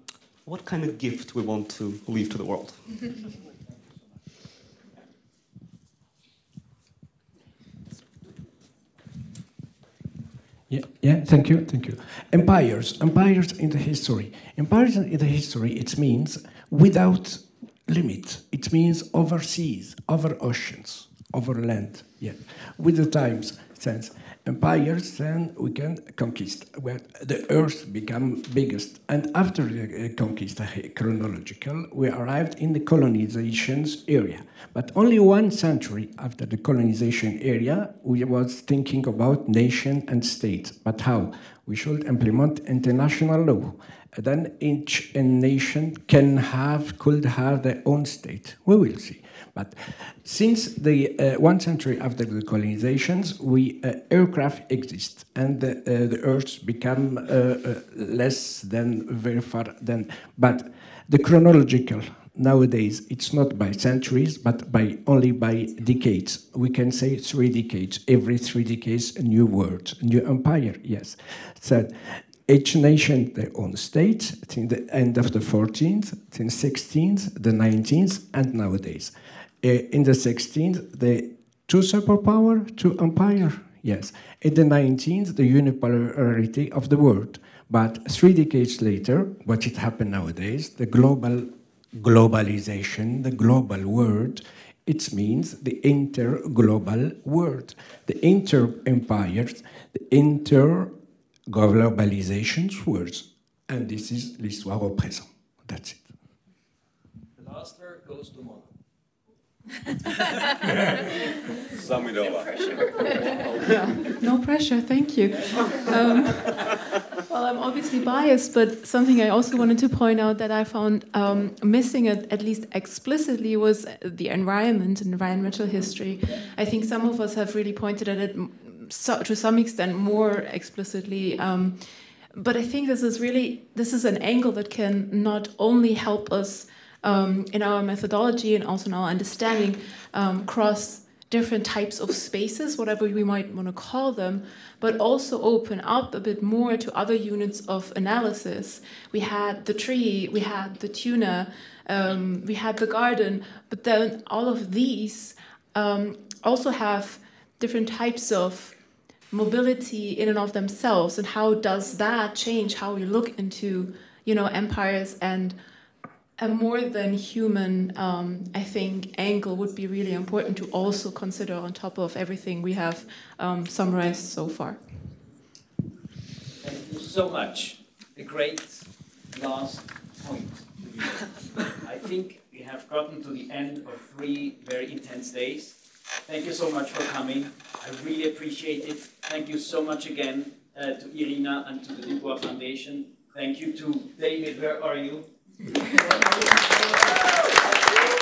what kind of gift we want to leave to the world. Yeah, yeah. Thank you, thank you. Empires, empires in the history. Empires in the history, it means without limit. It means overseas, over oceans, over land. Yeah, with the times sense empires, then we can conquest where the earth become biggest. And after the uh, conquest, uh, chronological, we arrived in the colonizations area. But only one century after the colonization area, we was thinking about nation and state. But how? We should implement international law. Then each nation can have, could have their own state. We will see. But since the uh, one century after the colonizations, we uh, aircraft exist, and the, uh, the Earth become uh, uh, less than very far than. But the chronological nowadays it's not by centuries, but by only by decades. We can say three decades. Every three decades, a new world, a new empire. Yes, so each nation their own state in the end of the 14th, in 16th, the 19th, and nowadays. Uh, in the 16th, the two superpower, two empire, yes. In the 19th, the unipolarity of the world. But three decades later, what it happened nowadays, the global globalization, the global world, it means the inter-global world, the inter-empires, the inter-globalizations words. And this is l'histoire au présent. That's it. The last word goes to Mona. No pressure, thank you. Um, well, I'm obviously biased, but something I also wanted to point out that I found um, missing, at, at, least explicitly, was the environment and environmental history. I think some of us have really pointed at it so, to some extent more explicitly. Um, but I think this is really this is an angle that can not only help us um, in our methodology and also in our understanding um, cross different types of spaces, whatever we might want to call them, but also open up a bit more to other units of analysis. We had the tree, we had the tuna, um, we had the garden, but then all of these um, also have different types of mobility in and of themselves, and how does that change how we look into, you know, empires and a more than human, um, I think, angle would be really important to also consider on top of everything we have um, summarized so far. Thank you so much. A great last point. I think we have gotten to the end of three very intense days. Thank you so much for coming. I really appreciate it. Thank you so much again uh, to Irina and to the du Bois Foundation. Thank you to David. Where are you? You. Thank you.